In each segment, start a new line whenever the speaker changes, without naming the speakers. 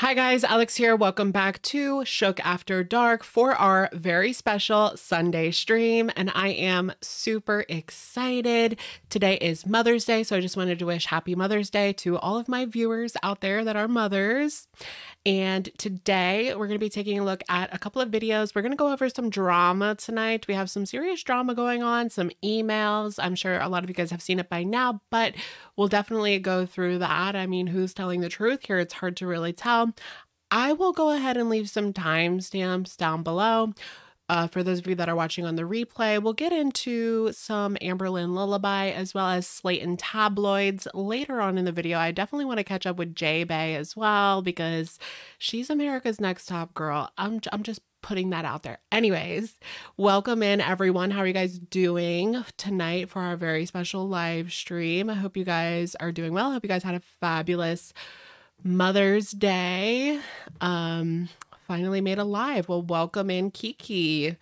Hi, guys, Alex here. Welcome back to Shook After Dark for our very special Sunday stream. And I am super excited. Today is Mother's Day, so I just wanted to wish Happy Mother's Day to all of my viewers out there that are mothers. And today we're going to be taking a look at a couple of videos. We're going to go over some drama tonight. We have some serious drama going on, some emails. I'm sure a lot of you guys have seen it by now, but we'll definitely go through that. I mean, who's telling the truth here? It's hard to really tell. I will go ahead and leave some timestamps down below. Uh, for those of you that are watching on the replay, we'll get into some Amberlynn Lullaby as well as Slaton tabloids later on in the video. I definitely want to catch up with Jae Bae as well because she's America's Next Top Girl. I'm, I'm just putting that out there. Anyways, welcome in everyone. How are you guys doing tonight for our very special live stream? I hope you guys are doing well. I hope you guys had a fabulous Mother's Day. Um, finally made a live. Well, welcome in Kiki.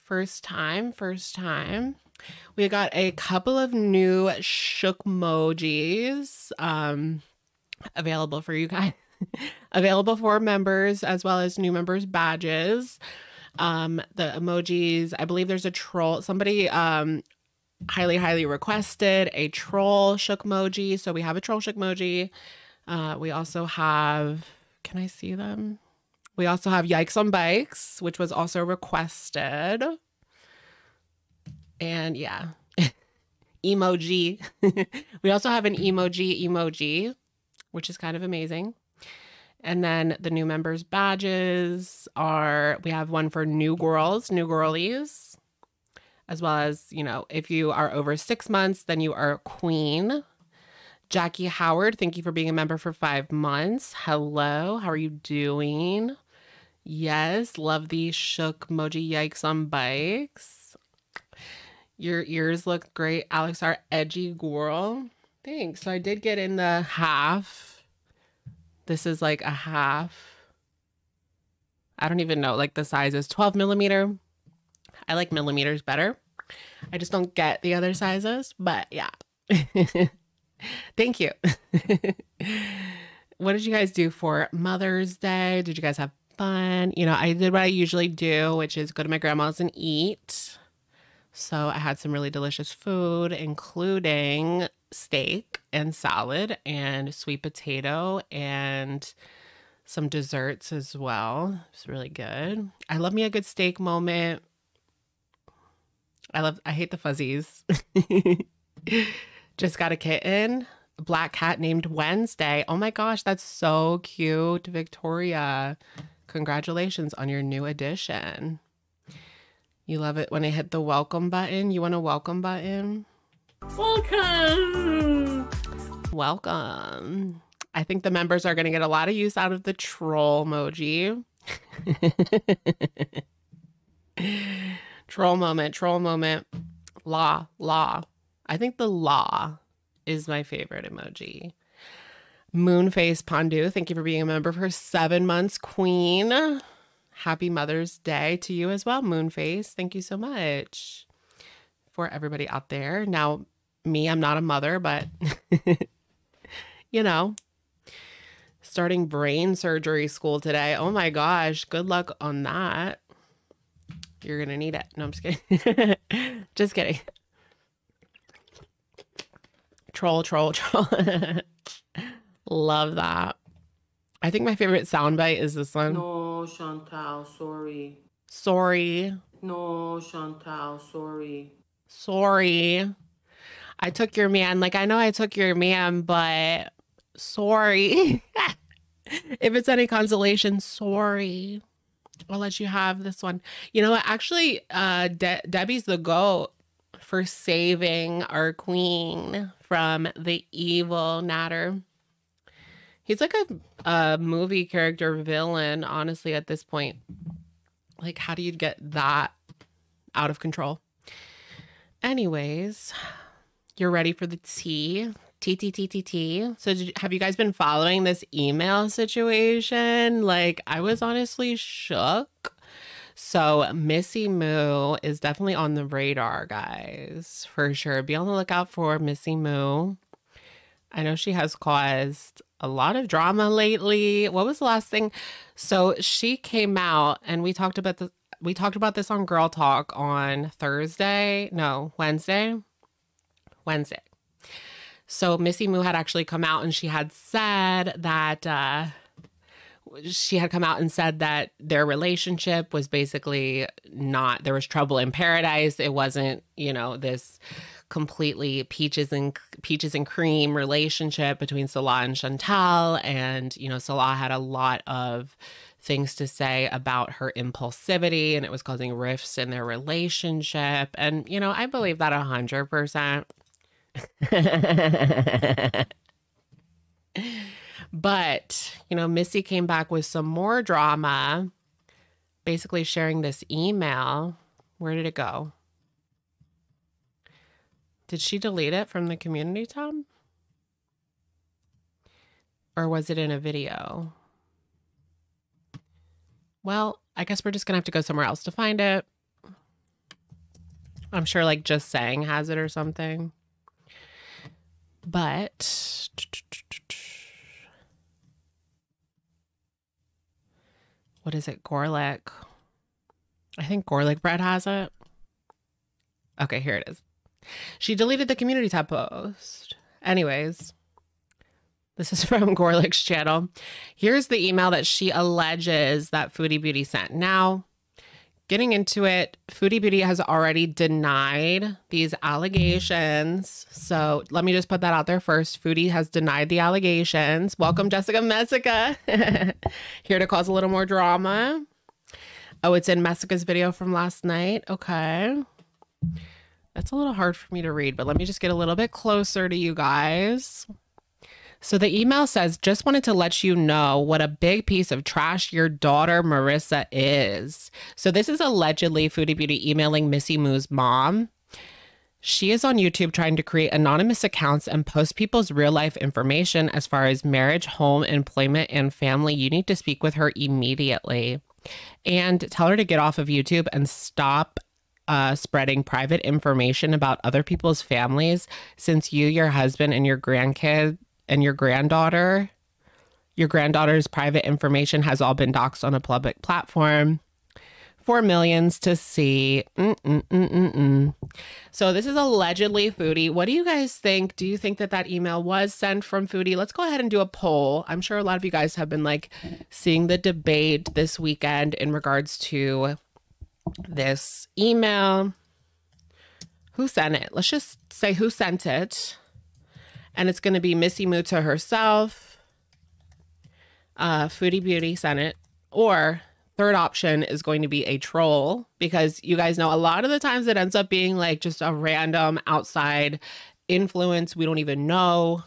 First time, first time. We got a couple of new shook emojis um, available for you guys. available for members as well as new members badges. Um, the emojis, I believe there's a troll. Somebody um highly, highly requested a troll shook emoji. So we have a troll shook emoji. Uh, we also have, can I see them? We also have Yikes on Bikes, which was also requested. And yeah, emoji. we also have an emoji emoji, which is kind of amazing. And then the new members badges are we have one for new girls, new girlies, as well as, you know, if you are over six months, then you are queen. Jackie Howard, thank you for being a member for five months. Hello, how are you doing? Yes, love these shook moji yikes on bikes. Your ears look great. Alex, our edgy girl. Thanks. So I did get in the half. This is like a half. I don't even know. Like the size is 12 millimeter. I like millimeters better. I just don't get the other sizes, but yeah. Thank you. what did you guys do for Mother's Day? Did you guys have fun? You know, I did what I usually do, which is go to my grandma's and eat. So I had some really delicious food, including steak and salad and sweet potato and some desserts as well. It's really good. I love me a good steak moment. I love I hate the fuzzies. Just got a kitten, a black cat named Wednesday. Oh my gosh, that's so cute, Victoria. Congratulations on your new addition. You love it when I hit the welcome button. You want a welcome button?
Welcome.
Welcome. I think the members are going to get a lot of use out of the troll emoji. troll moment, troll moment. Law, law. I think the law is my favorite emoji. Moonface Pondu, thank you for being a member for seven months, Queen. Happy Mother's Day to you as well, Moonface. Thank you so much for everybody out there. Now, me, I'm not a mother, but you know, starting brain surgery school today. Oh my gosh, good luck on that. You're gonna need it. No, I'm just kidding. just kidding. Troll, troll, troll. Love that. I think my favorite soundbite is this one.
No, Chantal, sorry.
Sorry.
No, Chantal, sorry.
Sorry. I took your man. Like, I know I took your man, but sorry. if it's any consolation, sorry. I'll let you have this one. You know what? Actually, uh, De- Debbie's the goat for saving our queen from the evil Natter. He's like a, a movie character villain, honestly, at this point. Like, how do you get that out of control? Anyways, you're ready for the tea. T T T T T. So, did, have you guys been following this email situation? Like, I was honestly shook. So, Missy Moo is definitely on the radar, guys, for sure. Be on the lookout for Missy Moo. I know she has caused a lot of drama lately. What was the last thing? So she came out and we talked about the we talked about this on Girl Talk on Thursday. No, Wednesday. Wednesday. So Missy Moo had actually come out and she had said that uh she had come out and said that their relationship was basically not there was trouble in paradise. It wasn't, you know, this completely peaches and peaches and cream relationship between Salah and Chantal. And you know Salah had a lot of things to say about her impulsivity and it was causing rifts in their relationship. And you know I believe that a hundred percent but you know Missy came back with some more drama basically sharing this email where did it go did she delete it from the community tab? Or was it in a video? Well, I guess we're just going to have to go somewhere else to find it. I'm sure like just saying has it or something. But what is it? Gorlick. I think Gorlick Bread has it. Okay, here it is. She deleted the community tab post. Anyways, this is from Gorlick's channel. Here's the email that she alleges that Foodie Beauty sent. Now, getting into it, Foodie Beauty has already denied these allegations. So let me just put that out there first. Foodie has denied the allegations. Welcome, Jessica Messica. Here to cause a little more drama. Oh, it's in Messica's video from last night. Okay. That's a little hard for me to read, but let me just get a little bit closer to you guys. So the email says, just wanted to let you know what a big piece of trash your daughter Marissa is. So this is allegedly Foodie Beauty emailing Missy Moo's mom. She is on YouTube trying to create anonymous accounts and post people's real life information as far as marriage, home, employment, and family. You need to speak with her immediately and tell her to get off of YouTube and stop uh, spreading private information about other people's families since you, your husband, and your grandkid and your granddaughter, your granddaughter's private information has all been doxed on a public platform for millions to see. Mm-mm-mm-mm-mm. So this is allegedly Foodie. What do you guys think? Do you think that that email was sent from Foodie? Let's go ahead and do a poll. I'm sure a lot of you guys have been like seeing the debate this weekend in regards to this email. Who sent it? Let's just say who sent it. And it's going to be Missy Muta herself. Uh, Foodie Beauty Senate. Or third option is going to be a troll because you guys know a lot of the times it ends up being like just a random outside influence we don't even know.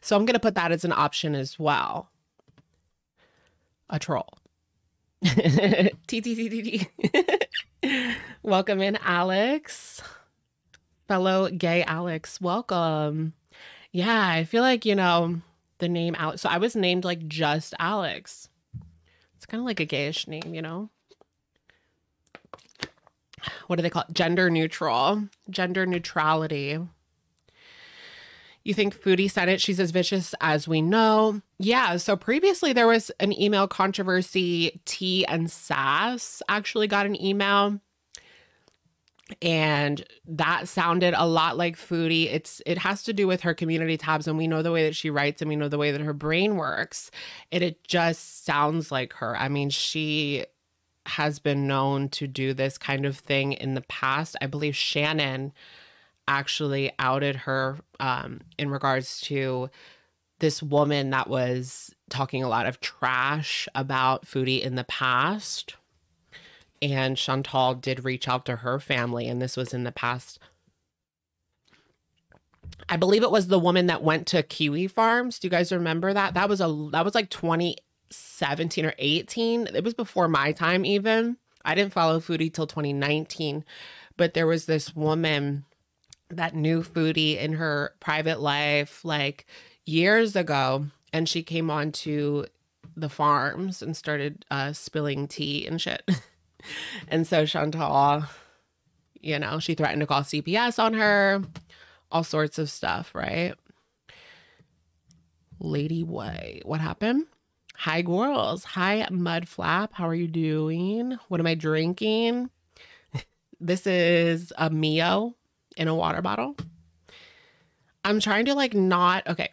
So I'm going to put that as an option as well. A troll. Welcome in, Alex. Fellow gay Alex, welcome. Yeah, I feel like, you know, the name Alex. So I was named like just Alex. It's kind of like a gayish name, you know? What do they call it? Gender neutral, gender neutrality. You think Foodie said it? She's as vicious as we know. Yeah. So previously there was an email controversy. T and Sass actually got an email. And that sounded a lot like Foodie. It's it has to do with her community tabs, and we know the way that she writes, and we know the way that her brain works. And it just sounds like her. I mean, she has been known to do this kind of thing in the past. I believe Shannon actually outed her um, in regards to this woman that was talking a lot of trash about Foodie in the past. And Chantal did reach out to her family, and this was in the past. I believe it was the woman that went to Kiwi Farms. Do you guys remember that? That was a that was like 2017 or 18. It was before my time even. I didn't follow Foodie till 2019, but there was this woman that knew foodie in her private life like years ago and she came on to the farms and started uh, spilling tea and shit and so chantal you know she threatened to call cps on her all sorts of stuff right Lady Way. What happened? Hi, girls. Hi, Mud Flap. How are you doing? What am I drinking? this is a Mio in a water bottle. I'm trying to like not, okay.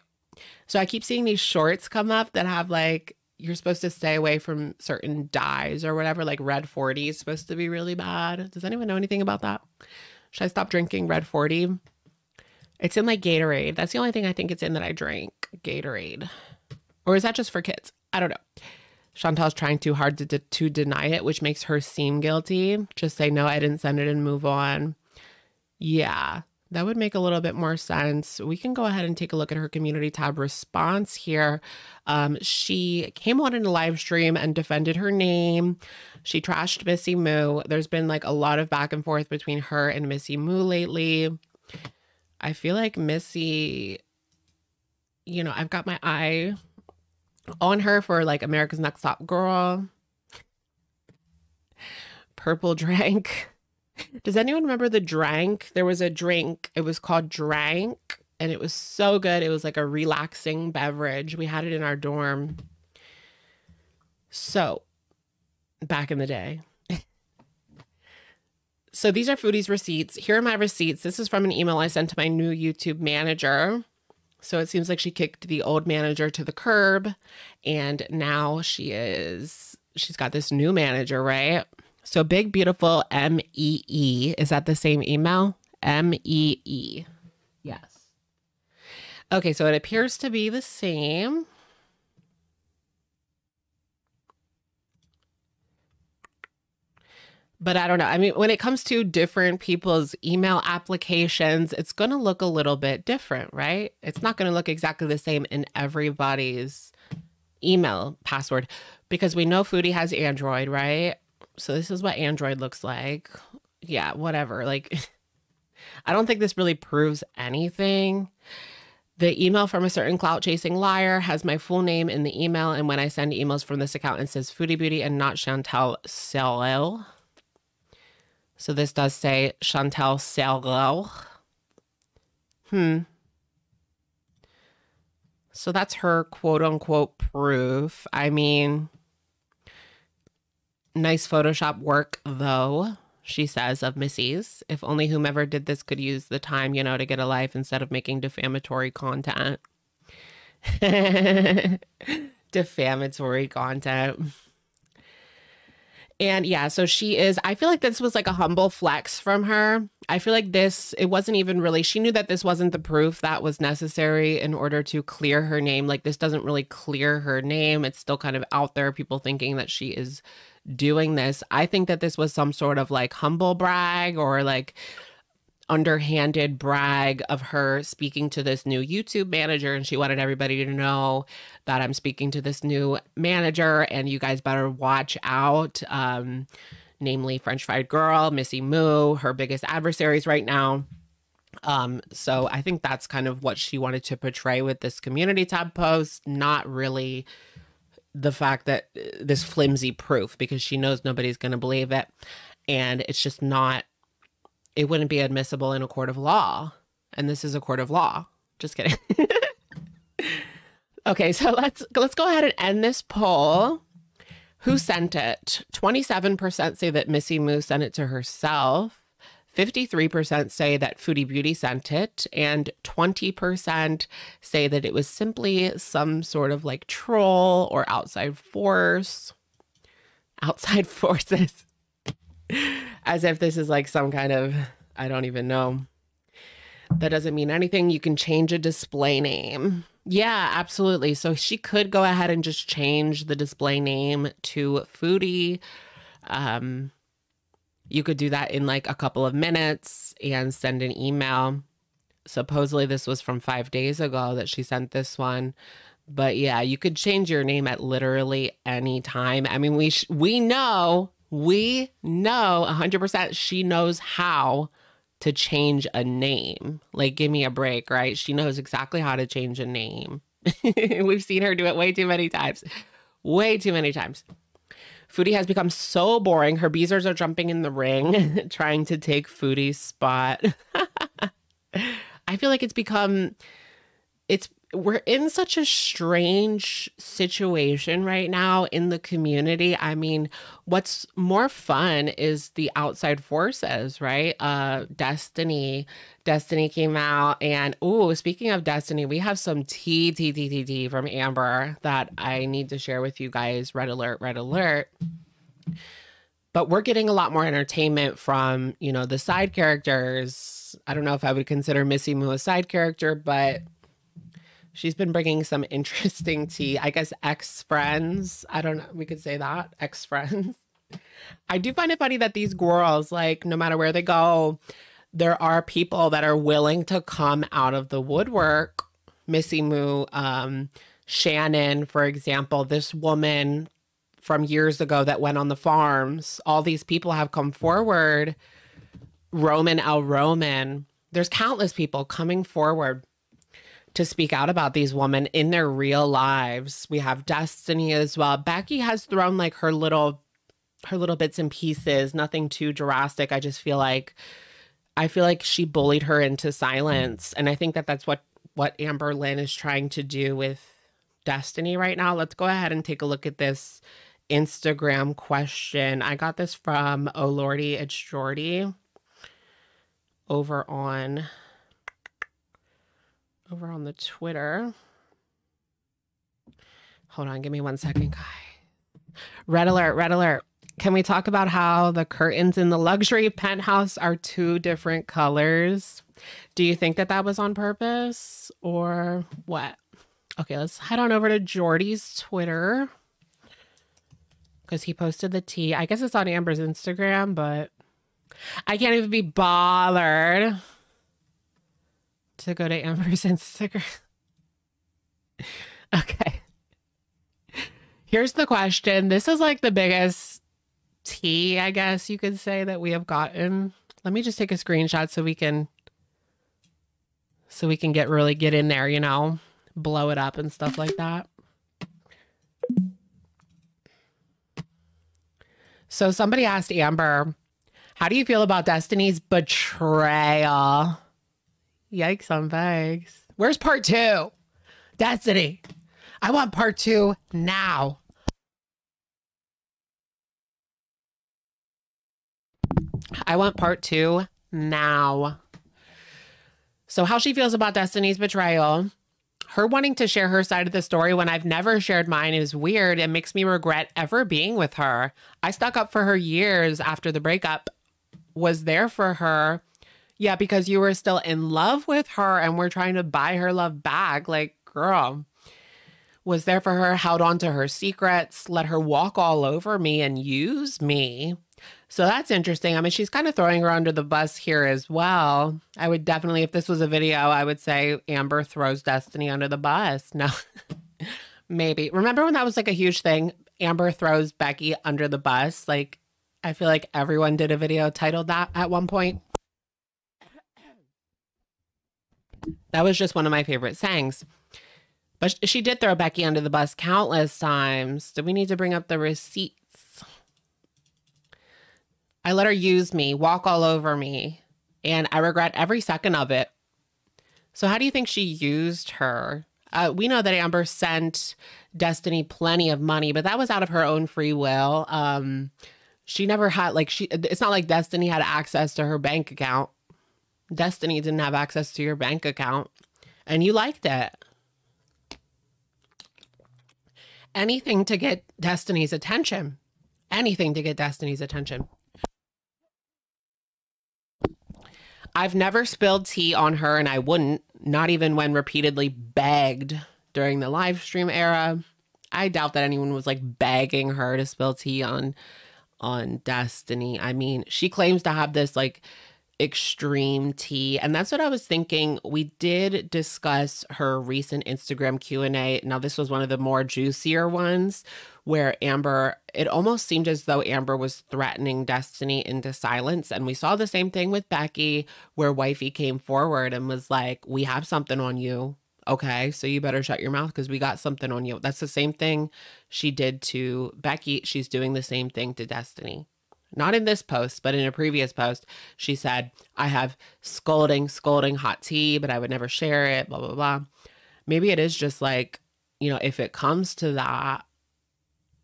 So I keep seeing these shorts come up that have like, you're supposed to stay away from certain dyes or whatever. Like red 40 is supposed to be really bad. Does anyone know anything about that? Should I stop drinking red 40? It's in like Gatorade. That's the only thing I think it's in that I drink Gatorade. Or is that just for kids? I don't know. Chantal's trying too hard to, de- to deny it, which makes her seem guilty. Just say, no, I didn't send it and move on. Yeah, that would make a little bit more sense. We can go ahead and take a look at her community tab response here. Um, she came on in a live stream and defended her name. She trashed Missy Moo. There's been like a lot of back and forth between her and Missy Moo lately. I feel like Missy, you know, I've got my eye on her for like America's Next Top Girl, Purple Drank. Does anyone remember the drank? There was a drink. It was called Drank and it was so good. It was like a relaxing beverage. We had it in our dorm. So, back in the day. so, these are foodies receipts. Here are my receipts. This is from an email I sent to my new YouTube manager. So, it seems like she kicked the old manager to the curb and now she is she's got this new manager, right? So big, beautiful M E E. Is that the same email? M E E. Yes. Okay, so it appears to be the same. But I don't know. I mean, when it comes to different people's email applications, it's going to look a little bit different, right? It's not going to look exactly the same in everybody's email password because we know Foodie has Android, right? So this is what Android looks like. Yeah, whatever. Like, I don't think this really proves anything. The email from a certain clout chasing liar has my full name in the email. And when I send emails from this account, it says Foodie Beauty and not Chantel Cellel. So this does say Chantel Cellel. Hmm. So that's her quote unquote proof. I mean, nice Photoshop work, though, she says of Missy's. If only whomever did this could use the time, you know, to get a life instead of making defamatory content. defamatory content. And yeah, so she is, I feel like this was like a humble flex from her. I feel like this, it wasn't even really, she knew that this wasn't the proof that was necessary in order to clear her name. Like, this doesn't really clear her name. It's still kind of out there, people thinking that she is doing this. I think that this was some sort of like humble brag or like, underhanded brag of her speaking to this new YouTube manager and she wanted everybody to know that I'm speaking to this new manager and you guys better watch out. Um, namely French Fried Girl, Missy Moo, her biggest adversaries right now. Um, so I think that's kind of what she wanted to portray with this community tab post, not really the fact that uh, this flimsy proof because she knows nobody's going to believe it and it's just not it wouldn't be admissible in a court of law. And this is a court of law. Just kidding. okay, so let's let's go ahead and end this poll. Who sent it? 27% say that Missy Moo sent it to herself. 53% say that Foodie Beauty sent it, and 20% say that it was simply some sort of like troll or outside force. Outside forces as if this is like some kind of, I don't even know. That doesn't mean anything. You can change a display name. Yeah, absolutely. So she could go ahead and just change the display name to Foodie. Um, you could do that in like a couple of minutes and send an email. Supposedly, this was from five days ago that she sent this one. But yeah, you could change your name at literally any time. I mean, we we know we know 100% she knows how to change a name. Like, give me a break, right? She knows exactly how to change a name. We've seen her do it way too many times. Way too many times. Foodie has become so boring. Her beezers are jumping in the ring, trying to take Foodie's spot. I feel like it's become, it's we're in such a strange situation right now in the community. I mean, what's more fun is the outside forces, right? Uh Destiny. Destiny came out and oh, speaking of Destiny, we have some tea, tea, tea, tea, tea from Amber that I need to share with you guys. Red alert, red alert. But we're getting a lot more entertainment from, you know, the side characters. I don't know if I would consider Missy Moo a side character, but she's been bringing some interesting tea. I guess ex friends. I don't know. We could say that ex friends. I do find it funny that these girls, like, no matter where they go, there are people that are willing to come out of the woodwork. Missy Moo, um, Shannon, for example, this woman from years ago that went on the farms. All these people have come forward. Roman L. Roman. There's countless people coming forward to speak out about these women in their real lives. We have Destiny as well. Becky has thrown like her little her little bits and pieces, nothing too drastic. I just feel like I feel like she bullied her into silence and I think that that's what what Amberlynn is trying to do with Destiny right now. Let's go ahead and take a look at this Instagram question. I got this from Oh Lordy, it's Jordy over on over on the Twitter. Hold on, give me one second, guy. Red alert, red alert. Can we talk about how the curtains in the luxury penthouse are two different colors? Do you think that that was on purpose or what? Okay, let's head on over to Jordy's Twitter because he posted the tea. I guess it's on Amber's Instagram, but I can't even be bothered to go to Amber's Instagram. okay. Here's the question. This is like the biggest tea, I guess you could say, that we have gotten. Let me just take a screenshot so we can so we can get really get in there, you know, blow it up and stuff like that. So somebody asked Amber, how do you feel about Destiny's betrayal? Yikes on bags. Where's part two? Destiny. I want part two now. I want part two now. So, how she feels about Destiny's betrayal, her wanting to share her side of the story when I've never shared mine is weird and makes me regret ever being with her. I stuck up for her years after the breakup, was there for her yeah, because you were still in love with her and we're trying to buy her love back. Like, girl, was there for her, held on to her secrets, let her walk all over me and use me. So that's interesting. I mean, she's kind of throwing her under the bus here as well. I would definitely, if this was a video, I would say Amber throws Destiny under the bus. No, maybe. Remember when that was like a huge thing? Amber throws Becky under the bus. Like, I feel like everyone did a video titled that at one point. That was just one of my favorite sayings. But she did throw Becky under the bus countless times. Do we need to bring up the receipts? I let her use me, walk all over me, and I regret every second of it. So, how do you think she used her? Uh, we know that Amber sent Destiny plenty of money, but that was out of her own free will. Um, she never had like she. It's not like Destiny had access to her bank account. Destiny didn't have access to your bank account and you liked it. Anything to get Destiny's attention. Anything to get Destiny's attention. I've never spilled tea on her and I wouldn't, not even when repeatedly begged during the live stream era. I doubt that anyone was like begging her to spill tea on on Destiny. I mean, she claims to have this like extreme tea and that's what i was thinking. We did discuss her recent instagram q&a now this was one of the more juicier ones where amber it almost seemed as though amber was threatening destiny into silence and we saw the same thing with becky where wifey came forward and was like we have something on you okay? So you better shut your mouth because we got something on you. That's the same thing she did to becky. She's doing the same thing to destiny not in this post, but in a previous post, she said, I have scolding, scolding hot tea, but I would never share it, blah, blah, blah. maybe it is just like, you know, if it comes to that,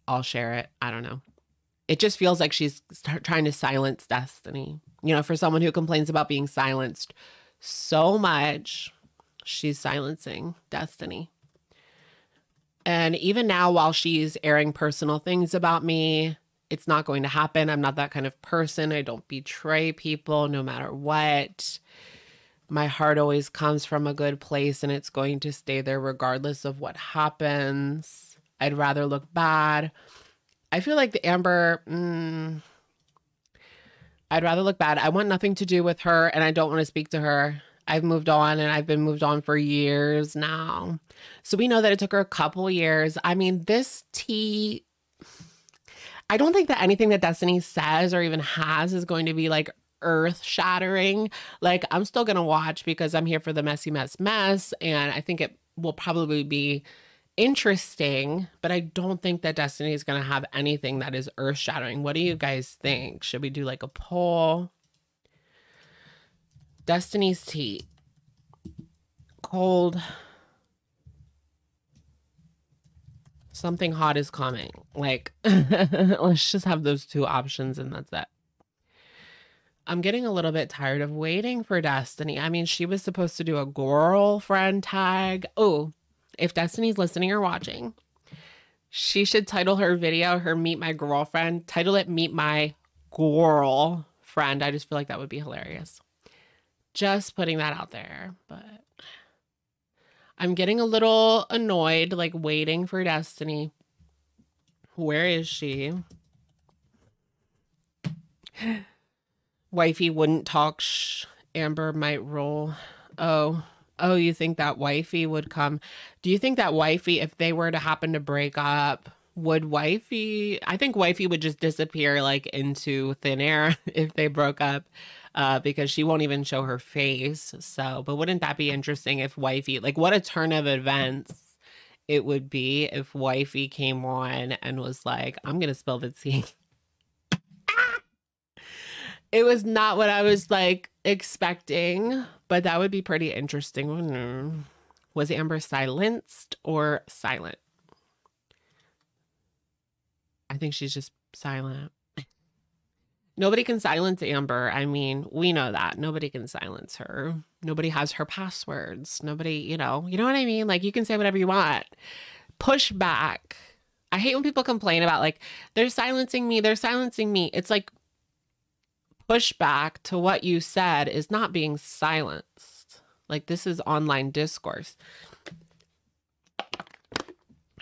I'll share it. I don't know. It just feels like she's trying to silence Destiny. You know, for someone who complains about being silenced so much, she's silencing Destiny. And even now, while she's airing personal things about me, it's not going to happen. I'm not that kind of person. I don't betray people no matter what. My heart always comes from a good place and it's going to stay there regardless of what happens. I'd rather look bad. I feel like the Amber, mm, I'd rather look bad. I want nothing to do with her and I don't want to speak to her. I've moved on and I've been moved on for years now. So we know that it took her a couple years. I mean, this tea, I don't think that anything that Destiny says or even has is going to be like earth shattering. Like, I'm still going to watch because I'm here for the messy mess mess. And I think it will probably be interesting, but I don't think that Destiny is going to have anything that is earth shattering. What do you guys think? Should we do like a poll? Destiny's tea. Cold. Something hot is coming. Like, let's just have those two options and that's it. I'm getting a little bit tired of waiting for Destiny. I mean, she was supposed to do a girlfriend tag. Oh, if Destiny's listening or watching, she should title her video, her Meet My Girlfriend, title it Meet My Girlfriend. I just feel like that would be hilarious. Just putting that out there. But I'm getting a little annoyed, like waiting for Destiny. Where is she? Wifey wouldn't talk. Shh. Amber might roll. Oh, oh, you think that wifey would come? Do you think that wifey, if they were to happen to break up, would wifey? I think wifey would just disappear like into thin air if they broke up uh, because she won't even show her face. So, but wouldn't that be interesting if wifey, like, what a turn of events it would be if wifey came on and was like, I'm going to spill the tea. it was not what I was like expecting, but that would be pretty interesting. Was Amber silenced or silent? I think she's just silent. Nobody can silence Amber. I mean, we know that. Nobody can silence her. Nobody has her passwords. Nobody, you know, you know what I mean? Like you can say whatever you want. Push back. I hate when people complain about like they're silencing me, they're silencing me. It's like pushback to what you said is not being silenced. Like this is online discourse.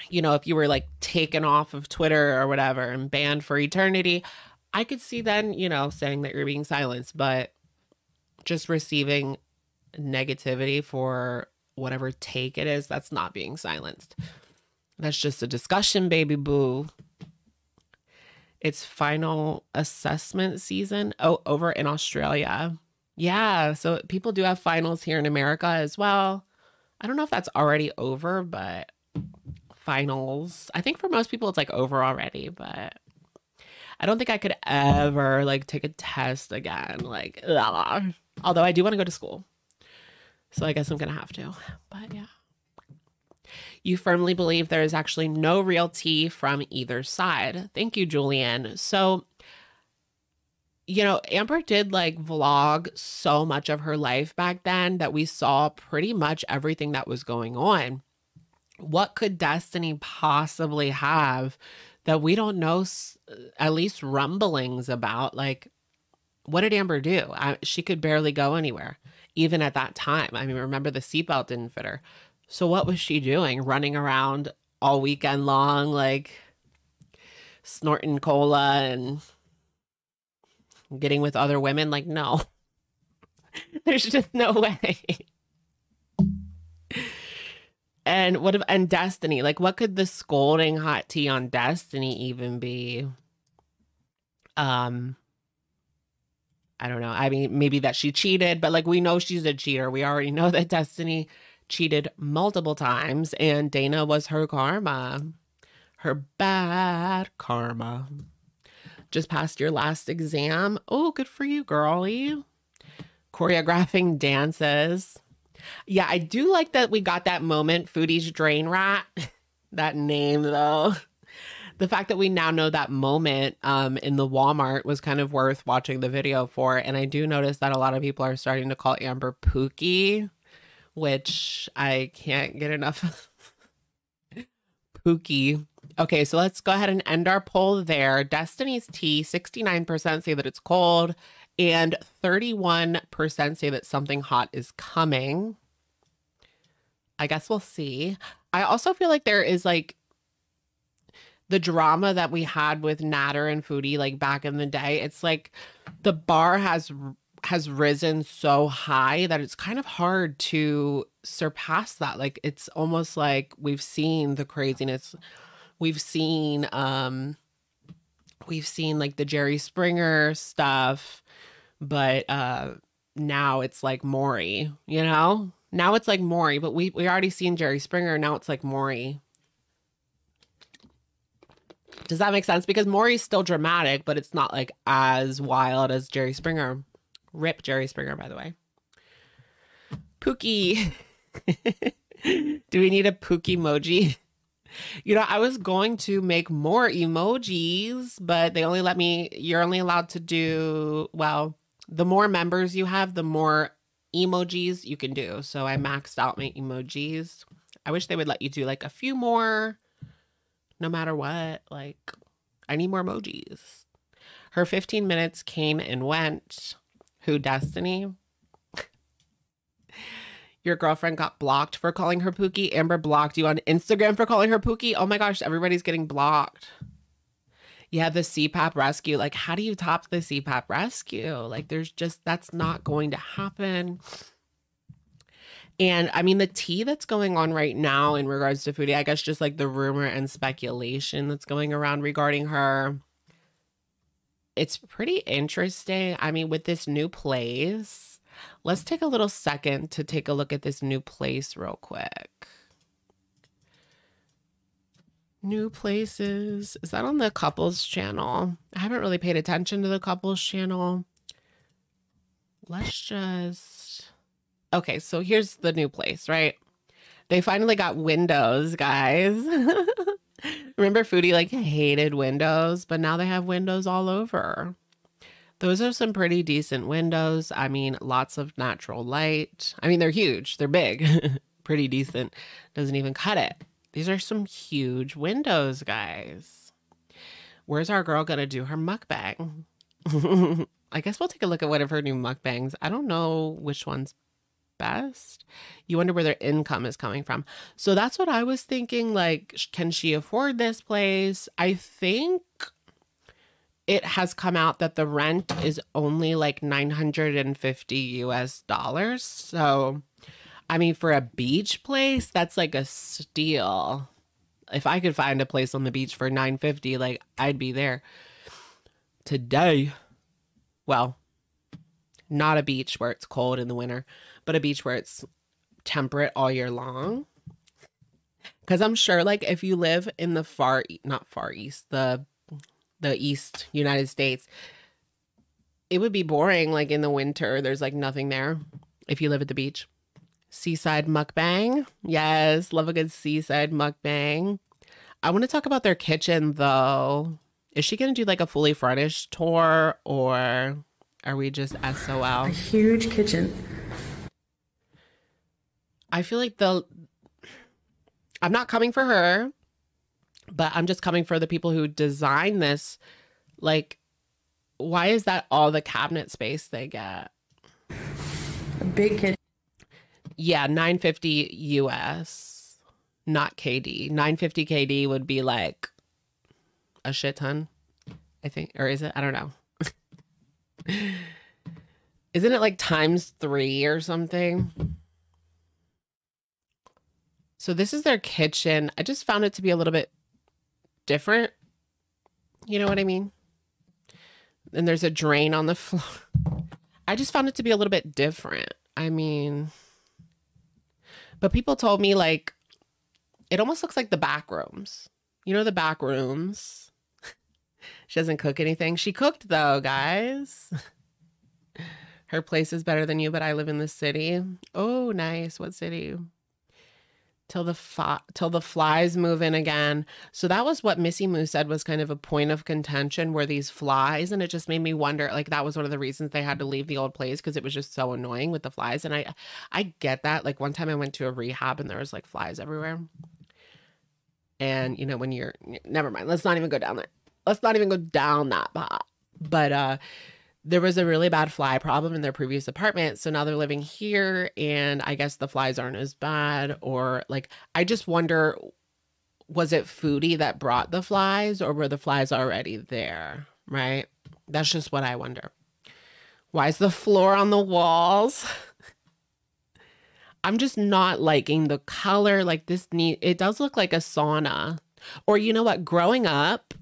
You know, if you were like taken off of Twitter or whatever and banned for eternity, I could see then, you know, saying that you're being silenced, but just receiving negativity for whatever take it is, that's not being silenced. That's just a discussion, baby boo. It's final assessment season. Oh, over in Australia. Yeah. So people do have finals here in America as well. I don't know if that's already over, but finals. I think for most people it's like over already, but I don't think I could ever like take a test again. Like, ugh. although I do want to go to school. So I guess I'm going to have to. But yeah. You firmly believe there is actually no real tea from either side. Thank you, Julian. So, you know, Amber did like vlog so much of her life back then that we saw pretty much everything that was going on. What could Destiny possibly have that we don't know uh, at least rumblings about like what did amber do? I, she could barely go anywhere even at that time. I mean remember the seatbelt didn't fit her. So what was she doing? Running around all weekend long like snorting cola and getting with other women? Like no. There's just no way and what if, and Destiny? Like, what could the scolding hot tea on Destiny even be? Um, I don't know. I mean, maybe that she cheated, but like we know she's a cheater. We already know that Destiny cheated multiple times, and Dana was her karma, her bad karma. Just passed your last exam. Oh, good for you, girlie. Choreographing dances Yeah, I do like that we got that moment, Foodie's Drain Rat. that name, though. The fact that we now know that moment um, in the Walmart was kind of worth watching the video for. And I do notice that a lot of people are starting to call Amber Pookie, which I can't get enough of. Pookie. Okay, so let's go ahead and end our poll there. Destiny's Tea, 69% say that it's cold, and 31% say that something hot is coming. I guess we'll see. I also feel like there is like the drama that we had with Natter and Foodie like back in the day. It's like the bar has has risen so high that it's kind of hard to surpass that. Like it's almost like we've seen the craziness. We've seen um we've seen like the Jerry Springer stuff, but uh now it's like Maury, you know? Now it's like Maury, but we we already seen Jerry Springer. Now it's like Maury. Does that make sense? Because Maury's still dramatic, but it's not like as wild as Jerry Springer. Rip Jerry Springer, by the way. Pookie. Do we need a Pookie emoji? You know, I was going to make more emojis, but they only let me, you're only allowed to do, well, the more members you have, the more emojis you can do. So I maxed out my emojis. I wish they would let you do like a few more no matter what. Like, I need more emojis. Her 15 minutes came and went. Who, Destiny? Your girlfriend got blocked for calling her Pookie. Amber blocked you on Instagram for calling her Pookie. Oh my gosh, everybody's getting blocked. Yeah, the CPAP rescue. Like, how do you top the CPAP rescue? Like, there's just, that's not going to happen. And I mean, the tea that's going on right now in regards to Foodie, I guess just like the rumor and speculation that's going around regarding her. It's pretty interesting. I mean, with this new place, let's take a little second to take a look at this new place real quick. New places. Is that on the couples channel? I haven't really paid attention to the couples channel. Let's just. Okay, so here's the new place, right? They finally got windows, guys. Remember, Foodie like hated windows, but now they have windows all over. Those are some pretty decent windows. I mean, lots of natural light. I mean, they're huge, they're big, pretty decent. Doesn't even cut it. These are some huge windows, guys. Where's our girl gonna do her mukbang? I guess we'll take a look at one of her new mukbangs. I don't know which one's best. You wonder where their income is coming from. So that's what I was thinking. Like, can she afford this place? I think it has come out that the rent is only like 950 US dollars. So I mean, for a beach place, that's like a steal. If I could find a place on the beach for 950, like I'd be there. Today, well, not a beach where it's cold in the winter, but a beach where it's temperate all year long. Cuz I'm sure like if you live in the far not far east, the the east United States, it would be boring like in the winter. There's like nothing there if you live at the beach. Seaside mukbang. Yes, love a good seaside mukbang. I want to talk about their kitchen though. Is she going to do like a fully furnished tour or are we just SOL?
A huge kitchen.
I feel like the I'm not coming for her, but I'm just coming for the people who designed this. Like, why is that all the cabinet space they get?
A big kitchen.
Yeah, 950 US, not KD. 950 KD would be like a shit ton, I think. Or is it? I don't know. Isn't it like times three or something? So this is their kitchen. I just found it to be a little bit different. You know what I mean? And there's a drain on the floor. I just found it to be a little bit different. I mean, but people told me like it almost looks like the back rooms. You know the back rooms. she doesn't cook anything. She cooked though, guys. Her place is better than you, but I live in the city. Oh, nice. What city? Till the fi- till the flies move in again. So that was what Missy Moo said was kind of a point of contention were these flies, and it just made me wonder. Like that was one of the reasons they had to leave the old place because it was just so annoying with the flies. And I, I get that. Like one time I went to a rehab and there was like flies everywhere. And you know when you're never mind. Let's not even go down there. Let's not even go down that path. But uh there was a really bad fly problem in their previous apartment. So now they're living here, and I guess the flies aren't as bad. Or like, I just wonder was it Foodie that brought the flies, or were the flies already there? Right? That's just what I wonder. Why is the floor on the walls? I'm just not liking the color. Like this neat, it does look like a sauna. Or you know what? Growing up,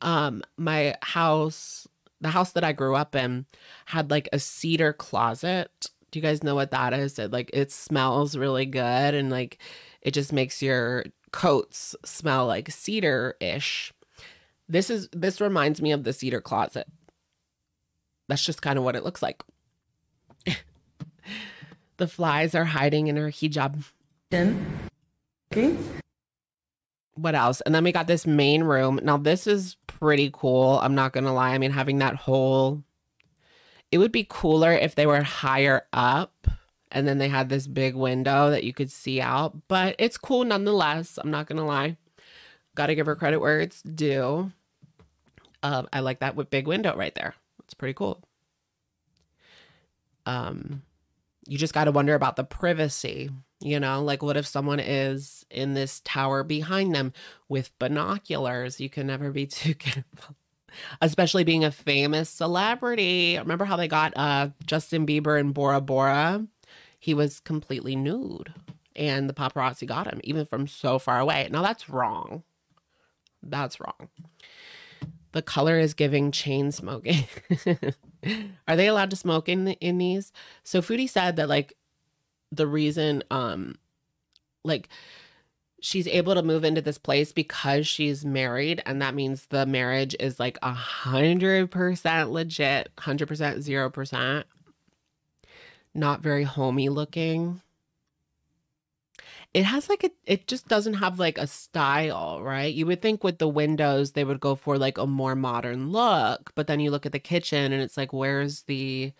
um, my house the house that I grew up in had like a cedar closet. Do you guys know what that is? It like it smells really good and like it just makes your coats smell like cedar-ish. This is this reminds me of the cedar closet. That's just kind of what it looks like. the flies are hiding in her hijab.
Okay.
What else? And then we got this main room. Now this is pretty cool. I'm not gonna lie. I mean, having that whole it would be cooler if they were higher up and then they had this big window that you could see out, but it's cool nonetheless. I'm not gonna lie. Gotta give her credit where it's due. Um, I like that with big window right there. It's pretty cool. Um, you just got to wonder about the privacy. You know, like what if someone is in this tower behind them with binoculars? You can never be too careful, especially being a famous celebrity. Remember how they got uh, Justin Bieber in Bora Bora? He was completely nude, and the paparazzi got him even from so far away. Now that's wrong. That's wrong. The color is giving chain smoking. Are they allowed to smoke in in these? So Foodie said that like the reason um like she's able to move into this place because she's married and that means the marriage is like a hundred percent legit, hundred percent, zero percent. Not very homey looking it has like a it just doesn't have like a style, right? You would think with the windows they would go for like a more modern look, but then you look at the kitchen and it's like where's the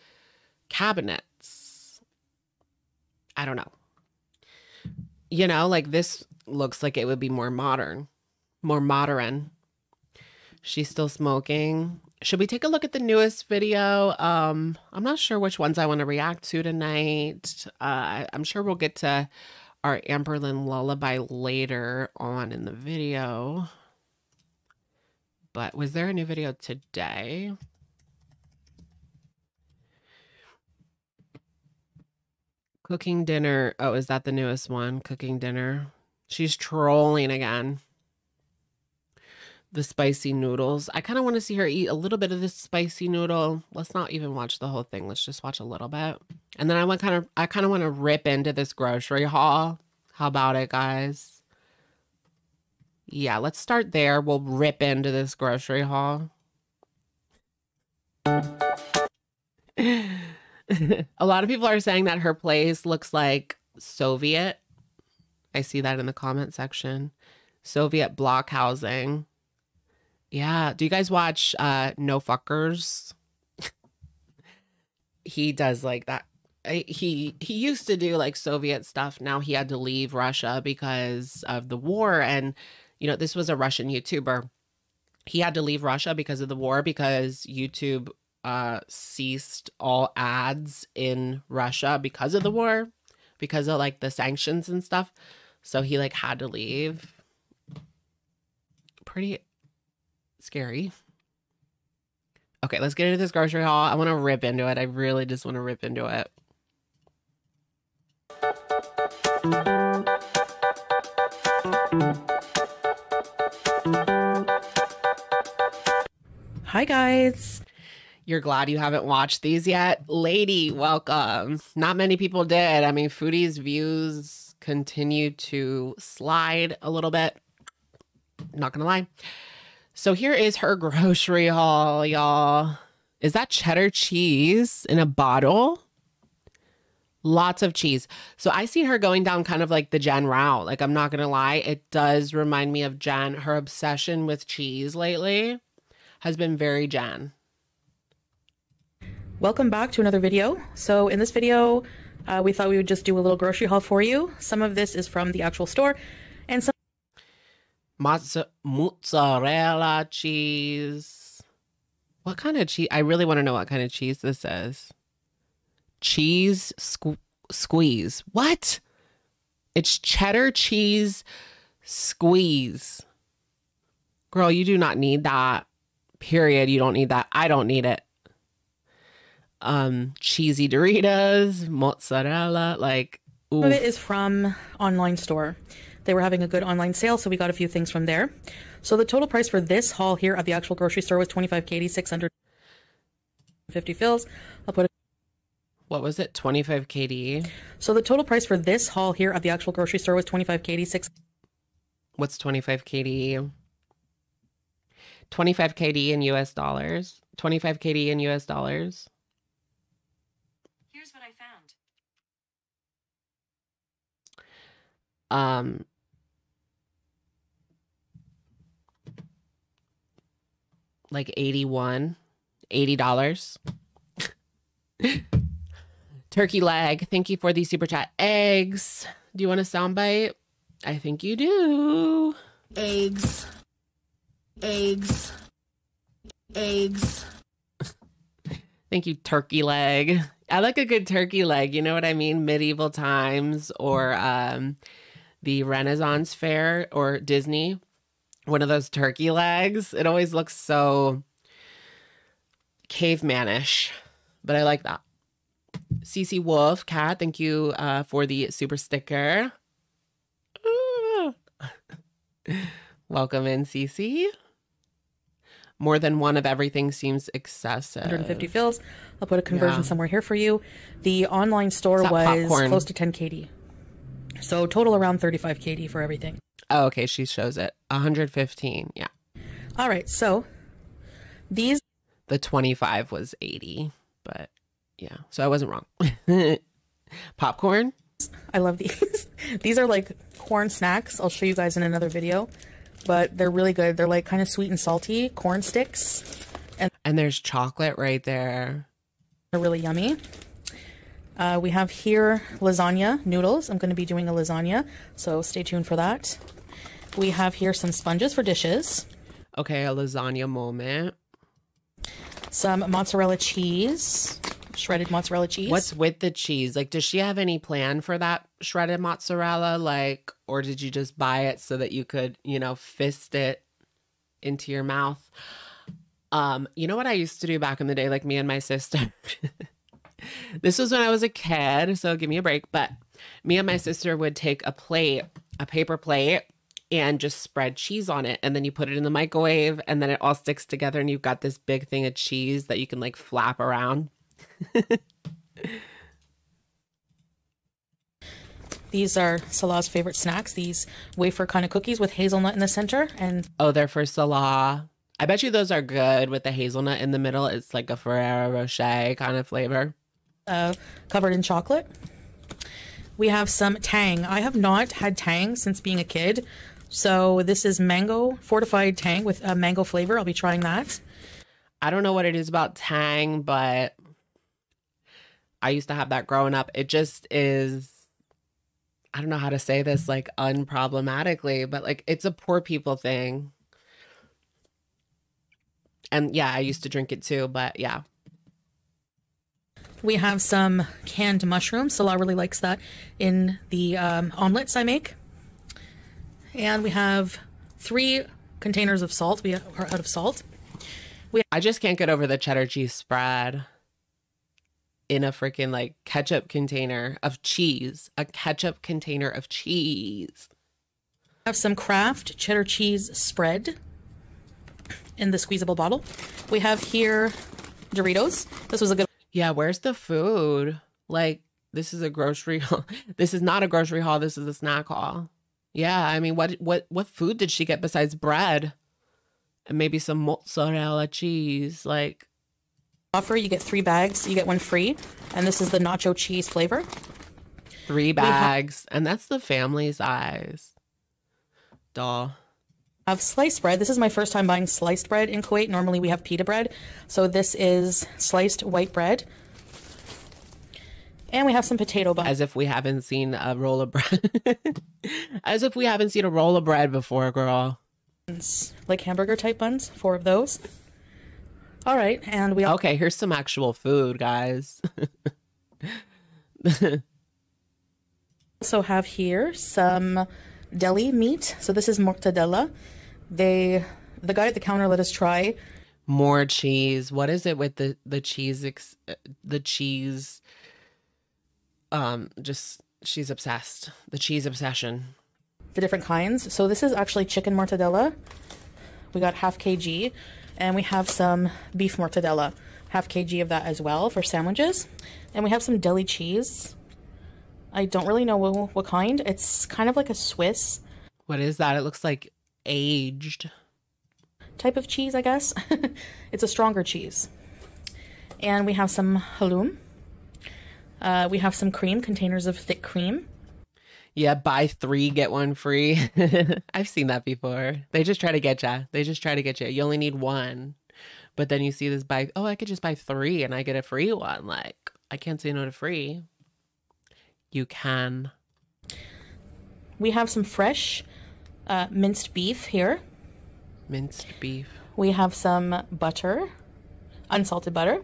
cabinets? I don't know. You know, like this looks like it would be more modern, more modern. She's still smoking. Should we take a look at the newest video? Um, I'm not sure which ones I want to react to tonight. Uh, I'm sure we'll get to our Amberlynn lullaby later on in the video. But was there a new video today? Cooking dinner. Oh, is that the newest one? Cooking dinner. She's trolling again. The spicy noodles. I kind of want to see her eat a little bit of this spicy noodle. Let's not even watch the whole thing. Let's just watch a little bit. And then I want kind of I kind of want to rip into this grocery haul. How about it, guys? Yeah, let's start there. We'll rip into this grocery haul. a lot of people are saying that her place looks like Soviet. I see that in the comment section. Soviet block housing. Yeah. Do you guys watch uh No Fuckers? he does like that. He he used to do like Soviet stuff. Now he had to leave Russia because of the war and you know, this was a Russian YouTuber. He had to leave Russia because of the war because YouTube uh ceased all ads in Russia because of the war, because of like the sanctions and stuff. So he like had to leave. Pretty scary. Okay, let's get into this grocery haul. I want to rip into it. I really just want to rip into it.
Hi, guys.
You're glad you haven't watched these yet? Lady, welcome. Not many people did. I mean, Foodie's views continue to slide a little bit. Not gonna lie. So here is her grocery haul, y'all. Is that cheddar cheese in a bottle? Lots of cheese. So I see her going down kind of like the Jen route. Like, I'm not going to lie, it does remind me of Jen. Her obsession with cheese lately has been very Jen.
Welcome back to another video. So in this video, uh, we thought we would just do a little grocery haul for you. Some of this is from the actual store,
Mozza- mozzarella cheese. What kind of cheese? I really want to know what kind of cheese this is. Cheese sque- squeeze. What? It's cheddar cheese squeeze. Girl, you do not need that. Period. You don't need that. I don't need it. Um, cheesy Doritos, mozzarella, like
of it
oof.
is from online store. They were having a good online sale, so we got a few things from there. So the total price for this haul here at the actual grocery store was 25 KD, 650 fills. I'll put a
what was it? 25 KD.
So the total price for this haul here at the actual grocery store was 25 KD, 6
What's 25 KD? 25 KD in US dollars. 25 KD in US dollars.
Here's what I found.
Um like 81 $80. Turkey leg. Thank you for the super chat. Eggs. Do you want a soundbite? I think you do.
eggs, eggs, eggs.
Thank you, turkey leg. I like a good turkey leg. You know what I mean? Medieval times or um, the Renaissance fair or Disney. One of those turkey legs. It always looks so cavemanish, but I like that. CC Wolf, cat, thank you uh, for the super sticker. Ah. Welcome in, CC. More than one of everything seems excessive.
150 fills. I'll put a conversion
Yeah.
somewhere here for you. The online store was
popcorn?
close to 10 KD. So total around 35 KD for everything.
Oh, okay. She shows it. 115. Yeah.
All right, so these
The 25 was 80, but yeah. So I wasn't wrong. Popcorn?
I love these. these are like corn snacks. I'll show you guys in another video, but they're really good. They're like kind of sweet and salty corn sticks.
And and there's chocolate right there.
They're really yummy. Uh, we have here lasagna noodles. I'm going to be doing a lasagna, so stay tuned for that. We have here some sponges for dishes,
Okay, a lasagna moment.
some mozzarella cheese, shredded mozzarella cheese.
What's with the cheese? Like, does she have any plan for that shredded mozzarella? Like, or did you just buy it so that you could, you know, fist it into your mouth? Um, you know what I used to do back in the day, like me and my sister. this was when I was a kid, so give me a break. But me and my sister would take a plate, a paper plate, and just spread cheese on it. And then you put it in the microwave, and then it all sticks together, and you've got this big thing of cheese that you can like flap around.
These are Salah's favorite snacks. These wafer kind of cookies with hazelnut in the center and
Oh, they're for Salah. I bet you those are good with the hazelnut in the middle. It's like a Ferrero Rocher kind of flavor.
uh, covered in chocolate. We have some Tang. I have not had Tang since being a kid. So this is mango fortified Tang with a mango flavor. I'll be trying that.
I don't know what it is about Tang, but I used to have that growing up. It just is I don't know how to say this like unproblematically, but like it's a poor people thing. And yeah, I used to drink it too, but yeah.
We have some canned mushrooms. Salah really likes that in the um, omelets I make. And we have three containers of salt. We are out of salt.
I just can't get over the cheddar cheese spread in a freaking like ketchup container of cheese, a ketchup container of cheese.
have some Kraft cheddar cheese spread in the squeezable bottle. We have here Doritos. This was a good
Yeah, where's the food? Like this is a grocery haul. This is not a grocery haul, this is a snack haul. Yeah, I mean what what what food did she get besides bread? And maybe some mozzarella cheese like
offer, you get three bags, you get one free. And this is the nacho cheese flavor.
Three bags, and that's the family size. Doll.
I have sliced bread. This is my first time buying sliced bread in Kuwait. Normally we have pita bread. So this is sliced white bread. And we have some potato buns.
As if we haven't seen a roll of bread. As if we haven't seen a roll of bread before, girl.
like hamburger type buns, four of those. All right, and we
Okay, here's some actual food, guys.
also have here some deli meat. So this is mortadella. They the guy at the counter let us try.
More cheese. What is it with the the cheese ex- uh, the cheese um just she's obsessed. The cheese obsession.
the different kinds. So this is actually chicken mortadella. We got half kg, and we have some beef mortadella, half kg of that as well for sandwiches. And we have some deli cheese. I don't really know what, what kind. It's kind of like a Swiss
What is that? It looks like aged.
type of cheese, I guess. it's a stronger cheese. And we have some halloum. Uh, we have some cream, containers of thick cream.
Yeah, buy three, get one free. I've seen that before. They just try to get ya. They just try to get you. You only need one. But then you see this buy, oh, I could just buy three and I get a free one. Like, I can't say no to free. You can.
We have some fresh uh, minced beef here.
Minced beef.
We have some butter, unsalted butter.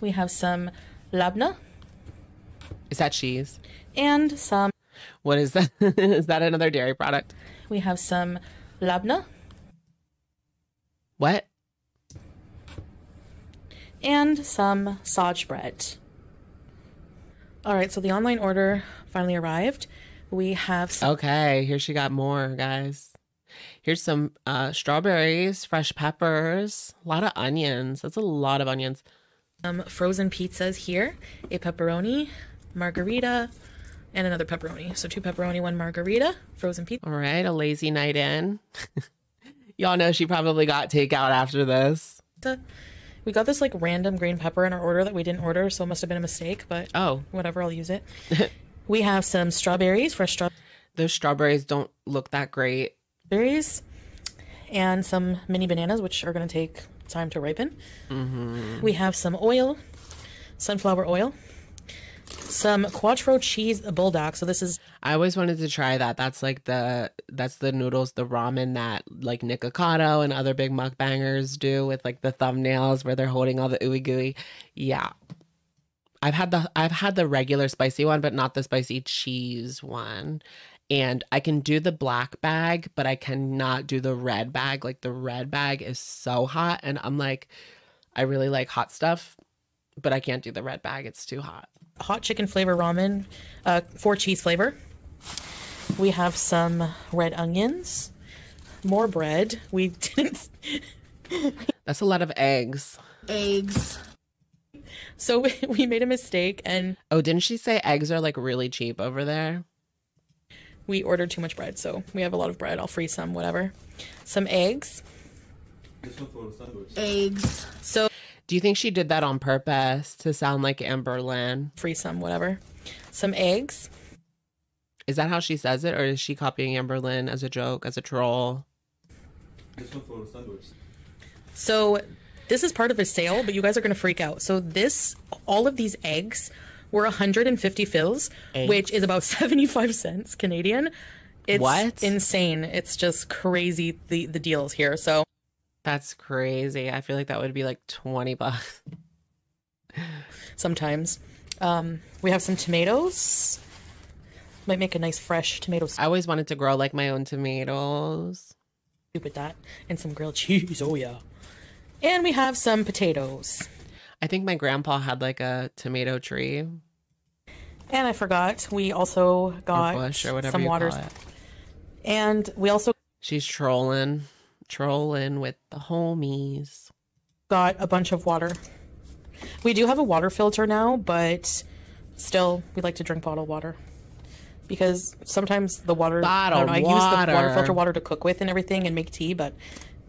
We have some labna
Is that cheese?
and some.
What is that? is that another dairy product?
We have some labna
What?
and some saj bread. All right, so the online order finally arrived. We have some
Okay, here she got more, guys. Here's some uh, strawberries, fresh peppers, a lot of onions. That's a lot of onions.
Um, frozen pizzas here, a pepperoni, margarita, and another pepperoni. So two pepperoni, one margarita, frozen pizza.
All right, a lazy night in. Y'all know she probably got takeout after this.
We got this like random green pepper in our order that we didn't order, so it must have been a mistake, but
Oh,
whatever, I'll use it. we have some strawberries, fresh strawberries.
those strawberries don't look that great.
Berries and some mini bananas, which are going to take time to ripen. Mm-hmm. We have some oil, sunflower oil, some quattro cheese Buldak. So this is
I always wanted to try that. That's like the that's the noodles, the ramen that like Nikocado and other big mukbangers do with like the thumbnails where they're holding all the ooey gooey. Yeah. I've had the I've had the regular spicy one, but not the spicy cheese one. And I can do the black bag, but I cannot do the red bag. Like the red bag is so hot. And I'm like, I really like hot stuff, but I can't do the red bag. It's too hot.
hot chicken flavor ramen, uh, four cheese flavor. We have some red onions, more bread. We didn't,
That's a lot of eggs.
eggs,
so we, we made a mistake and
Oh, didn't she say eggs are like really cheap over there?
We ordered too much bread. So we have a lot of bread. I'll freeze some, whatever. Some eggs.
eggs,
So
Do you think she did that on purpose to sound like Amberlynn?
freeze some, whatever. Some eggs.
Is that how she says it, or is she copying Amberlynn as a joke, as a troll?
So this is part of a sale, but you guys are going to freak out. So this, all of these eggs were 150 fills, which is about 75 cents Canadian. It's
What?
insane. It's just crazy the the deals here. So
That's crazy. I feel like that would be like 20 bucks.
sometimes um, we have some tomatoes. Might make a nice fresh tomato soup
I always wanted to grow like my own tomatoes.
with that, and some grilled cheese. Oh yeah. And we have some potatoes.
I think my grandpa had like a tomato tree
And I forgot, we also got
bush or whatever
some
you
waters. And we also
She's trolling, trolling with the homies.
got a bunch of water. We do have a water filter now, but still, we like to drink bottled water because sometimes the water. I, don't
Bottled
know, I use the water
water.
filter water to cook with and everything and make tea, but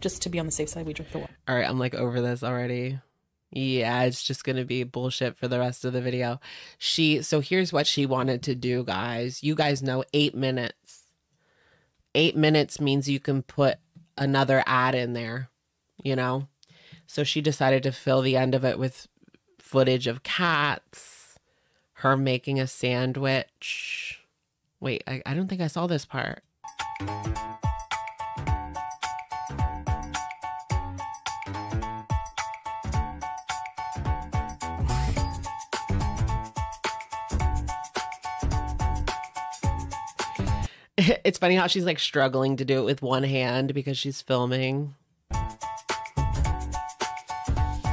just to be on the safe side, we drink the water.
All right, I'm like over this already. Yeah, it's just going to be bullshit for the rest of the video. She, so here's what she wanted to do, guys. You guys know eight minutes. Eight minutes means you can put another ad in there, you know? So she decided to fill the end of it with footage of cats, her making a sandwich. Wait, I, I don't think I saw this part. it's funny how she's like struggling to do it with one hand because she's filming.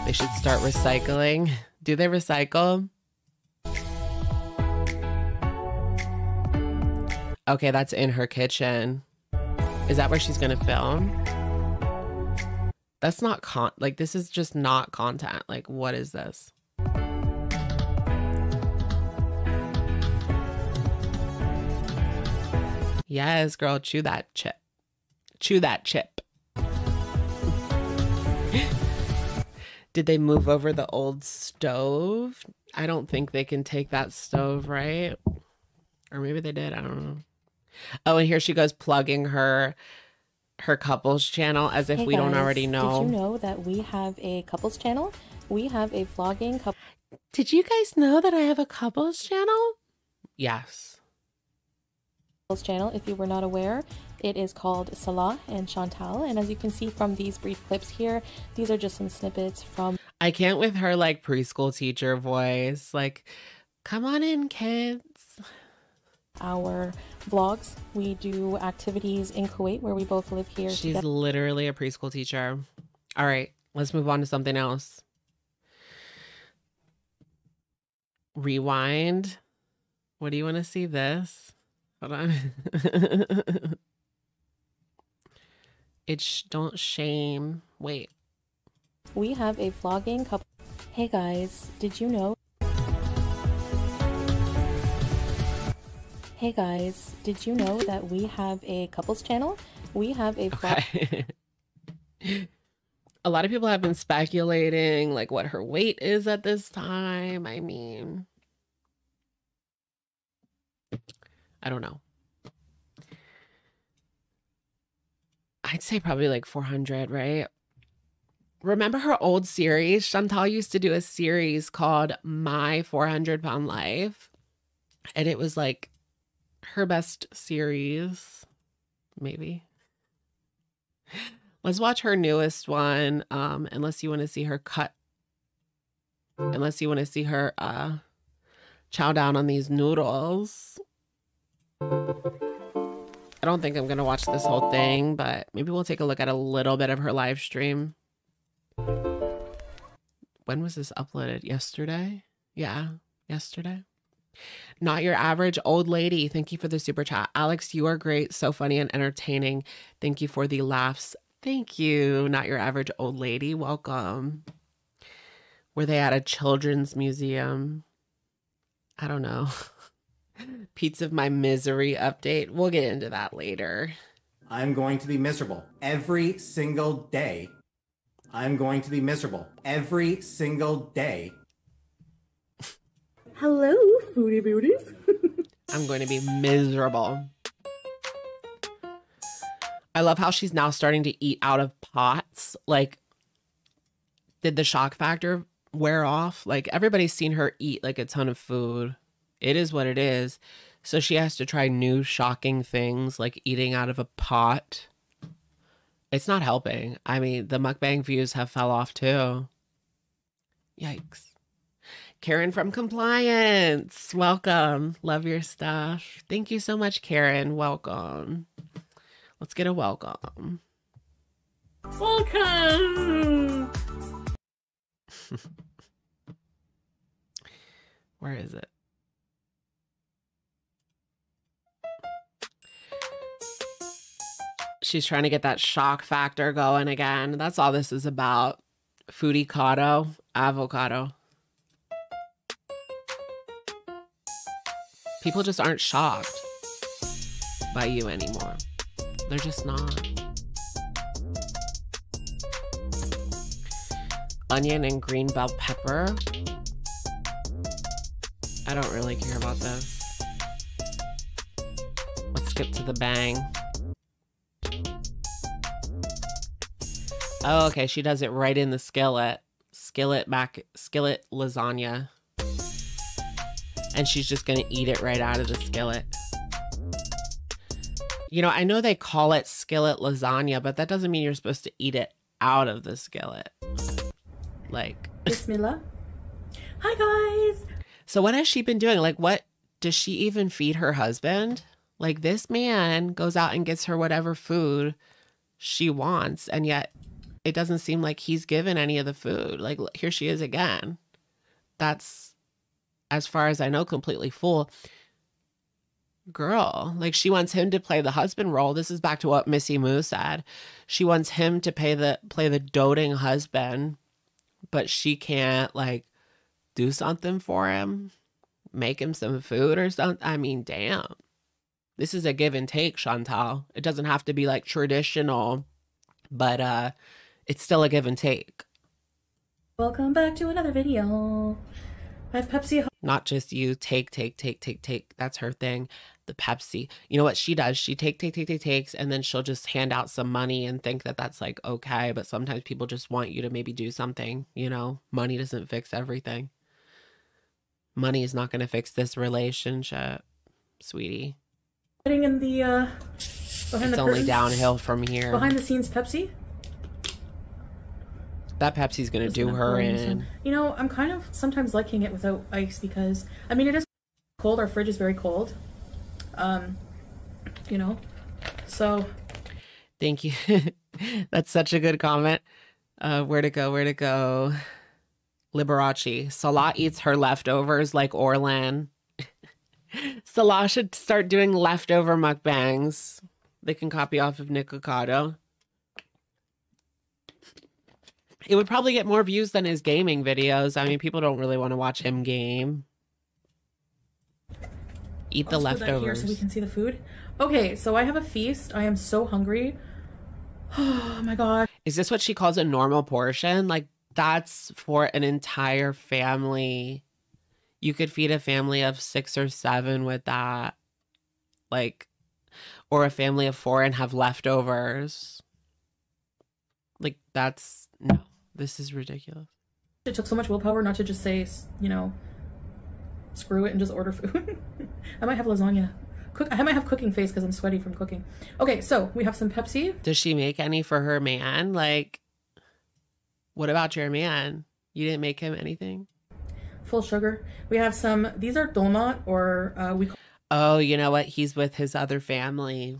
They should start recycling. Do they recycle? Okay, that's in her kitchen. Is that where she's going to film? That's not con like this is just not content. Like what is this? Yes, girl, chew that chip. Chew that chip. Did they move over the old stove? I don't think they can take that stove, right? Or maybe they did. I don't know. Oh, and here she goes plugging her her couples channel as if
Hey
we don't already know.
Did you know that we have a couples channel? We have a vlogging couple
Did you guys know that I have a couples channel? Yes.
Channel. If you were not aware, it is called Salah and Chantal. And as you can see from these brief clips here, these are just some snippets from
I can't with her like preschool teacher voice. Like, come on in, kids.
our vlogs. We do activities in Kuwait where we both live here
She's
together.
literally a preschool teacher. All right, let's move on to something else. Rewind. What do you want to see this? Hold on. it's sh- don't shame. Wait.
We have a vlogging couple. Hey guys, did you know? Hey guys, did you know that we have a couples channel? We have a.
Okay. a lot of people have been speculating like what her weight is at this time. I mean, I don't know. I'd say probably like 400, right? Remember her old series? Chantal used to do a series called My 400 Pound Life. And it was like her best series, maybe. Let's watch her newest one. Um, unless you want to see her cut, unless you want to see her uh chow down on these noodles. I don't think I'm gonna watch this whole thing, but maybe we'll take a look at a little bit of her live stream. When was this uploaded? Yesterday? Yeah, yesterday. Not your average old lady. Thank you for the super chat. Alex, you are great. So funny and entertaining. Thank you for the laughs. Thank you. Not your average old lady. Welcome. Were they at a children's museum? I don't know. Peetz of my misery update. We'll get into that later.
I'm going to be miserable every single day. I'm going to be miserable every single day.
Hello, foodie beauties.
I'm going to be miserable. I love how she's now starting to eat out of pots. Like, did the shock factor wear off? Like, everybody's seen her eat like a ton of food. It is what it is. So she has to try new shocking things like eating out of a pot. It's not helping. I mean, the mukbang views have fell off too. Yikes. Karen from compliance. Welcome. Love your stuff. Thank you so much, Karen. Welcome. Let's get a welcome.
Welcome.
Where is it? She's trying to get that shock factor going again. That's all this is about. Foodicado, avocado. People just aren't shocked by you anymore. They're just not. onion and green bell pepper. I don't really care about this. Let's skip to the bang. Oh, okay. She does it right in the skillet. Skillet mac skillet lasagna. And she's just gonna eat it right out of the skillet. You know, I know they call it skillet lasagna, but that doesn't mean you're supposed to eat it out of the skillet. Like,
Bismillah. Hi guys.
so what has she been doing? Like, what does she even feed her husband? Like, this man goes out and gets her whatever food she wants, and yet it doesn't seem like he's given any of the food. Like, here she is again. That's, as far as I know, completely full. Girl, like she wants him to play the husband role. This is back to what Missy Moo said. She wants him to pay the play the doting husband, but she can't like do something for him, make him some food or something. I mean, damn. This is a give and take, Chantal. It doesn't have to be like traditional, but uh it's still a give and take.
Welcome back to another video. I have Pepsi.
Not just you take, take, take, take, take. That's her thing. The Pepsi. You know what she does? She take, take, take, take, takes, and then she'll just hand out some money and think that that's like okay. But sometimes people just want you to maybe do something. You know, money doesn't fix everything. Money is not going to fix this relationship, sweetie.
Sitting in the uh behind
It's
the
only
curtains.
downhill from here.
Behind the scenes Pepsi.
That Pepsi's going to do her
in You know, I'm kind of sometimes liking it without ice because I mean it is cold. Our fridge is very cold. Um, you know, so
Thank you. That's such a good comment. Uh, where to go? Where to go? Liberace. Salah eats her leftovers like Orlin. Salah should start doing leftover mukbangs. They can copy off of Nick It would probably get more views than his gaming videos. I mean, people don't really want to watch him game. Eat the
I'll that here
leftovers.
so we can see the food. Okay, so I have a feast. I am so hungry. Oh my god.
Is this what she calls a normal portion? Like that's for an entire family. You could feed a family of 6 or 7 with that. Like or a family of 4 and have leftovers. Like that's no. This is ridiculous.
It took so much willpower not to just say, you know, screw it and just order food. I might have lasagna. Cook. I might have cooking face because I'm sweaty from cooking. Okay, so we have some Pepsi.
Does she make any for her man? Like what about your man? You didn't make him anything?
full sugar. We have some. These are dolma, or uh, we call
Oh, you know what? He's with his other family.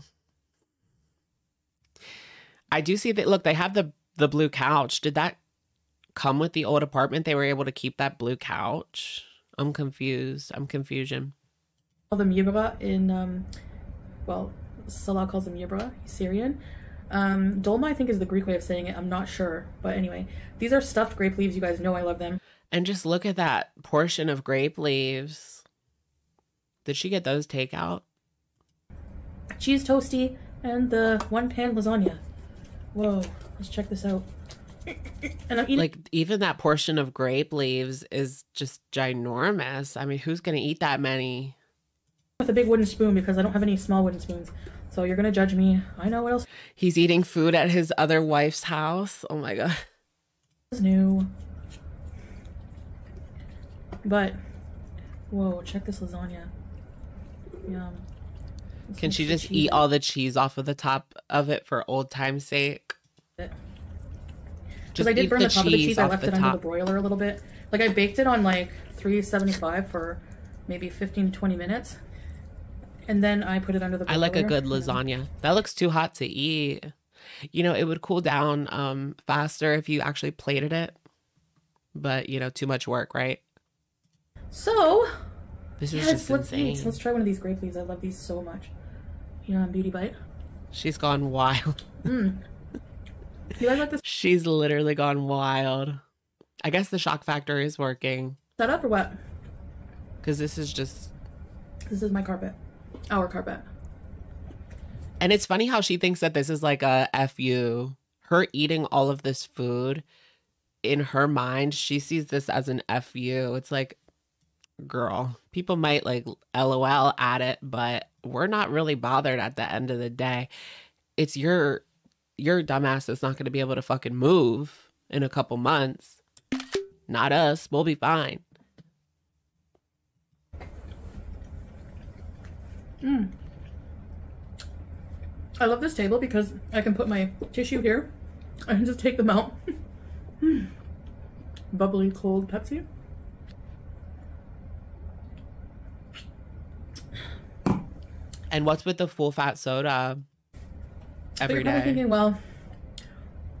I do see that. Look, they have the the blue couch. Did that come with the old apartment? They were able to keep that blue couch. I'm confused. I'm confusion.
them yibra in. Um, well, Salah calls them yibra. He's Syrian. Um, dolma, I think, is the Greek way of saying it. I'm not sure, but anyway, these are stuffed grape leaves. You guys know I love them.
And just look at that portion of grape leaves. Did she get those takeout?
Cheese toasty and the one pan lasagna. Whoa, let's check this out. And I'm eating.
Like even that portion of grape leaves is just ginormous. I mean, who's gonna eat that many?
with a big wooden spoon because I don't have any small wooden spoons. So you're gonna judge me. I know what else
He's eating food at his other wife's house. Oh my god.
is new. But whoa, check this lasagna. Yum. This
Can she just
cheesy.
eat all the cheese off of the top of it for old time's sake?
Because
Just
I did burn the, top of the cheese. I left
the
it under the broiler a little bit. Like I baked it on like 375 for maybe 15 to 20 minutes. And then I put it under the
I like a good
and then-
lasagna. That looks too hot to eat. You know, it would cool down um faster if you actually plated it. But, you know, too much work, right?
So,
This is
yes,
just
let's eat. Let's try one of these grape leaves. I love these so much. You know, beauty bite.
She's gone wild.
You guys like this
She's literally gone wild. I guess the shock factor is working
Set up or what?
because this is just.
This is my carpet. Our carpet.
And it's funny how she thinks that this is like a fu. Her eating all of this food in her mind, she sees this as an FU. It's like, girl, people might like LOL at it, but we're not really bothered at the end of the day. It's your your dumbass that's not going to be able to fucking move in a couple months. Not us. We'll be fine. Mm.
I love this table because I can put my tissue here and just take them out. Bubbly cold Pepsi.
And what's with the full fat soda every
you're probably
day?
thinking, well,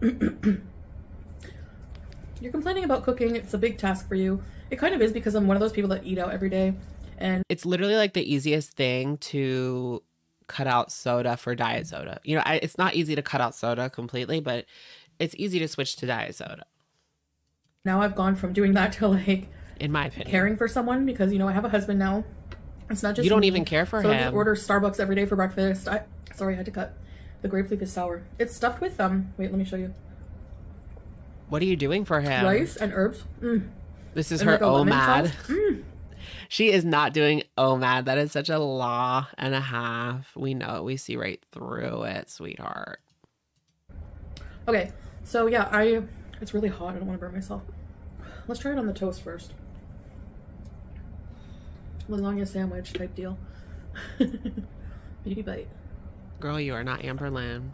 you're complaining about cooking. It's a big task for you. It kind of is because I'm one of those people that eat out every day. And
It's literally like the easiest thing to cut out soda for diet soda. You know, I, it's not easy to cut out soda completely, but it's easy to switch to diet soda,
now I've gone from doing that to like
in my opinion.
caring for someone because, you know, I have a husband now. It's not just
You don't
me.
even care for
so I
him.
just order Starbucks every day for breakfast. I sorry, I had to cut. The grape leaf is sour. It's stuffed with um. Wait, let me show you.
What are you doing for him?
Rice and herbs. Mm.
This is
And
her
like
OMAD.
Mm.
She is not doing OMAD. That is such a law and a half. We know it. We see right through it, sweetheart.
Okay, so yeah, I. It's really hot. I don't want to burn myself. Let's try it on the toast first. Lasagna sandwich type deal. Beauty bite.
Girl, you are not Amberlynn.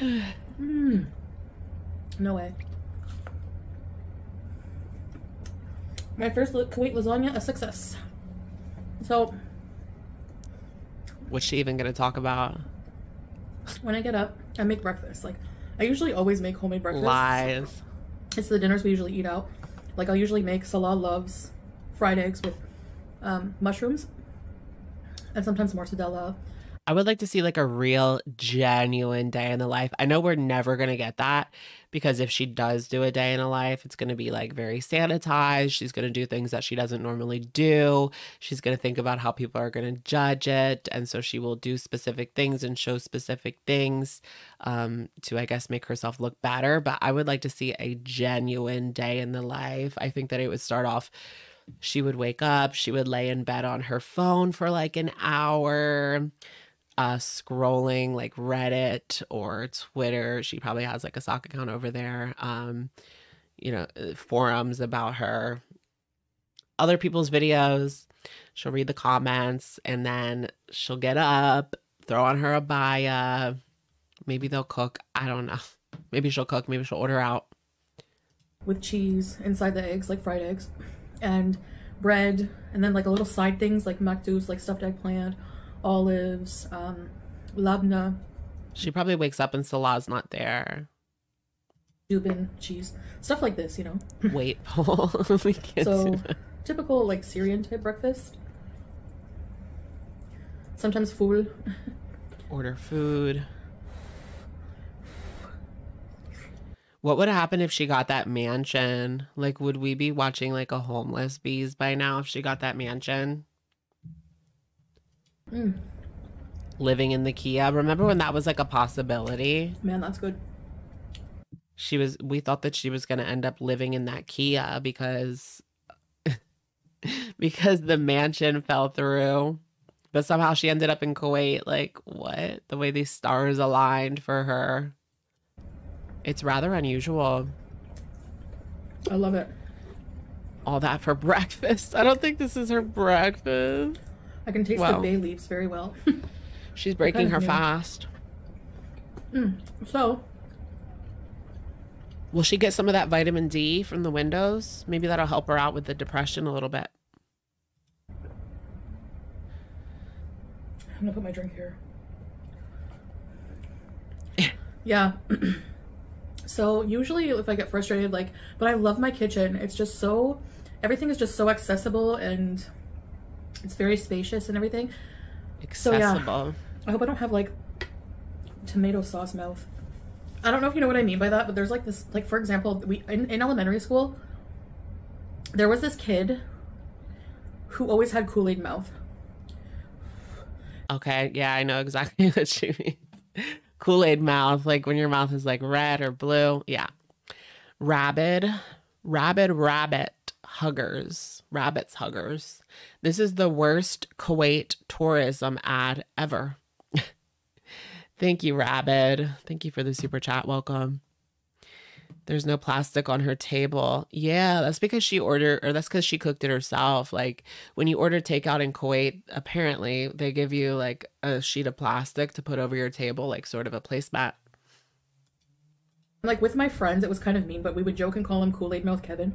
No way. My first Kuwait lasagna, a success. So
What's she even going to talk about?
when I get up, I make breakfast. Like I usually always make homemade breakfast.
Lies.
It's the dinners we usually eat out. Like I'll usually make Salah loves fried eggs with um, mushrooms and sometimes mortadella.
I would like to see like a real, genuine day in the life. I know we're never going to get that because if she does do a day in a life, it's going to be like very sanitized. She's going to do things that she doesn't normally do. She's going to think about how people are going to judge it. And so she will do specific things and show specific things um, to, I guess, make herself look better. But I would like to see a genuine day in the life. I think that it would start off she would wake up, she would lay in bed on her phone for like an hour, uh, scrolling like Reddit or Twitter. She probably has like a sock account over there. Um, you know, uh, forums about her, other people's videos. She'll read the comments and then she'll get up, throw on her abaya. Maybe they'll cook. I don't know. Maybe she'll cook. Maybe she'll order out.
with cheese inside the eggs, like fried eggs, and bread, and then like a little side things like makdous, like stuffed eggplant, olives, um, labna,
She probably wakes up and Salah's not there.
Dubin cheese, stuff like this, you know.
Wait, Paul. we can't
So typical like Syrian type breakfast. Sometimes full.
order food. What would happen if she got that mansion? Like, would we be watching like a homeless bees by now if she got that mansion?
Mm.
Living in the Kia. Remember when that was like a possibility?
Man, that's good.
She was, we thought that she was going to end up living in that Kia because, because the mansion fell through. But somehow she ended up in Kuwait. Like, what? The way these stars aligned for her. It's rather unusual.
I love it.
All that for breakfast. I don't think this is her breakfast.
I can taste
Wow.
the bay leaves very well.
She's breaking her
new.
fast.
Mm, so
Will she get some of that vitamin D from the windows? Maybe that'll help her out with the depression a little bit.
I'm gonna put my drink here. yeah. so usually if I get frustrated, like, but I love my kitchen. It's just so, everything is just so accessible and it's very spacious and everything. So, yeah.
Accessible.
I hope I don't have like tomato sauce mouth. I don't know if you know what I mean by that, but there's like this, like for example, we in, in elementary school, there was this kid who always had Kool Aid mouth.
Okay. Yeah, I know exactly what you mean. Kool Aid mouth, like when your mouth is like red or blue. Yeah. Rabid, rabid, rabbit huggers, rabbits huggers. This is the worst Kuwait tourism ad ever. Thank you, Rabid. Thank you for the super chat. Welcome. There's no plastic on her table. Yeah, that's because she ordered, or that's because she cooked it herself. Like when you order takeout in Kuwait, apparently they give you like a sheet of plastic to put over your table, like sort of a placemat.
Like with my friends, it was kind of mean, but we would joke and call him Kool Aid Mouth Kevin.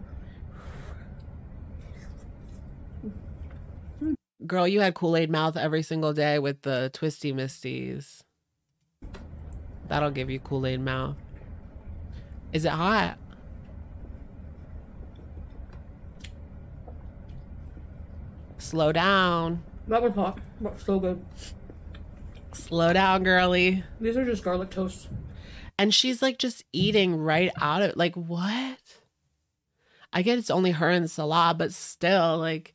Girl, you had Kool Aid mouth every single day with the twisty misties. That'll give you Kool Aid mouth. Is it hot? Slow down.
That was hot, but so good.
Slow down, girly.
These are just garlic toast.
And she's like just eating right out of like what? I get it's only her and Salah, but still, like,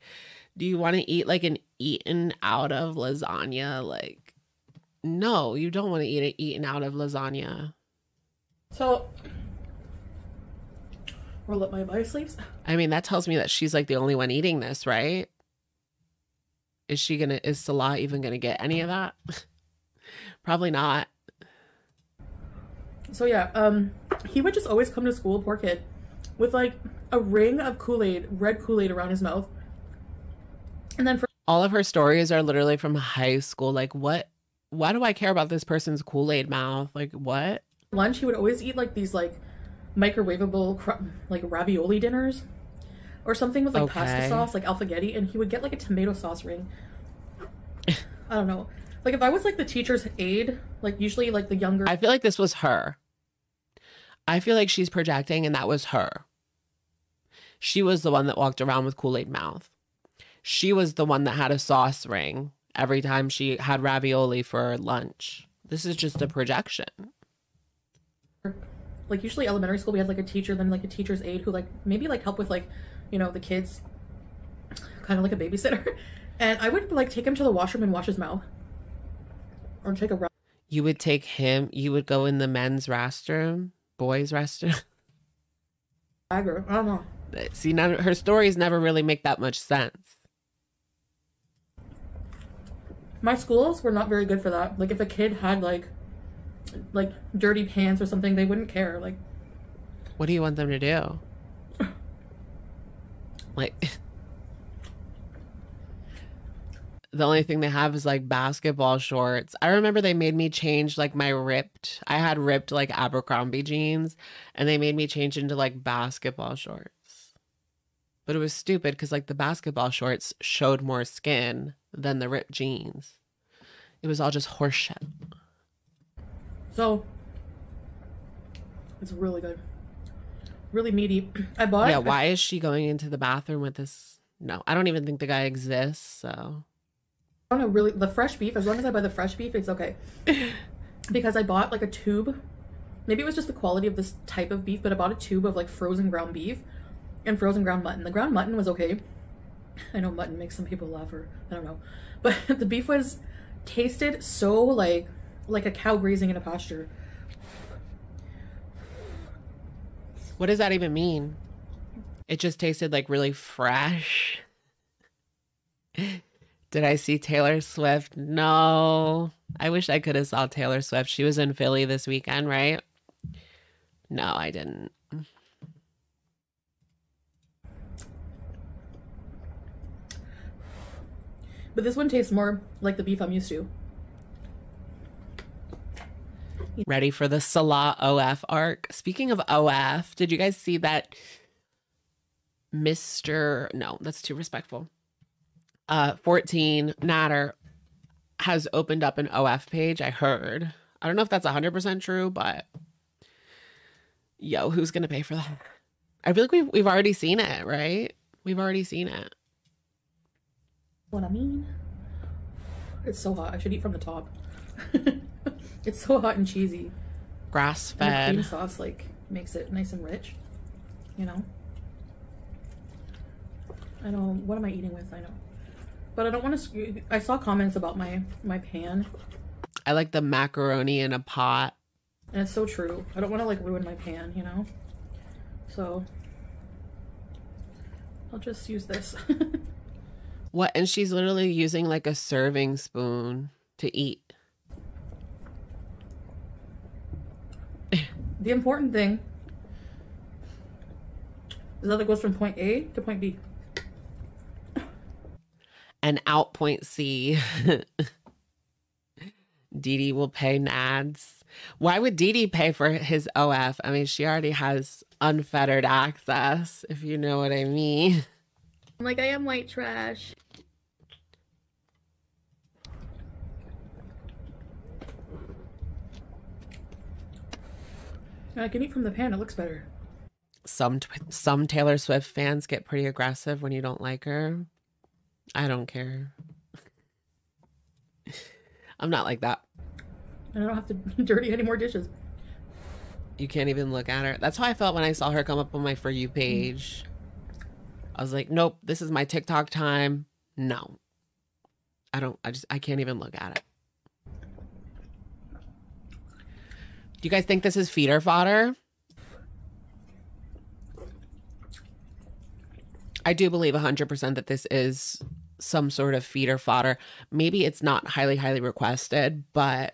do you want to eat like an eaten out of lasagna? Like, no, you don't want to eat an eaten out of lasagna.
So, roll up my body sleeves.
I mean, that tells me that she's like the only one eating this, right? Is she gonna, is Salah even gonna get any of that? Probably not.
So yeah, um, he would just always come to school, poor kid, with like a ring of Kool Aid, red Kool Aid around his mouth, and then for
All of her stories are literally from high school. Like, what? Why do I care about this person's Kool Aid mouth? Like, what?
lunch, he would always eat like these like microwavable cr- like ravioli dinners, or something with like pasta sauce, like Alphaghetti, and he would get like a tomato sauce ring. I don't know. Like if I was like the teacher's aide, like usually like the younger
I feel like this was her. I feel like she's projecting, and that was her. She was the one that walked around with Kool Aid mouth. She was the one that had a sauce ring every time she had ravioli for lunch. This is just a projection.
Like usually elementary school we had like a teacher then like a teacher's aide who like maybe like help with like you know the kids kind of like a babysitter. And i would like take him to the washroom and wash his mouth. Or take a rub
You would take him, you would go in the men's restroom, boys' restroom.
i don't know.
See, none, her stories never really make that much sense.
my schools were not very good for that. Like if a kid had like like dirty pants or something they wouldn't care like
What do you want them to do? Like, the only thing they have is like basketball shorts. I remember they made me change like my ripped, I had ripped like Abercrombie jeans, and they made me change into like basketball shorts. But it was stupid because like the basketball shorts showed more skin than the ripped jeans. It was all just horseshit.
So it's really good really meaty i bought
Yeah, why is she going into the bathroom with this? No, I don't even think the guy exists. So
I don't know, really, the fresh beef, as long as I buy the fresh beef, it's okay. because I bought like a tube. Maybe it was just the quality of this type of beef, but I bought a tube of like frozen ground beef and frozen ground mutton. The ground mutton was okay. I know mutton makes some people laugh, or I don't know. But the beef was tasted so like like a cow grazing in a pasture.
what does that even mean? It just tasted like really fresh. Did I see Taylor Swift? No. I wish I could have saw Taylor Swift. She was in Philly this weekend, right? No, I didn't.
But this one tastes more like the beef I'm used to.
Ready for the Salah OF arc. Speaking of OF, did you guys see that Mr. No, that's too respectful. Uh 14 Natter has opened up an OF page, I heard. I don't know if that's 100% true, but yo, who's going to pay for that? I feel like we've we've already seen it, right? We've already seen it.
What I mean? It's so hot. I should eat from the top. it's so hot and cheesy.
Grass
And the cream
fed.
sauce like makes it nice and rich. You know. I know. What am I eating with? I know. But I don't want to. I saw comments about my my pan.
I like the macaroni in a pot.
And it's so true. I don't want to like ruin my pan, you know? So I'll just use this.
What? And she's literally using like a serving spoon to eat.
The important thing is that it goes from point A to point B.
And out point C. Dee Dee will pay Nads. Why would Dee Dee pay for his OF? I mean, she already has unfettered access, if you know what I mean.
Like, I am white trash. I can eat from the pan. It looks better.
Some some Taylor Swift fans get pretty aggressive when you don't like her. I don't care. I'm not like that.
And I don't have to dirty any more dishes.
You can't even look at her. That's how I felt when I saw her come up on my For You page. I was like, nope, this is my TikTok time. No. I don't, I just, I can't even look at it. Do you guys think this is feeder fodder? I do believe 100% that this is some sort of feeder fodder. Maybe it's not highly, highly requested, but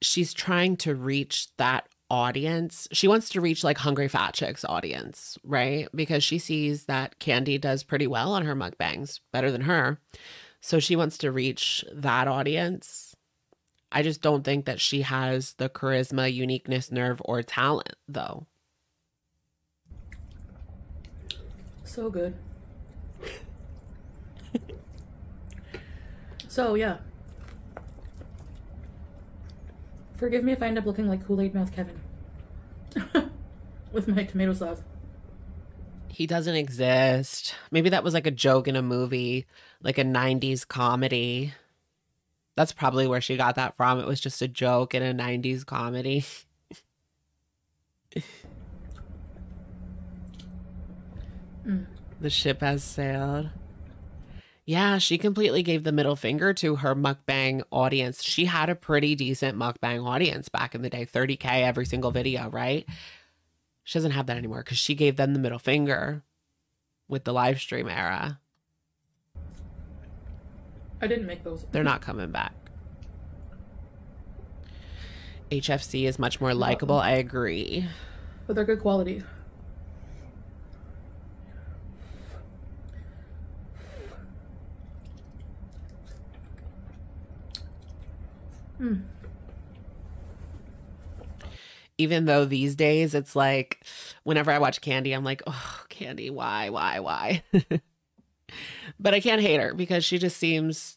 she's trying to reach that audience. She wants to reach like Hungry Fat Chicks audience, right? Because she sees that Candy does pretty well on her mukbangs, better than her. So she wants to reach that audience. I just don't think that she has the charisma, uniqueness, nerve, or talent, though.
So good. so yeah. Forgive me if I end up looking like Kool-Aid mouth Kevin. With my tomato sauce.
He doesn't exist. Maybe that was like a joke in a movie, like a 90s comedy. That's probably where she got that from. It was just a joke in a 90s comedy. The ship has sailed. Yeah, she completely gave the middle finger to her mukbang audience. She had a pretty decent mukbang audience back in the day 30K every single video, right? She doesn't have that anymore because she gave them the middle finger with the live stream era.
I didn't make those.
They're not coming back. HFC is much more likable. I agree.
But they're good quality. Hmm.
Even though these days it's like, whenever I watch Candy, I'm like, oh, Candy, why, why, why? but I can't hate her because she just seems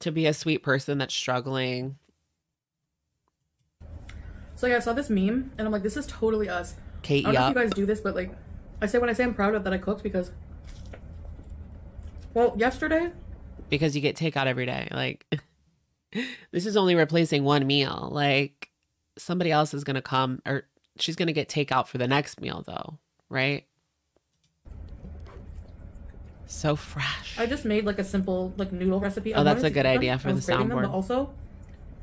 to be a sweet person that's struggling.
So yeah, I saw this meme and I'm like, this is totally us.
Kate
I don't know if you guys do this, but like, I say when I say I'm proud of that I cooked because, well, yesterday
because you get takeout every day. Like, this is only replacing one meal. Like, somebody else is going to come or she's going to get takeout for the next meal, though, right? So fresh.
I just made like a simple like noodle recipe. I
Oh, that's a good
keep them.
idea for the
craving them,
soundboard.
but also,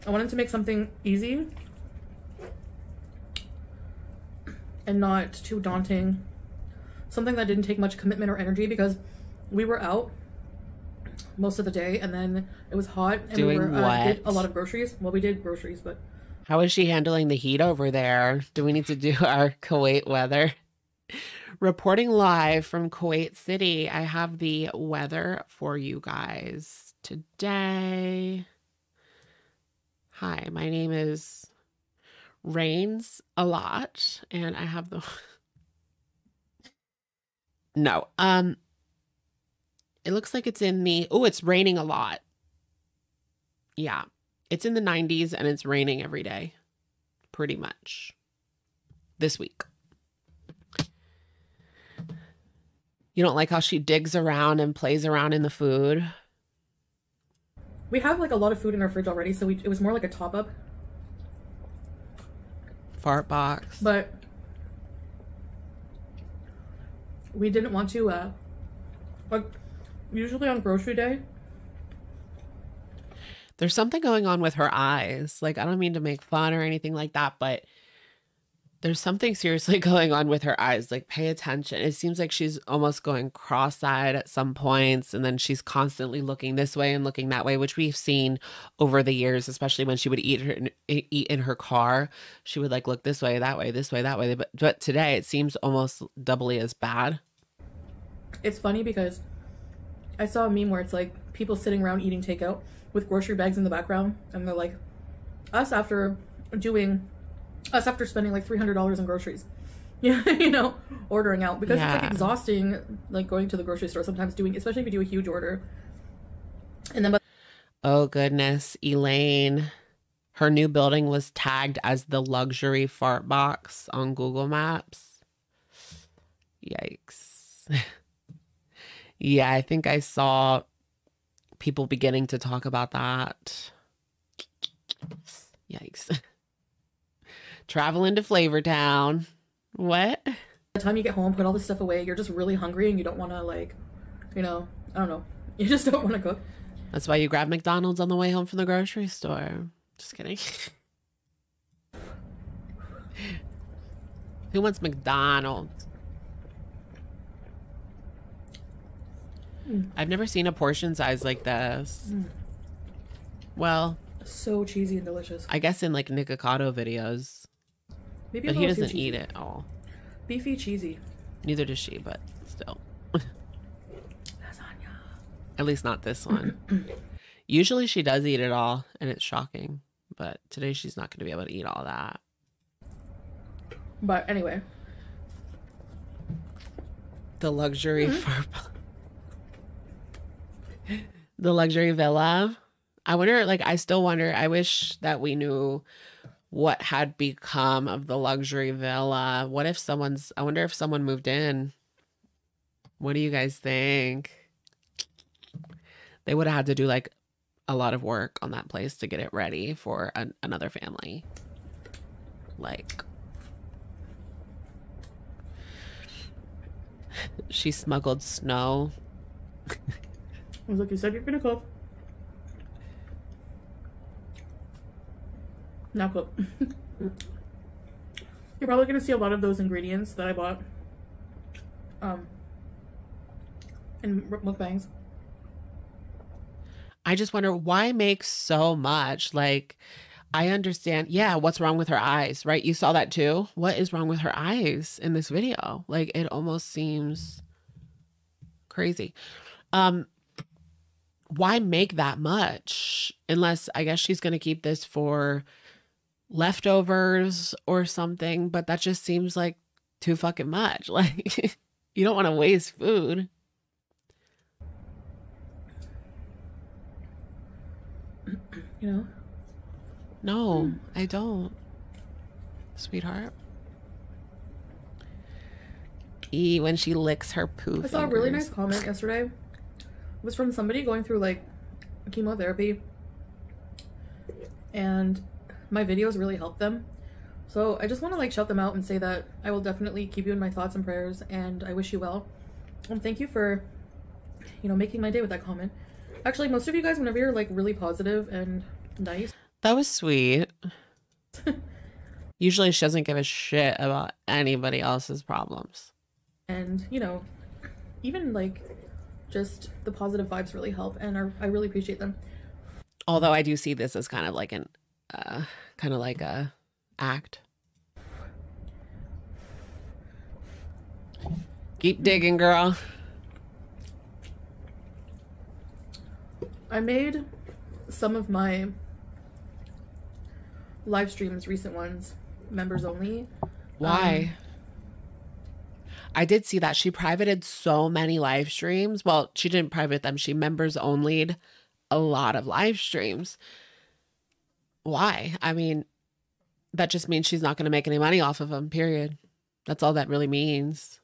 I wanted to make something easy and not too daunting. Something that didn't take much commitment or energy because we were out most of the day and then it was hot and
Doing
we were uh, did a lot of groceries. Well, we did groceries, but
How is she handling the heat over there? Do we need to do our Kuwait weather? Reporting live from Kuwait City, I have the weather for you guys today. Hi, my name is Rains a lot, and I have the No, um it looks like it's in the oh, it's raining a lot. Yeah. It's in the 90s and it's raining every day, pretty much. This week. You don't like how she digs around and plays around in the food?
we have like a lot of food in our fridge already, so we, it was more like a top up.
Fart box.
But we didn't want to uh like usually on grocery day
There's something going on with her eyes. Like, I don't mean to make fun or anything like that, but there's something seriously going on with her eyes. Like, pay attention. It seems like she's almost going cross eyed at some points, and then she's constantly looking this way and looking that way, which we've seen over the years, especially when she would eat her eat in her car. She would like look this way, that way, this way, that way. But but today it seems almost doubly as bad.
It's funny because I saw a meme where it's like people sitting around eating takeout with grocery bags in the background, and they're like, us after doing, us after spending like three hundred dollars on groceries. Yeah, you know, ordering out because it's like exhausting, like going to the grocery store sometimes doing, especially if you do a huge order. And then, but
Oh goodness, Elaine. Her new building was tagged as the luxury fart box on Google Maps. Yikes. yeah, I think I saw people beginning to talk about that. Yikes. Traveling to Flavortown. What?
by the time you get home, put all this stuff away, you're just really hungry and you don't want to like, you know, I don't know, you just don't want to cook.
That's why you grab McDonald's on the way home from the grocery store. Just kidding. Who wants McDonald's? Hmm. I've never seen a portion size like this. Hmm. Well,
So cheesy and delicious.
I guess in like Nikocado videos,
Maybe
but he doesn't eat it all.
Beefy cheesy.
Neither does she, but still.
Lasagna.
At least not this one. Usually she does eat it all, and it's shocking. But today she's not going to be able to eat all that.
But anyway,
The luxury
Mm-hmm.
for the luxury villa. I wonder, like, I still wonder. I wish that we knew what had become of the luxury villa. What if someone's, I wonder if someone moved in. What do you guys think? They would have had to do like a lot of work on that place to get it ready for an, another family. Like, she smuggled snow
I was like, you said you're gonna cook. Now cook. you're probably gonna see a lot of those ingredients that I bought. Um. In mukbangs.
I just wonder why make so much? Like, I understand. Yeah, what's wrong with her eyes, right? You saw that too. What is wrong with her eyes in this video? Like, it almost seems crazy. Um, why make that much? Unless I guess she's gonna keep this for leftovers or something, but that just seems like too fucking much. Like, you don't want to waste food.
You know.
No, hmm. I don't. Sweetheart. E when she licks her poo.
I saw a really nice comment yesterday. It was from somebody going through like chemotherapy. And my videos really help them. So I just want to like shout them out and say that I will definitely keep you in my thoughts and prayers and I wish you well. And thank you for you know making my day with that comment. Actually, most of you guys whenever you're like really positive and nice,
That was sweet. Usually she doesn't give a shit about anybody else's problems.
and you know even like just the positive vibes really help and are, I really appreciate them.
Although I do see this as kind of like an uh kind of like a act. Keep digging, girl.
I made some of my live streams, recent ones, members only.
Why? I did see that she privated so many live streams. Well, she didn't private them. She members onlyed a lot of live streams. Why? I mean, that just means she's not going to make any money off of them. Period. That's all that really means.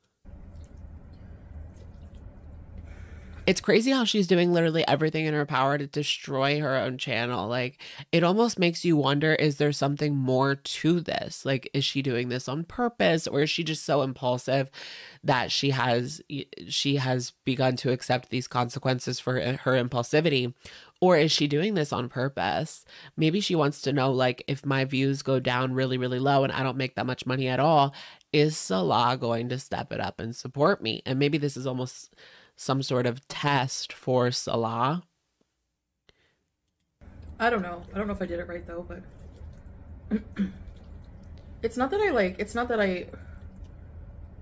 It's crazy how she's doing literally everything in her power to destroy her own channel. Like, it almost makes you wonder is there something more to this? Like, is she doing this on purpose or is she just so impulsive that she has she has begun to accept these consequences for her impulsivity? Or is she doing this on purpose? Maybe she wants to know like if my views go down really really low and I don't make that much money at all, is Salah going to step it up and support me? And maybe this is almost some sort of test for Salah.
I don't know. I don't know if I did it right though, but it's not that I like it's not that I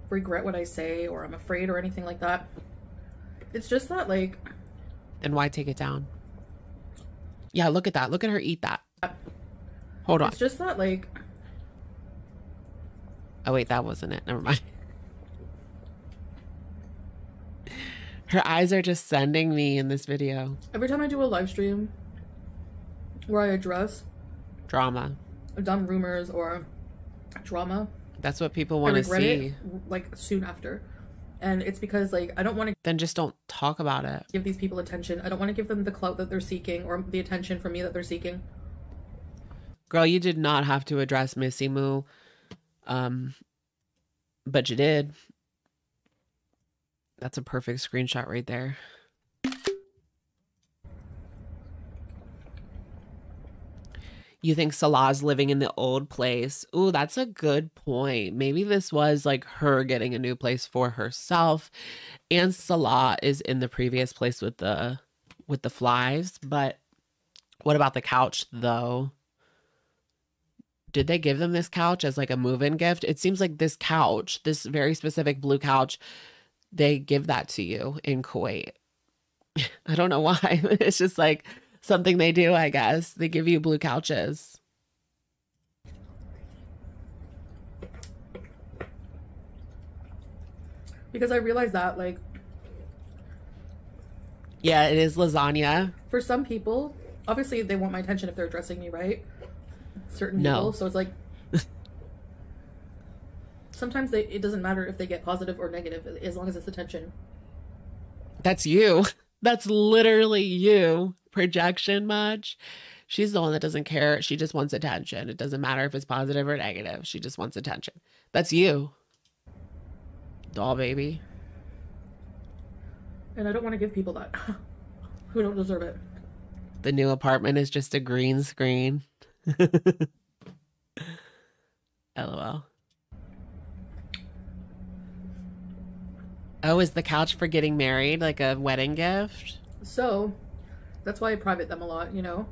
regret what I say or I'm afraid or anything like that. It's just that like
Then why take it down? Yeah, look at that. Look at her eat that. Hold on.
it's just that like
Oh wait, that wasn't it. Never mind. Her eyes are just sending me in this video.
every time I do a live stream where I address
Drama.
dumb rumors or drama,
That's what people want to see.
it like soon after. And it's because like I don't want to
Then just don't talk about it.
give these people attention. I don't want to give them the clout that they're seeking or the attention from me that they're seeking.
Girl, you did not have to address Missy Moo. Um but you did. That's a perfect screenshot right there. You think Salah's living in the old place? Ooh, that's a good point. Maybe this was like her getting a new place for herself, and Salah is in the previous place with the with the flies. But what about the couch though? Did they give them this couch as like a move-in gift? It seems like this couch, this very specific blue couch, they give that to you in Kuwait. I don't know why. It's just like something they do, I guess. They give you blue couches.
Because I realize that like
Yeah, it is lasagna.
for some people, obviously they want my attention if they're addressing me, right? Certain
No.
people. So it's like sometimes they it doesn't matter if they get positive or negative as long as it's attention.
That's you. That's literally you. Projection much. She's the one that doesn't care. She just wants attention. It doesn't matter if it's positive or negative. She just wants attention. That's you. Doll baby.
And I don't want to give people that who don't deserve it.
The new apartment is just a green screen. LOL. Oh, is the couch for getting married like a wedding gift?
So that's why I private them a lot, you know?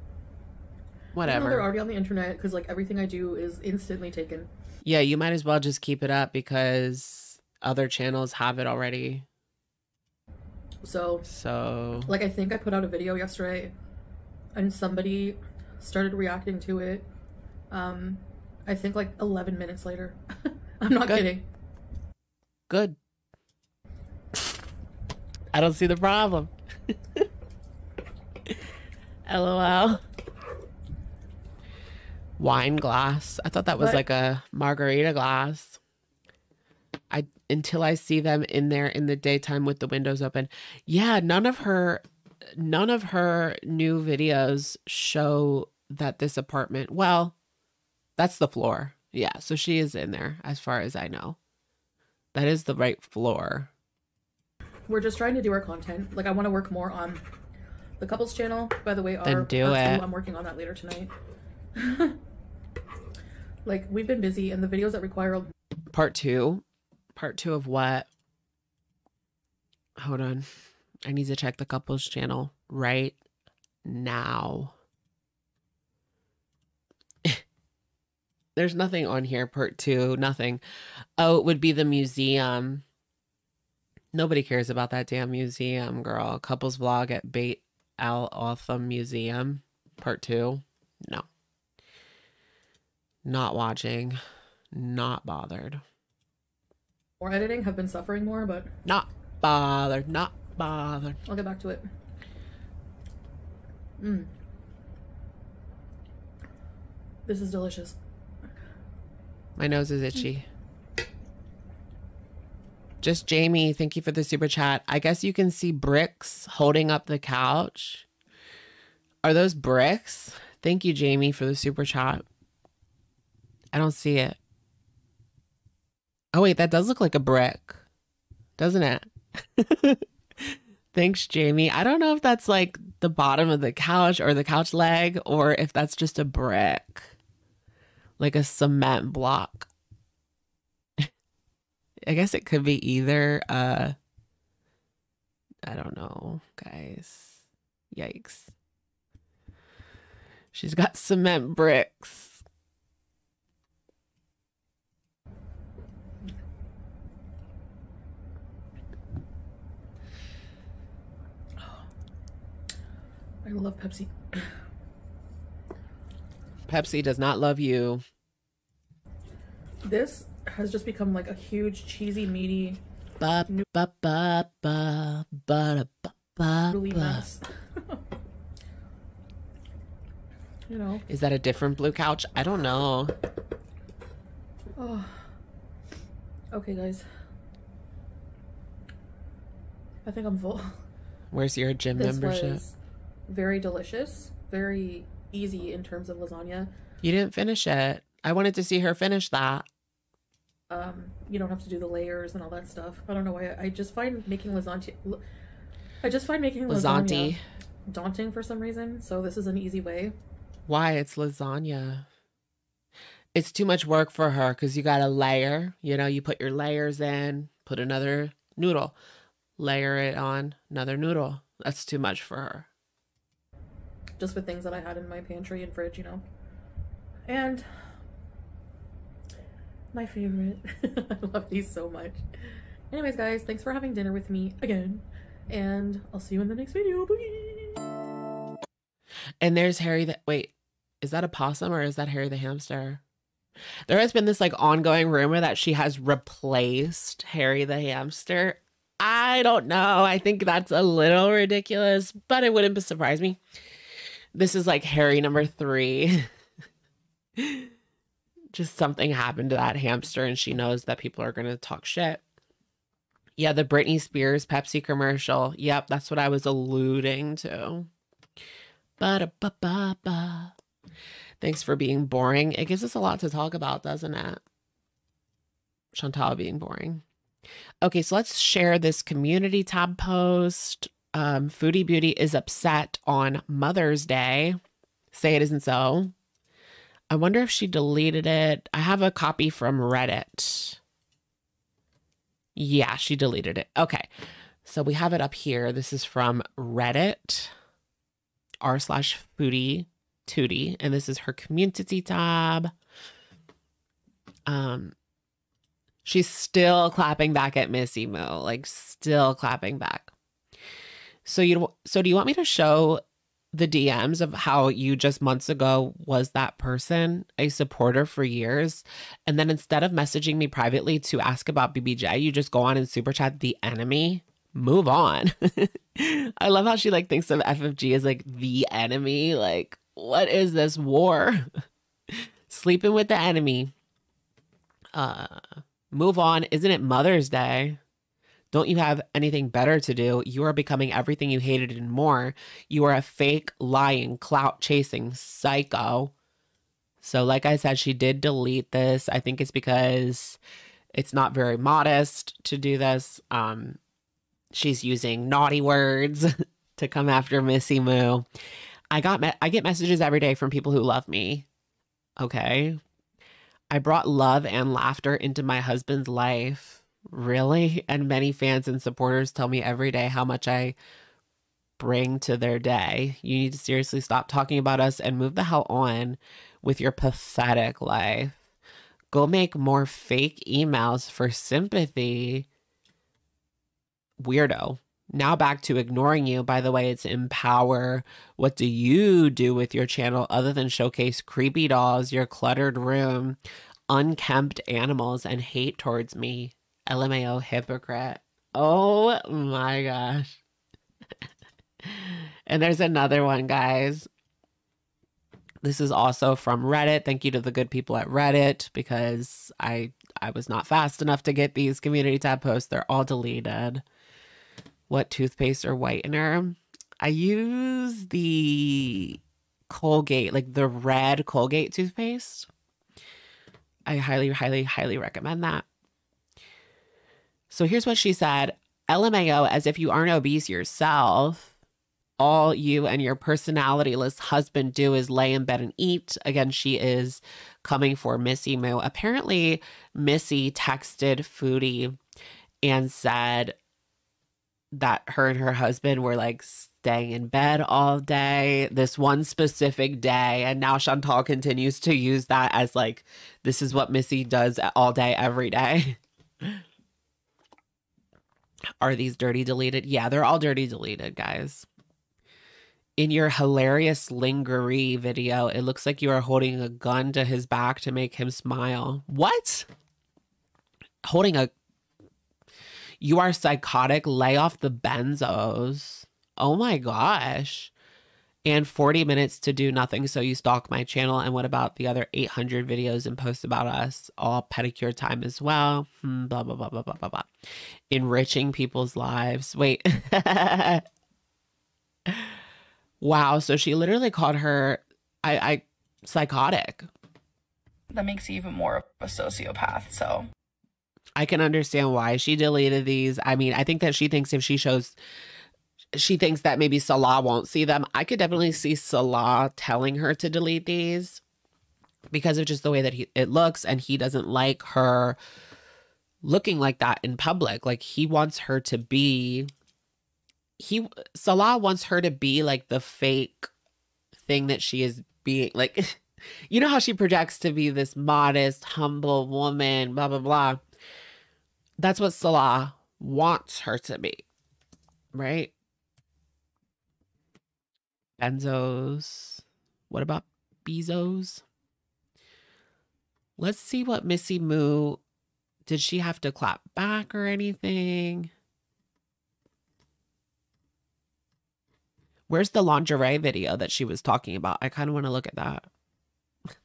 Though they're already on the internet because like everything I do is instantly taken.
Yeah, you might as well just keep it up because other channels have it already.
So
So,
like I think I put out a video yesterday and somebody started reacting to it. Um I think like 11 minutes later. I'm not
Good.
kidding.
good. I don't see the problem. LOL. Wine glass. I thought that was
What?
like a margarita glass. I until I see them in there in the daytime with the windows open. Yeah, none of her none of her new videos show that this apartment. Well, that's the floor. Yeah, so she is in there as far as I know. That is the right floor.
We're just trying to do our content. Like I want to work more on the couples channel. By the way,
are
Then
do it.
I'm working on that later tonight. like we've been busy and the videos that require
Part two. Part two of what? Hold on. I need to check the couples channel right now. There's nothing on here, part two. Nothing. Oh, it would be the museum. Nobody cares about that damn museum, girl. Couples vlog at Bait Al Othman Museum, part two. No. Not watching. Not bothered.
more editing have been suffering more, but
Not bothered. Not bothered.
I'll get back to it. Mm. This is delicious.
My nose is itchy. Just Jamie, thank you for the super chat. I guess you can see bricks holding up the couch. Are those bricks? Thank you, Jamie, for the super chat. I don't see it. Oh, wait, that does look like a brick, doesn't it? Thanks, Jamie. I don't know if that's like the bottom of the couch or the couch leg or if that's just a brick, like a cement block. I guess it could be either. Uh, I don't know, guys. Yikes. She's got cement bricks.
I love Pepsi.
Pepsi does not love you.
This has just become like a huge cheesy meaty
Ba ba ba ba ba ba ba.
really
ba.
mess. you know.
Is that a different blue couch? I don't know.
Oh. Okay, guys. I think I'm full.
Where's your gym
This
membership?
was very delicious, very easy in terms of lasagna.
You didn't finish it. I wanted to see her finish that.
Um, you don't have to do the layers and all that stuff. I don't know why. I just find making lasagna. I just find making lasagna
Lasagna.
daunting for some reason. So this is an easy way.
Why? It's lasagna. It's too much work for her because you got to layer. You know, you put your layers in, put another noodle, layer it on another noodle. That's too much for her.
just with things that I had in my pantry and fridge, you know. And my favorite. I love these so much. Anyways, guys, thanks for having dinner with me again. And I'll see you in the next video. Bye.
And there's Harry that wait, is that a possum or is that Harry the hamster? There has been this like ongoing rumor that she has replaced Harry the hamster. I don't know. I think that's a little ridiculous, but it wouldn't surprise me. This is like Harry number three. Just something happened to that hamster, and she knows that people are going to talk shit. Yeah, the Britney Spears Pepsi commercial. Yep, that's what I was alluding to. Ba-da-ba-ba-ba. Thanks for being boring. It gives us a lot to talk about, doesn't it? Chantal being boring. Okay, so let's share this community tab post. Um, Foodie Beauty is upset on Mother's Day. Say it isn't so. I wonder if she deleted it. I have a copy from Reddit. Yeah, she deleted it. Okay. So we have it up here. This is from Reddit r slash foodie tootie and this is her community tab um she's still clapping back at missy moo like still clapping back so you so do you want me to show the dms of how you just months ago was that person a supporter for years and then instead of messaging me privately to ask about bbj you just go on and super chat the enemy move on I love how she like thinks of FFG as like the enemy. Like, what is this war? Sleeping with the enemy. Uh move on. Isn't it Mother's Day? Don't you have anything better to do? You are becoming everything you hated and more. You are a fake, lying, clout chasing psycho. So, like I said, she did delete this. I think it's because it's not very modest to do this. Um, she's using naughty words to come after Missy Moo. I got me- I get messages every day from people who love me. Okay. I brought love and laughter into my husband's life. Really? And many fans and supporters tell me every day how much I bring to their day. You need to seriously stop talking about us and move the hell on with your pathetic life. Go make more fake emails for sympathy weirdo. Now back to ignoring you. By the way, it's empower. What do you do with your channel other than showcase creepy dolls, your cluttered room, unkempt animals, and hate towards me? LMAO hypocrite. Oh my gosh. and there's another one, guys. This is also from Reddit. Thank you to the good people at Reddit because I I was not fast enough to get these community tab posts. They're all deleted. What toothpaste or whitener? I use the Colgate, like the red Colgate toothpaste. I highly, highly, highly recommend that. So here's what she said LMAO, as if you aren't obese yourself. All you and your personalityless husband do is lay in bed and eat. Again, she is coming for Missy Moo. Apparently, Missy texted Foodie and said that her and her husband were like staying in bed all day, this one specific day. And now Chantal continues to use that as like, this is what Missy does all day, every day. Are these dirty deleted? Yeah, they're all dirty deleted, guys. In your hilarious lingerie video, it looks like you are holding a gun to his back to make him smile. What? Holding a. You are psychotic. Lay off the benzos. Oh my gosh. And 40 minutes to do nothing. So you stalk my channel. And what about the other 800 videos and posts about us? All pedicure time as well. Hmm, blah, blah, blah, blah, blah, blah, blah. Enriching people's lives. Wait. wow. So she literally called her I, I psychotic.
That makes you even more of a sociopath. So
I can understand why she deleted these. I mean, I think that she thinks if she shows she thinks that maybe Salah won't see them. I could definitely see Salah telling her to delete these because of just the way that he, it looks and he doesn't like her looking like that in public. Like he wants her to be he Salah wants her to be like the fake thing that she is being like you know how she projects to be this modest, humble woman, blah blah blah. That's what Salah wants her to be. Right? Benzos. What about Bezos? Let's see what Missy Moo did she have to clap back or anything? Where's the lingerie video that she was talking about? I kind of want to look at that.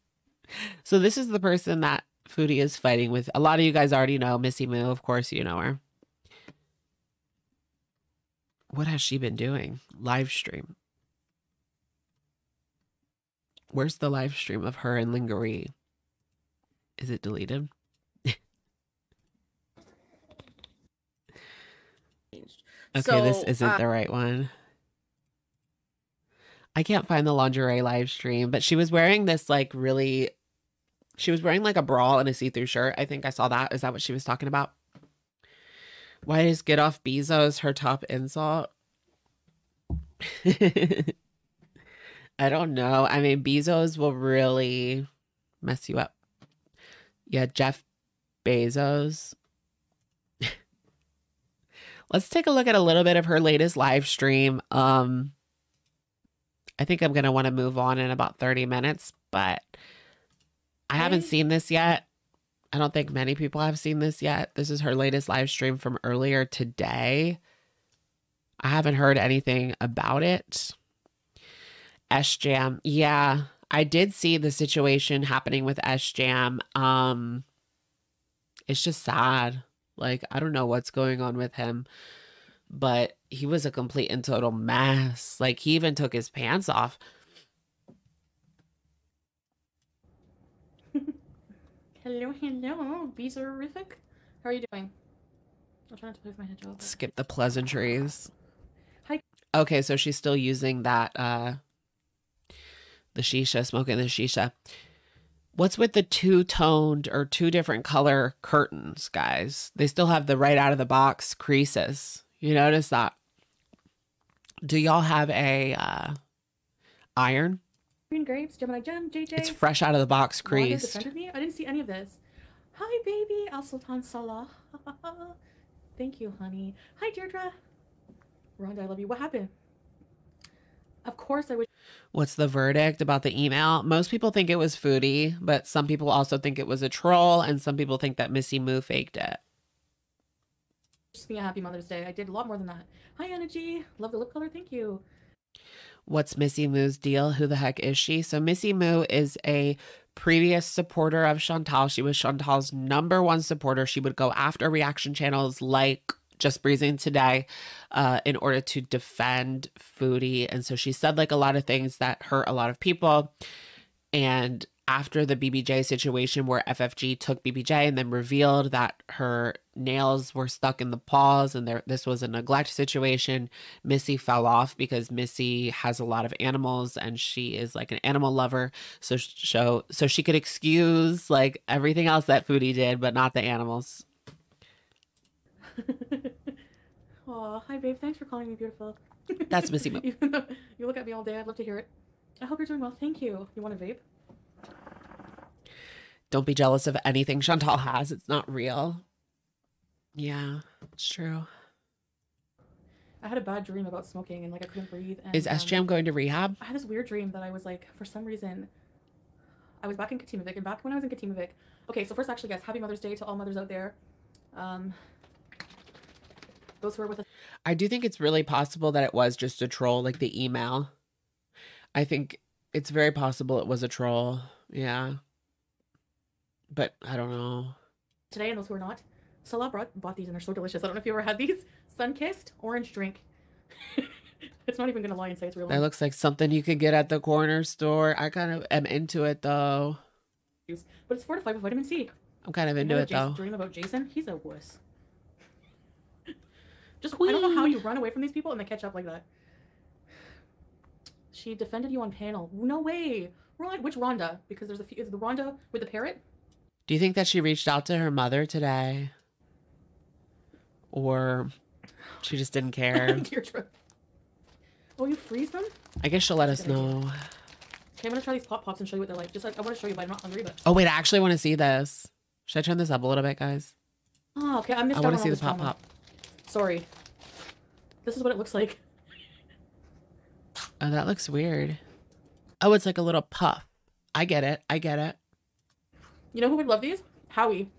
so this is the person that Foodie is fighting with. A lot of you guys already know Missy Moo. Of course, you know her. What has she been doing? Live stream. Where's the live stream of her in lingerie? Is it deleted? Okay, this isn't
uh,
the right one. I can't find the lingerie live stream, but she was wearing this like really she was wearing like a bra and a see-through shirt. I think I saw that. Is that what she was talking about? Why is get off Bezos her top insult? I don't know. I mean, Bezos will really mess you up. Yeah, Jeff Bezos. Let's take a look at a little bit of her latest live stream. Um I think I'm going to want to move on in about 30 minutes, but I haven't seen this yet. I don't think many people have seen this yet. This is her latest live stream from earlier today. I haven't heard anything about it. S Jam. Yeah, I did see the situation happening with S Jam. Um it's just sad. Like I don't know what's going on with him, but he was a complete and total mess. Like he even took his pants off.
Hello, hello. Bees are horrific. How are you doing? I'm trying to play with my head.
Skip the pleasantries.
Hi.
Okay, so she's still using that uh the shisha, smoking the shisha. What's with the two toned or two different color curtains, guys? They still have the right out of the box creases. You notice that? Do y'all have a uh iron?
Green grapes, Gemini Gem, JJ.
It's fresh out of the box creased.
I didn't see any of this. Hi, baby. Al Sultan Salah. Thank you, honey. Hi, Deirdre. Rhonda, I love you. What happened? Of course, I wish
What's the verdict about the email? Most people think it was Foodie, but some people also think it was a troll, and some people think that Missy Moo faked it.
Just me a happy Mother's Day. I did a lot more than that. Hi, Energy. Love the lip color. Thank you.
what's Missy Moo's deal? Who the heck is she? So Missy Moo is a previous supporter of Chantal. She was Chantal's number one supporter. She would go after reaction channels like Just Breezing Today uh, in order to defend Foodie. And so she said like a lot of things that hurt a lot of people. And after the BBJ situation where FFG took BBJ and then revealed that her nails were stuck in the paws and there this was a neglect situation, Missy fell off because Missy has a lot of animals and she is like an animal lover. So so so she could excuse like everything else that Foodie did, but not the animals.
Aw, hi babe. Thanks for calling me beautiful.
That's Missy Moo.
Even though you look at me all day, I'd love to hear it. I hope you're doing well. Thank you. You want a vape?
Don't be jealous of anything Chantal has. It's not real. Yeah, it's true.
I had a bad dream about smoking and like I couldn't breathe. And,
Is
um,
going to rehab?
I had this weird dream that I was like, for some reason, I was back in Katimavik, and back when I was in Katimavik. Okay, so first, actually, guys, happy Mother's Day to all mothers out there. Um, those who are with us.
I do think it's really possible that it was just a troll, like the email. I think it's very possible it was a troll. Yeah. But I don't know.
today and those who are not. Salah brought, bought these and they're so delicious. I don't know if you ever had these. Sun kissed orange drink. it's not even gonna lie and say it's real.
That looks like something you could get at the corner store. I kind of am into it though.
but it's fortified with vitamin C.
I'm kind of
You
into
know
it
Jason,
though.
Dream about Jason. He's a wuss. Just I don't know how you run away from these people and they catch up like that. She defended you on panel. No way. Ron, which Rhonda? Because there's a few. Is the Rhonda with the parrot?
Do you think that she reached out to her mother today? Or she just didn't care?
Deirdre. Oh, you freeze them?
I guess she'll let us
Good idea.
know.
Okay, I'm gonna try these pop pops and show you what they're like. Just like I want to show you, but I'm not hungry. But
Oh, wait, I actually want to see this. Should I turn this up a little bit, guys?
oh, okay, I missed
I want to see the
this
pop
drama.
pop.
Sorry. This is what it looks like.
Oh, that looks weird. Oh, it's like a little puff. I get it. I get it.
You know who would love these? Howie.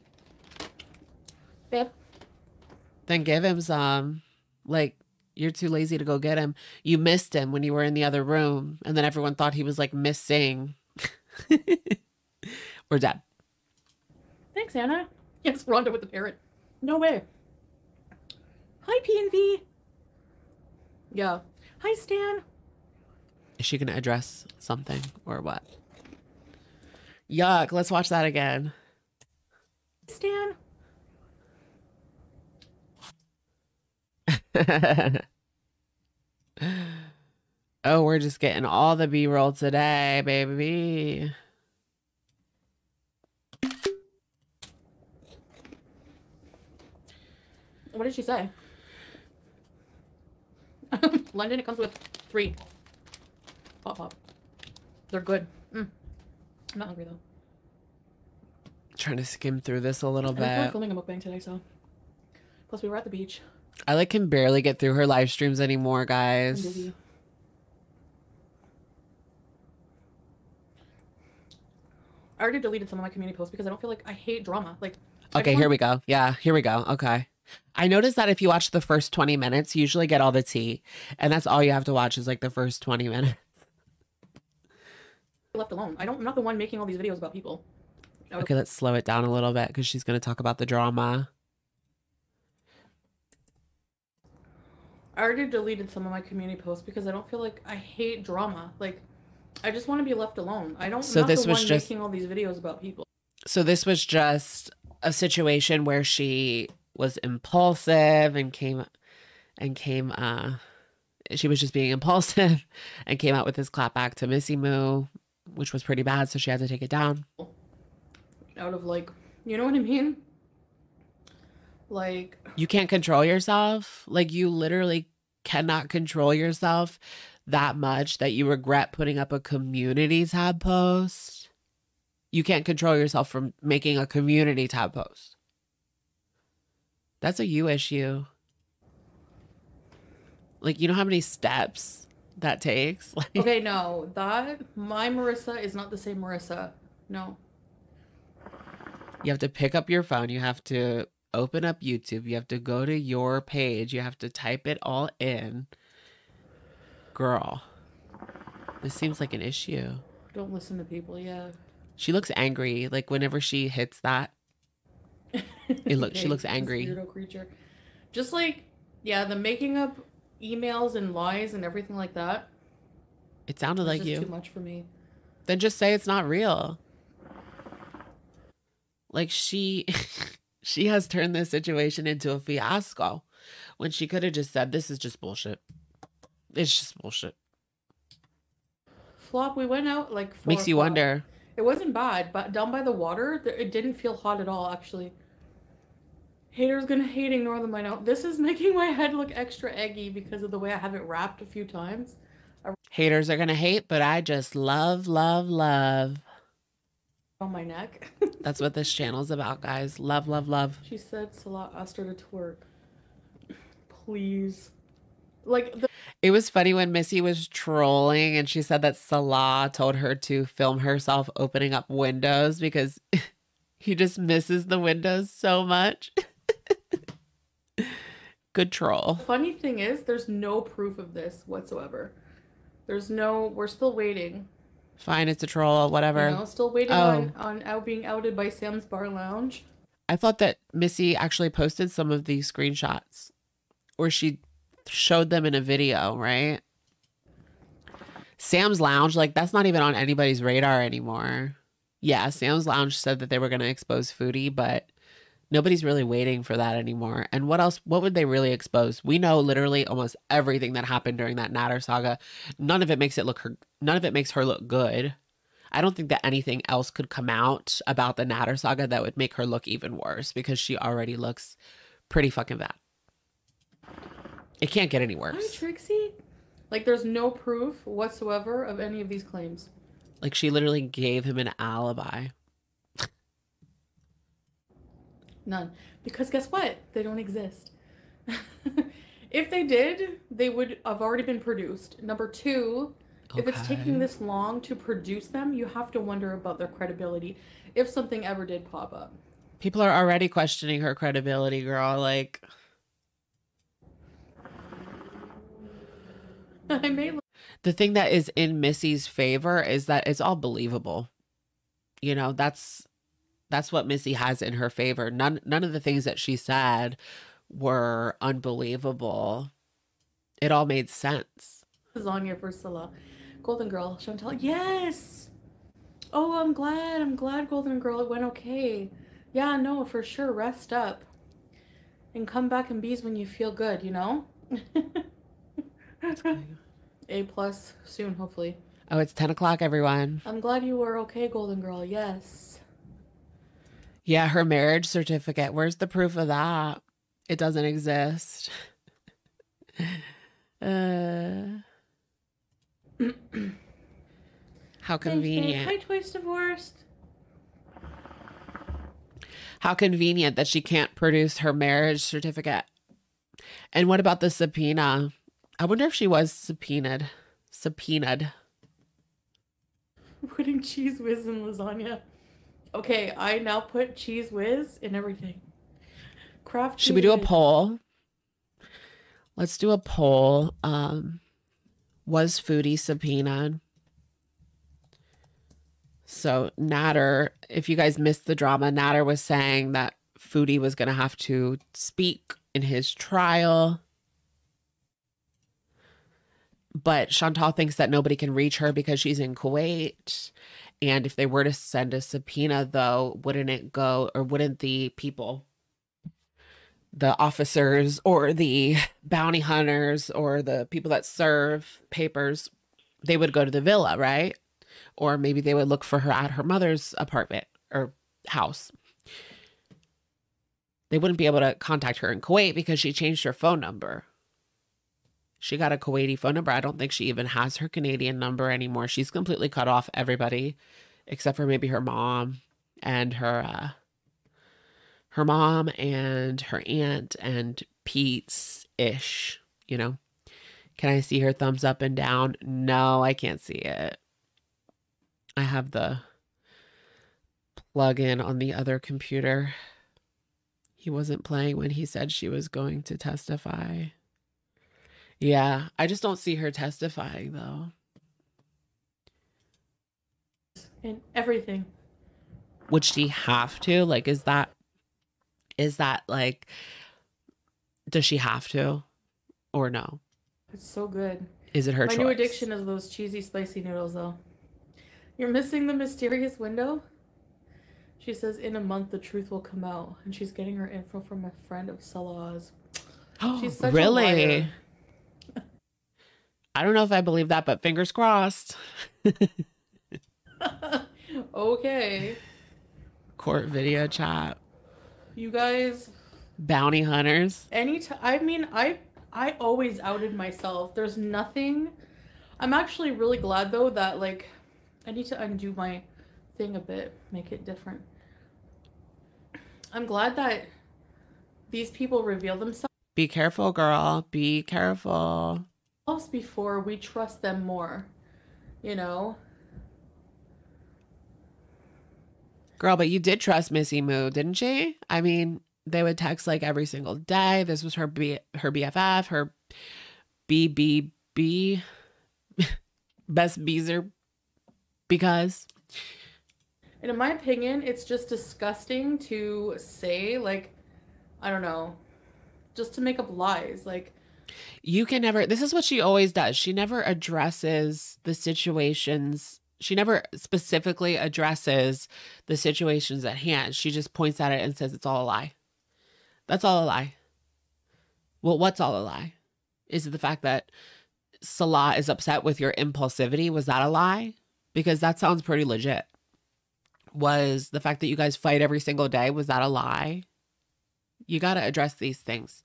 Babe.
Then give him some. Like, you're too lazy to go get him. You missed him when you were in the other room, and then everyone thought he was like missing. We're dead.
Thanks, Anna. Yes, Rhonda with the parrot. No way. Hi, P and V. Yeah. Hi, Stan.
Is she gonna address something or what? Yuck. Let's watch that again.
Stan.
oh, we're just getting all the B roll today, baby.
What did she say? London, it comes with three. Pop pop. They're good. Mm. I'm not hungry though.
Trying to skim through this a little bit.
I don't feel filming a mukbang today, so. Plus, we were at the beach.
I like can barely get through her live streams anymore,
I'm
guys.
I already deleted some of my community posts because I don't feel like I hate drama. Like,
Okay, here we go. Yeah, here we go. Okay. I noticed that if you watch the first 20 minutes, you usually get all the tea. And that's all you have to watch is like the first 20 minutes.
left alone. I don't. I'm not the one making all these videos about people.
Okay, let's slow it down a little bit because she's going to talk about the drama.
I already deleted some of my community posts because I don't feel like I hate drama. Like, I just want to be left alone. I don't.
So this
the
was
one
just-
making all these videos about people.
So this was just a situation where she was impulsive and came and came uh she was just being impulsive and came out with this clap back to Missy Moo, which was pretty bad, so she had to take it down.
Out of like, you know what I mean? Like,
You can't control yourself. Like you literally cannot control yourself that much that you regret putting up a community tab post. You can't control yourself from making a community tab post. That's a you issue. Like you know how many steps that takes? Like
okay, no, that my Marissa is not the same Marissa. No.
You have to pick up your phone. You have to open up YouTube. You have to go to your page. You have to type it all in. Girl. This seems like an issue.
Don't listen to people. Yeah.
She looks angry. Like whenever she hits that, it looks. she looks angry.
Weirdo creature. Just like, yeah, the making up emails and lies and everything like that.
It sounded like you.
too much for me.
Then just say it's not real. Like she, she has turned this situation into a fiasco, when she could have just said, "This is just bullshit. It's just bullshit."
Flop. We went out like. four
Makes you
o'clock.
wonder.
It wasn't bad, but down by the water, it didn't feel hot at all. Actually. Haters gonna hate. Ignore them. I know. This is making my head look extra eggy because of the way I have it wrapped a few times.
Haters are gonna hate, but I just love, love, love.
On my neck.
That's what this channel's about, guys. Love, love, love.
She said Salah asked her to twerk. Please. Like the
It was funny when Missy was trolling and she said that Salah told her to film herself opening up windows because he just misses the windows so much. Good troll.
funny thing is there's no proof of this whatsoever. There's no we're still waiting.
Fine, it's a troll, whatever.
You know, still waiting
Oh.
on on out being outed by Sam's Bar Lounge.
I thought that Missy actually posted some of these screenshots or she showed them in a video, right? Sam's Lounge, like that's not even on anybody's radar anymore. Yeah, Sam's Lounge said that they were going to expose Foodie, but nobody's really waiting for that anymore. And what else? What would they really expose? We know literally almost everything that happened during that Natter saga. None of it makes it look her. None of it makes her look good. I don't think that anything else could come out about the Natter saga that would make her look even worse because she already looks pretty fucking bad. It can't get any
Hi,
worse.
Trixie. Like there's no proof whatsoever of any of these claims.
Like she literally gave him an alibi.
None. Because guess what? They don't exist. if they did, they would have already been produced. Number two, if it's taking this long to produce them, you have to wonder about their credibility if something ever did pop up.
People are already questioning her credibility, girl. Like,
I may
the thing that is in Missy's favor is that it's all believable. You know, that's that's what Missy has in her favor. None none of the things that she said were unbelievable. It all made sense.
lasagna for Scylla. Golden Girl, Chantal. Yes! Oh, I'm glad. I'm glad, Golden Girl. It went okay. Yeah, no, for sure. Rest up. And come back and bees when you feel good, you know? A plus soon, hopefully.
Oh, it's 10 o'clock, everyone.
I'm glad you were okay, Golden Girl. Yes.
Yeah, her marriage certificate. Where's the proof of that? It doesn't exist. uh, how convenient.
Hi, Twice Divorced.
How convenient that she can't produce her marriage certificate. And what about the subpoena? I wonder if she was subpoenaed. Subpoenaed.
Putting cheese whiz in lasagna. Okay, I now put cheese whiz in everything. Kraft
Should we do a poll? Let's do a poll. Um, was Foodie subpoenaed? So Natter, if you guys missed the drama, Natter was saying that Foodie was going to have to speak in his trial. But Chantal thinks that nobody can reach her because she's in Kuwait. And if they were to send a subpoena, though, wouldn't it go, or wouldn't the people, the officers or the bounty hunters or the people that serve papers, they would go to the villa, right? Or maybe they would look for her at her mother's apartment or house. They wouldn't be able to contact her in Kuwait because she changed her phone number. She got a Kuwaiti phone number. I don't think she even has her Canadian number anymore. She's completely cut off everybody except for maybe her mom and her uh her mom and her aunt and Peetz ish, you know. Can I see her thumbs up and down? No, I can't see it. I have the plug in on the other computer. He wasn't playing when he said she was going to testify. Yeah, I just don't see her testifying though.
in everything.
Would she have to? Like, is that, is that like, does she have to or no?
It's so good.
Is it her
My
choice?
new addiction is those cheesy, spicy noodles, though. You're missing the mysterious window? She says, in a month, the truth will come out. And she's getting her info from a friend of Salah's. She's such a
really?
liar.
I don't know if I believe that, but fingers crossed.
Okay.
Court video chat.
You guys,
Bounty hunters.
anytime, I mean, I, I always outed myself. There's nothing. I'm actually really glad, though, that, like, I need to undo my thing a bit, make it different. I'm glad that these people reveal themselves.
Be careful, girl. Be careful.
Before we trust them more. You know?
Girl, but you did trust Missy Moo, didn't she? I mean, they would text like every single day. This was her B- her BFF, her BBB, best Beezer, because
And in my opinion, it's just disgusting to say, like, I don't know, just to make up lies. Like,
you can never. This is what she always does. She never addresses the situations. She never specifically addresses the situations at hand. She just points at it and says it's all a lie. That's all a lie. Well, what's all a lie? Is it the fact that Salah is upset with your impulsivity? Was that a lie? Because that sounds pretty legit. Was the fact that you guys fight every single day, was that a lie? You got to address these things.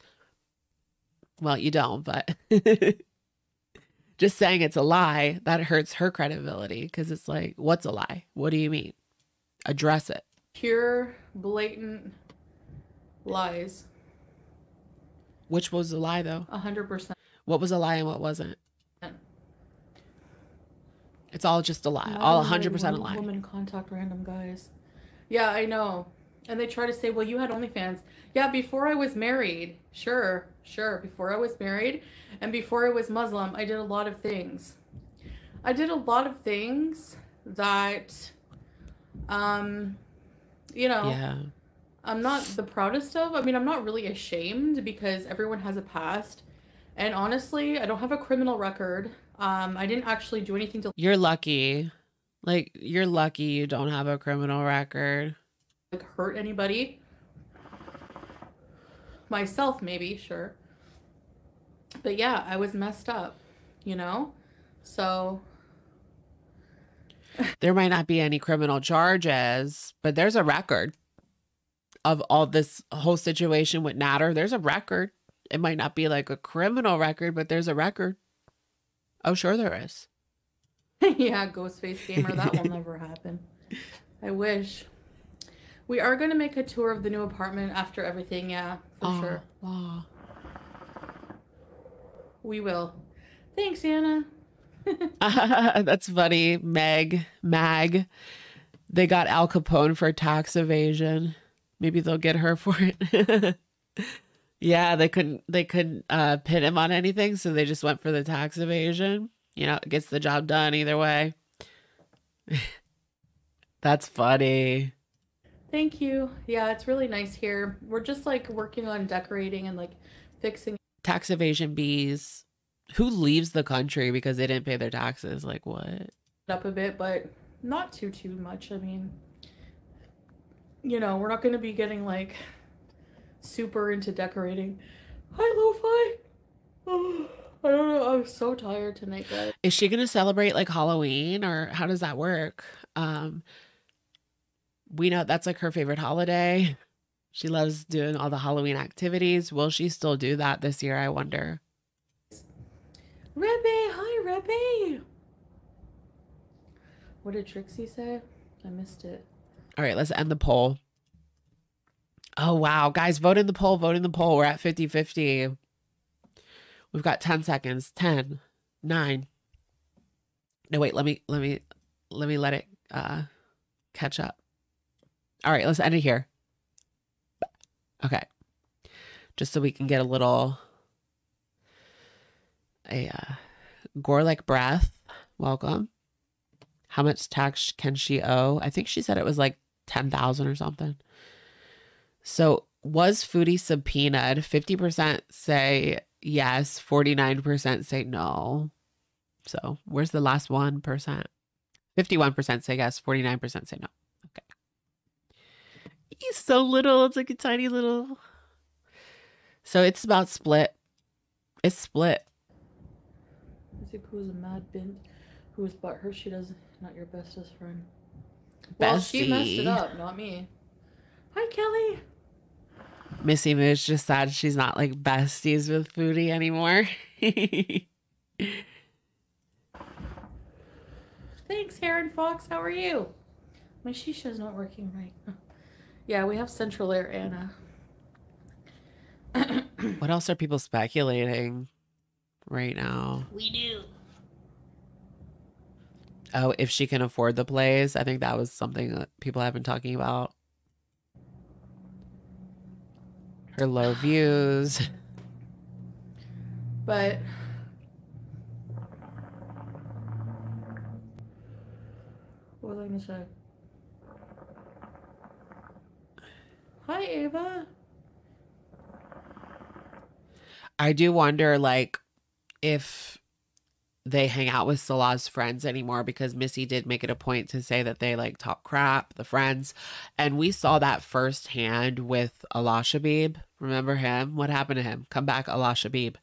Well, you don't, but just saying it's a lie, that hurts her credibility because it's like, what's a lie? What do you mean? Address it.
pure, blatant lies.
Which was a lie, though?
A hundred percent.
What was a lie and what wasn't? It's all just a lie.
Not
all
even
100% a lie.
Women contact random guys. Yeah, I know. And they try to say, well, you had OnlyFans. Yeah, before I was married. Sure, sure. Before I was married and before I was Muslim, I did a lot of things. I did a lot of things that, um, you know,
Yeah.
I'm not the proudest of. I mean, I'm not really ashamed because everyone has a past. And honestly, I don't have a criminal record. Um, I didn't actually do anything to
You're lucky. Like, you're lucky you don't have a criminal record.
Like hurt anybody. Myself, maybe, sure. But yeah, I was messed up, you know? So,
There might not be any criminal charges, but there's a record of all this whole situation with Natter. There's a record. It might not be like a criminal record, but there's a record. Oh, sure there is.
yeah, Ghostface Gamer, that will never happen. I wish. We are going to make a tour of the new apartment after everything, yeah, for
Oh,
sure.
wow.
We will. Thanks, Anna.
That's funny. Meg, Mag. They got Al Capone for tax evasion. Maybe they'll get her for it. yeah, they couldn't they couldn't uh pin him on anything, so they just went for the tax evasion. You know, it gets the job done either way. That's funny.
Thank you. Yeah, it's really nice here. We're just like working on decorating and like fixing
Tax evasion bees. Who leaves the country because they didn't pay their taxes? Like what?
up a bit, but not too too much. I mean, you know, we're not going to be getting like super into decorating. Hi, Lo-Fi. Oh, I don't know. I'm so tired tonight, guys.
is she gonna celebrate like halloween or how does that work um we know that's like her favorite holiday. She loves doing all the halloween activities. Will she still do that this year i wonder?
Rebbe, hi, Rebbe. What did Trixie say? I missed it.
all right let's end the poll. Oh wow. Guys vote in the poll vote in the poll. We're at 50 50 we've got 10 seconds. 10 9 no wait let me let me let me let it uh catch up all right let's end it here okay just so we can get a little a uh, gore like breath welcome How much tax can she owe? I think she said it was like 10,000 or something. So, was Foodie subpoenaed? 50% say yes, 49% say no. So, where's the last 1%? 51% say yes, 49% say no. He's so little. It's like a tiny little. So, it's about split. It's split.
Missy Pooh's a mad bint who has is her. she does not your bestest friend. Well, she messed it up, not me. Hi, Kelly.
Missy Moo's just sad she's not like besties with Foodie anymore.
Thanks, Heron Fox. How are you? My shisha's not working right. Yeah, we have Central Air Anna.
what else are people speculating right now?
We do.
Oh, if she can afford the plays. I think that was something that people have been talking about. Her low views.
But what was I gonna say? Hi, Ava.
I do wonder, like, if they hang out with Salah's friends anymore because Missy did make it a point to say that they like talk crap, the friends. And we saw that firsthand with Allah Shabib. Remember him? What happened to him? Come back, Allah Shabib.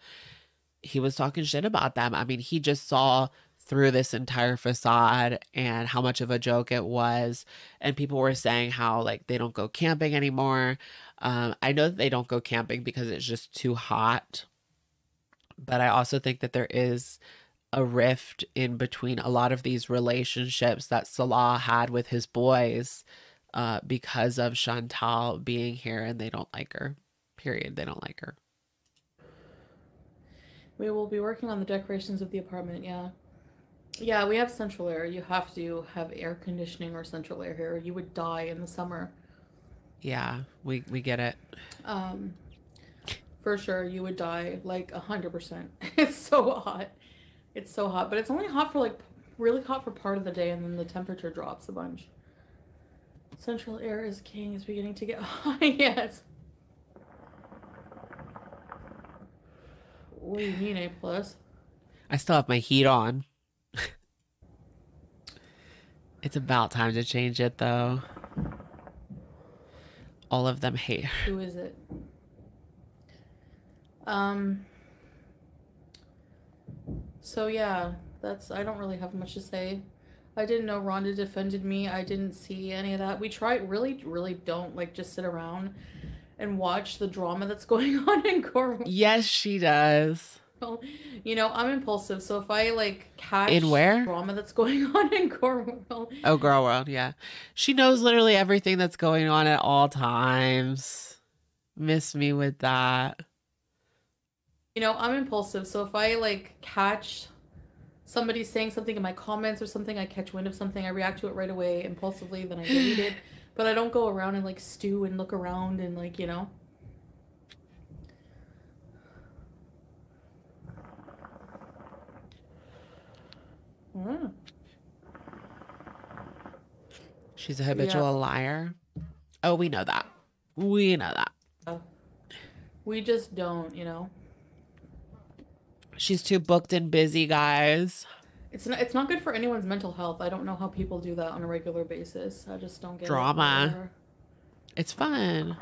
He was talking shit about them. I mean, he just saw through this entire facade and how much of a joke it was. And people were saying how like they don't go camping anymore. Um, I know that they don't go camping because it's just too hot. But I also think that there is a rift in between a lot of these relationships that Salah had with his boys uh, because of Chantal being here and they don't like her. Period. They don't like her.
We will be working on the decorations of the apartment, yeah. Yeah, we have central air. You have to have air conditioning or central air here. You would die in the summer.
Yeah, we, we get it.
Um, for sure, you would die like a hundred percent. It's so hot. It's so hot, but it's only hot for like really hot for part of the day, and then the temperature drops a bunch. Central air is king. Is beginning to get hot. yes. What do you mean A plus?
I still have my heat on. It's about time to change it though. All of them hate her.
Who is it? Um. So yeah, that's. I don't really have much to say. I didn't know Rhonda defended me. I didn't see any of that. We try really, really don't like just sit around and watch the drama that's going on in Cornwall.
Yes, she does.
You know, I'm impulsive, so if I like catch
In where?
drama that's going on in Girl World.
Oh, Girl World, yeah. She knows literally everything that's going on at all times. Miss me with that.
you know, I'm impulsive, so if I like catch somebody saying something in my comments or something, I catch wind of something, I react to it right away impulsively, then I delete it. But I don't go around and like stew and look around and like, you know. Mm.
She's a habitual liar. Oh, we know that. We know that.
We just don't, you know.
She's too booked and busy, guys.
It's not it's not good for anyone's mental health. I don't know how people do that on a regular basis. I just don't get it.
Drama.
Whatever.
It's fun.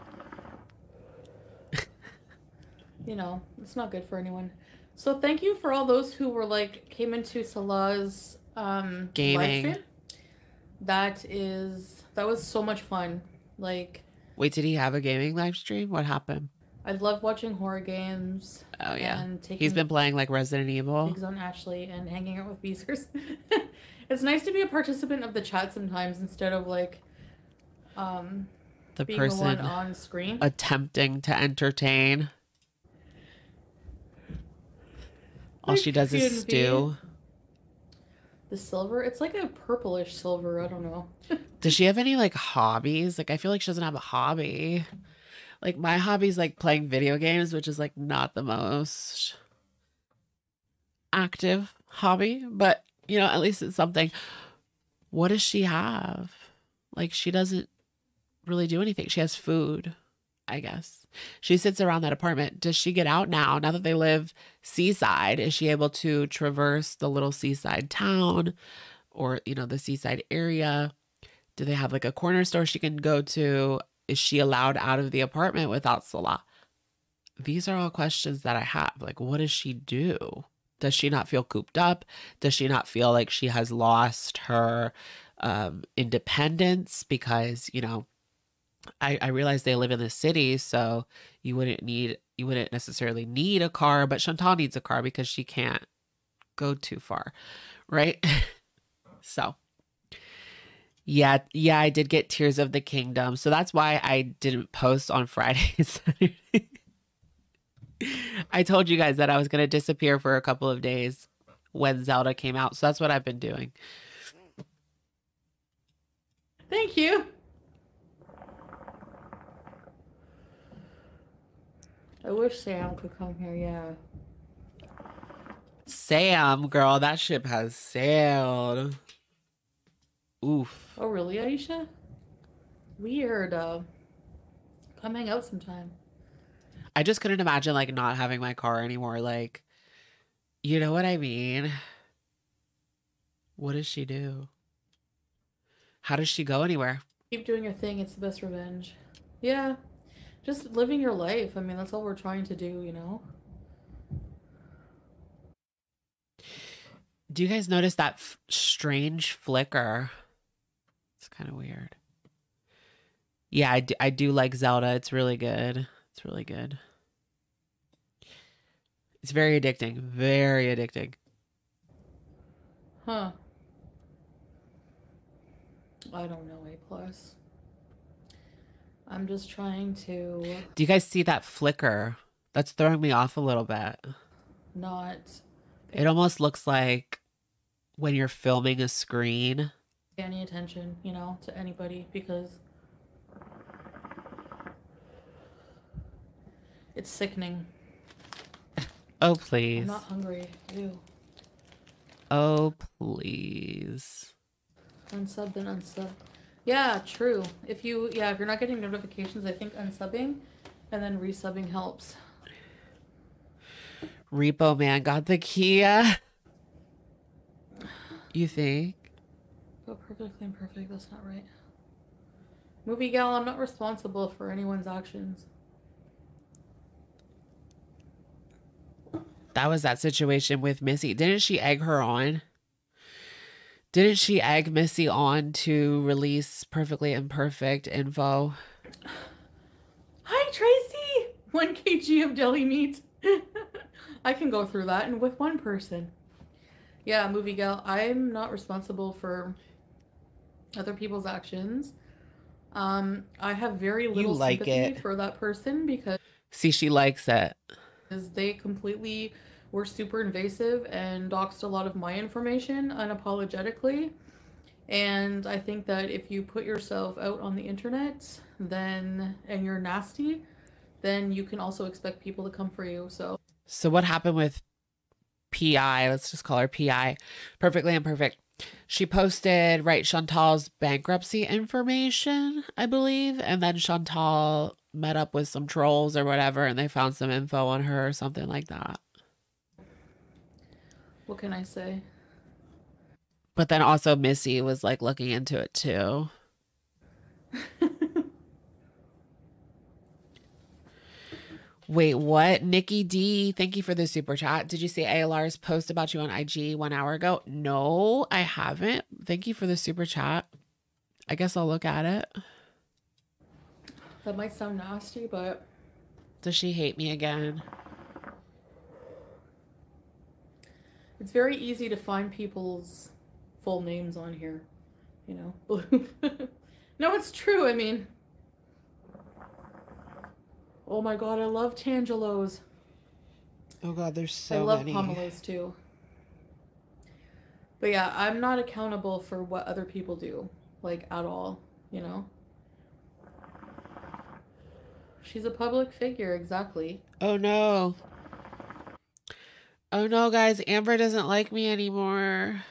you know, it's not good for anyone. So thank you for all those who were like came into Salah's um
Gaming.
That is that was so much fun. Like
Wait, did he have a gaming live stream? What happened?
I love watching horror games.
Oh yeah.
And taking
He's been playing like Resident Evil.
Bigs on Ashley and hanging out with Beezers. it's nice to be a participant of the chat sometimes instead of like um
The
being the one
person
on screen.
attempting to entertain. All she does is stew.
The silver, it's like a purplish silver. I don't know.
Does she have any like hobbies? Like I feel like she doesn't have a hobby. Like my hobby is like playing video games, which is like not the most active hobby, but you know, at least it's something. what does she have? Like, she doesn't really do anything. She has food, I guess. She sits around that apartment. Does she get out now? Now that they live seaside, is she able to traverse the little seaside town or, you know, the seaside area? Do they have like a corner store she can go to? Is she allowed out of the apartment without Salah? These are all questions that I have. Like, what does she do? Does she not feel cooped up? Does she not feel like she has lost her um, independence? Because, you know, I, I realize they live in the city, so you wouldn't need you wouldn't necessarily need a car, but Chantal needs a car because she can't go too far, right? so yeah, yeah, I did get Tears of the Kingdom. So that's why I didn't post on Fridays. I told you guys that I was to disappear for a couple of days when Zelda came out. So that's what I've been doing.
Thank you. I wish Sam could come here, yeah.
Sam, girl, that ship has sailed. Oof.
Oh, really, Aisha? Weird. Uh, come hang out sometime.
I just couldn't imagine like not having my car anymore. Like, you know what I mean? What does she do? How does she go anywhere?
Keep doing your thing. It's the best revenge. Yeah. Just living your life. I mean, that's all we're trying to do, you know?
Do you guys notice that f- strange flicker? It's kind of weird. Yeah, I do, I do like Zelda. It's really good. It's really good. It's very addicting. Very addicting.
Huh. I don't know, A plus. I'm just trying to
Do you guys see that flicker? That's throwing me off a little bit.
not
It almost looks like when you're filming a screen.
any attention, you know, to anybody because it's sickening.
Oh, please.
I'm not hungry. Ew.
Oh, please.
Unsub then unsub. Yeah, true. If you yeah, if you're not getting notifications, I think unsubbing and then resubbing helps.
Repo Man got the Kia. You think?
But perfectly imperfect, that's not right. Movie gal, I'm not responsible for anyone's actions.
That was that situation with Missy. Didn't she egg her on? Didn't she egg Missy on to release Perfectly Imperfect info?
Hi Tracy! One kg of deli meat. I can go through that and with one person. Yeah, movie gal, I'm not responsible for other people's actions. Um, I have very little
like
sympathy
it.
for that person because
See, she likes it.
they completely were super invasive and doxed a lot of my information unapologetically. And I think that if you put yourself out on the internet, then and you're nasty, then you can also expect people to come for you. So
So what happened with PI? Let's just call her PI. Perfectly imperfect. She posted right Chantal's bankruptcy information, I believe, and then Chantal met up with some trolls or whatever, and they found some info on her or something like that.
What can I say?
But then also Missy was like looking into it too. Wait, what? Nikki D, thank you for the super chat. Did you see ALR's post about you on IG one hour ago? No, I haven't. Thank you for the super chat. I guess I'll look at it.
That might sound nasty, but
Does she hate me again?
It's very easy to find people's full names on here. You know? no, it's true. I mean, oh my god, I love Tangelos.
Oh god, there's so many.
I love
many.
pomelos too. But yeah, I'm not accountable for what other people do, like at all, you know? She's a public figure, exactly.
Oh no. Oh no, guys, Amber doesn't like me anymore.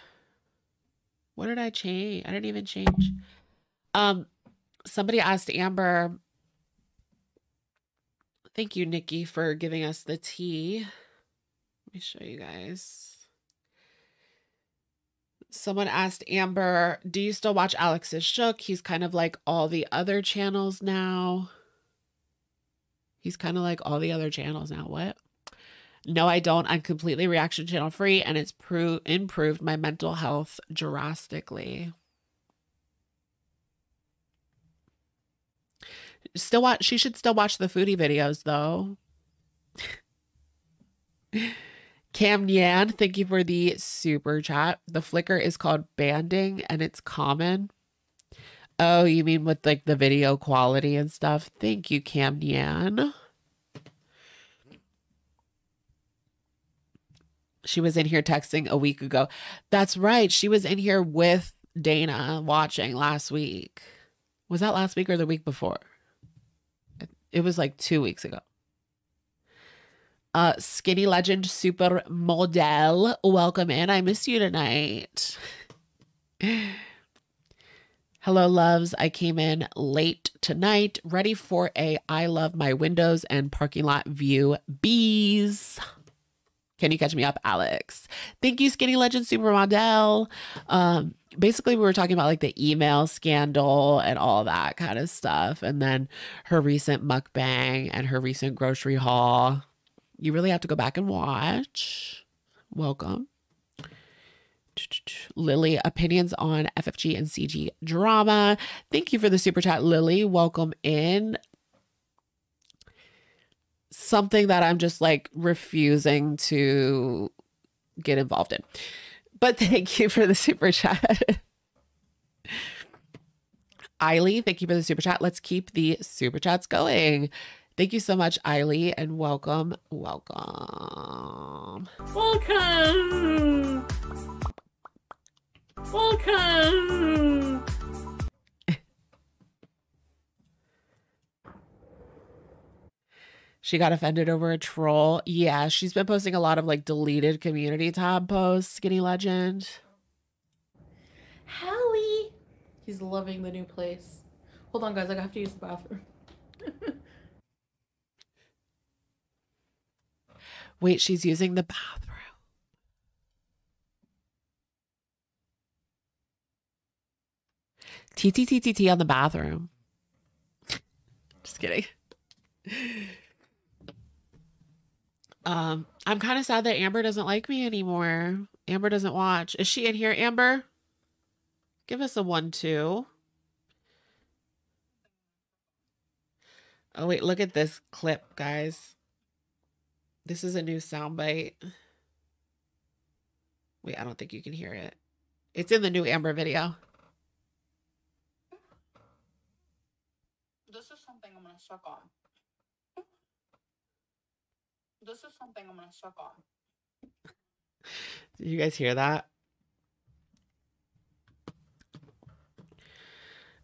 What did I change? I didn't even change. Um, somebody asked Amber. Thank you, Nikki, for giving us the tea. Let me show you guys. Someone asked Amber, "Do you still watch Alex's Shook? He's kind of like all the other channels now." He's kind of like all the other channels now. What? No, I don't. I'm completely reaction channel free and it's pro- improved my mental health drastically. Still watch she should still watch the foodie videos though. Cam Yan, thank you for the super chat. The flicker is called banding and it's common. Oh, you mean with like the video quality and stuff? Thank you, Cam Yan. She was in here texting a week ago. That's right. She was in here with Dana watching last week. Was that last week or the week before? It was like two weeks ago. Uh, Skinny Legend Super Model, welcome in. I miss you tonight. Hello, loves. I came in late tonight, ready for a I love my windows and parking lot view bees. Can you catch me up, Alex? Thank you, Skinny Legend Supermodel. Um, basically, we were talking about like the email scandal and all that kind of stuff, and then her recent mukbang and her recent grocery haul. You really have to go back and watch. Welcome. Lily, opinions on FFG and CG drama. Thank you for the super chat, Lily. Welcome in something that I'm just like refusing to get involved in. But thank you for the super chat. Eiley, thank you for the super chat. Let's keep the super chats going. Thank you so much, Eiley, and welcome, welcome.
Welcome. Welcome.
She got offended over a troll. Yeah, she's been posting a lot of like deleted community tab posts, Skinny Legend.
Hallie. He's loving the new place. Hold on, guys. I have to use the bathroom.
Wait, she's using the bathroom. TTTTT on the bathroom. Just kidding. Um, I'm kind of sad that Amber doesn't like me anymore. Amber doesn't watch. Is she in here, Amber? Give us a one, two. Oh, wait, look at this clip, guys. This is a new soundbite. Wait, I don't think you can hear it. It's in the new Amber video.
This is something I'm gonna suck on. This is something I'm gonna suck on.
Did you guys hear that?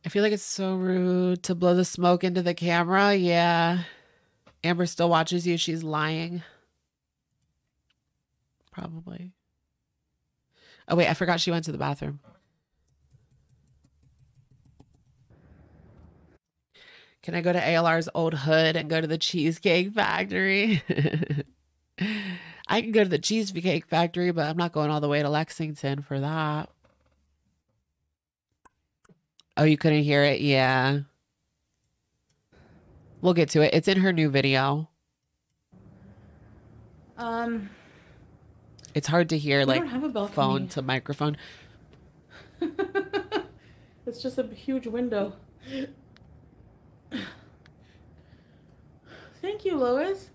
I feel like it's so rude to blow the smoke into the camera. Yeah. Amber still watches you. She's lying. Probably. Oh, wait. I forgot she went to the bathroom. Can I go to ALR's old hood and go to the Cheesecake Factory? I can go to the Cheesecake Factory, but I'm not going all the way to Lexington for that. Oh, you couldn't hear it? Yeah. We'll get to it. It's in her new video.
Um,
It's hard to hear like
don't have a
phone to microphone.
it's just a huge window. Thank you, Lois.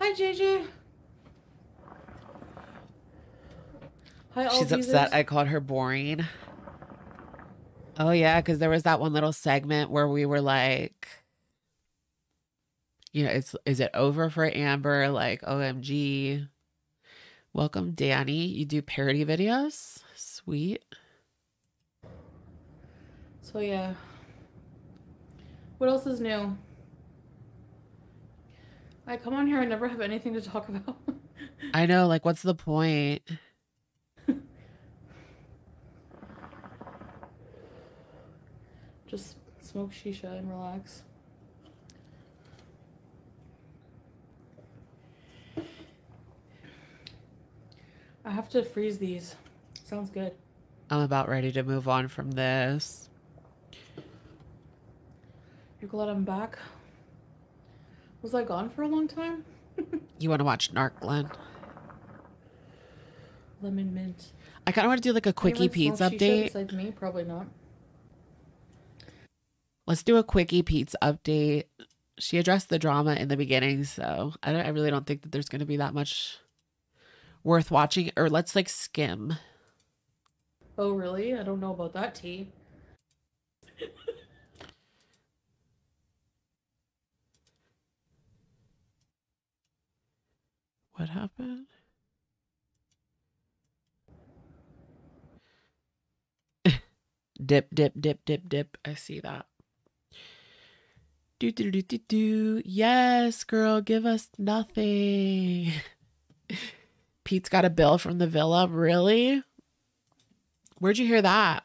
Hi, JJ. Hi, all
She's upset I called her boring. Oh yeah, because there was that one little segment where we were like, you know, it's is it over for Amber? Like, OMG. Welcome, Danny. You do parody videos? Sweet.
So yeah. What else is new? I come on here and never have anything to talk about.
I know, like, what's the point?
Just smoke shisha and relax. I have to freeze these. Sounds good.
I'm about ready to move on from this.
You're glad I'm back? Was I gone for a long time?
You want to watch Narc Glen?
Lemon mint.
I kind of want to do like a quickie
Anyone
Peetz
smoke shisha
update.
Besides me, probably not.
Let's do a quickie Peetz update. She addressed the drama in the beginning, so I don't. I really don't think that there's going to be that much worth watching. Or let's like skim.
Oh, really? I don't know about that tea.
What happened? dip, dip, dip, dip, dip. I see that. Do do do do do. Yes, girl, give us nothing. Peetz got a bill from the villa. Really? Where'd you hear that?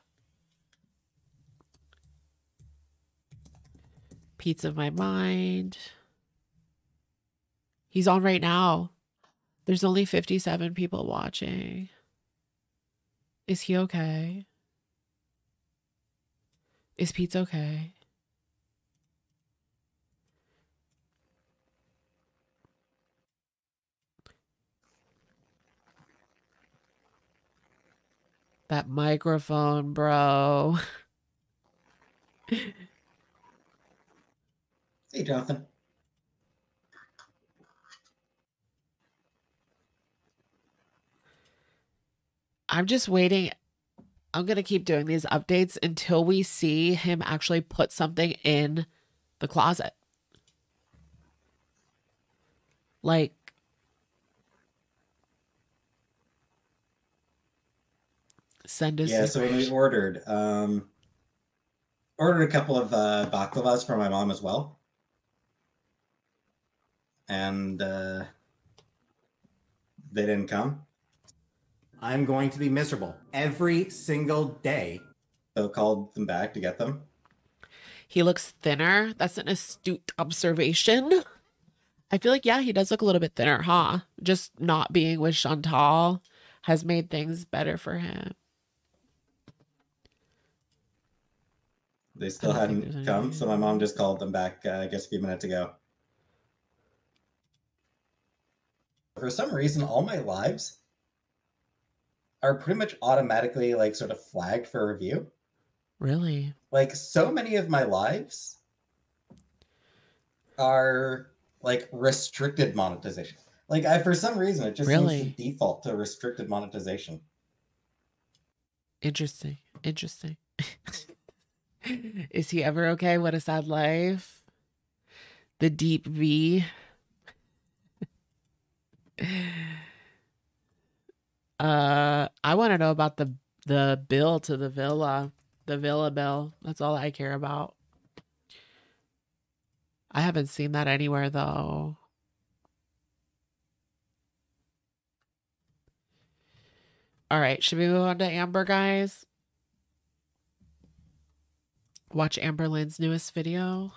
Pete's of my mind. He's on right now. There's only 57 people watching. Is he okay? Is Peetz okay? That microphone, bro.
Hey, Jonathan.
I'm just waiting. I'm going to keep doing these updates until we see him actually put something in the closet. Like, send us.
Yeah, so when we ordered, um, ordered a couple of uh, baklavas for my mom as well, and uh, they didn't come.
I'm going to be miserable every single day.
So called them back to get them.
He looks thinner. That's an astute observation. I feel like, yeah, he does look a little bit thinner, huh? Just not being with Chantal has made things better for him.
They still hadn't come, so my mom just called them back. Uh, I guess a few minutes ago. For some reason, all my lives are pretty much automatically like sort of flagged for review.
Really?
Like so many of my lives are like restricted monetization. Like I, for some reason, it just seems to default to restricted monetization.
Interesting. Interesting. Is he ever okay? What a sad life. The deep V. uh I want to know about the the bill to the villa. The villa bill. That's all I care about. I haven't seen that anywhere though. All right, should we move on to Amber, guys? Watch Amberlynn's newest video.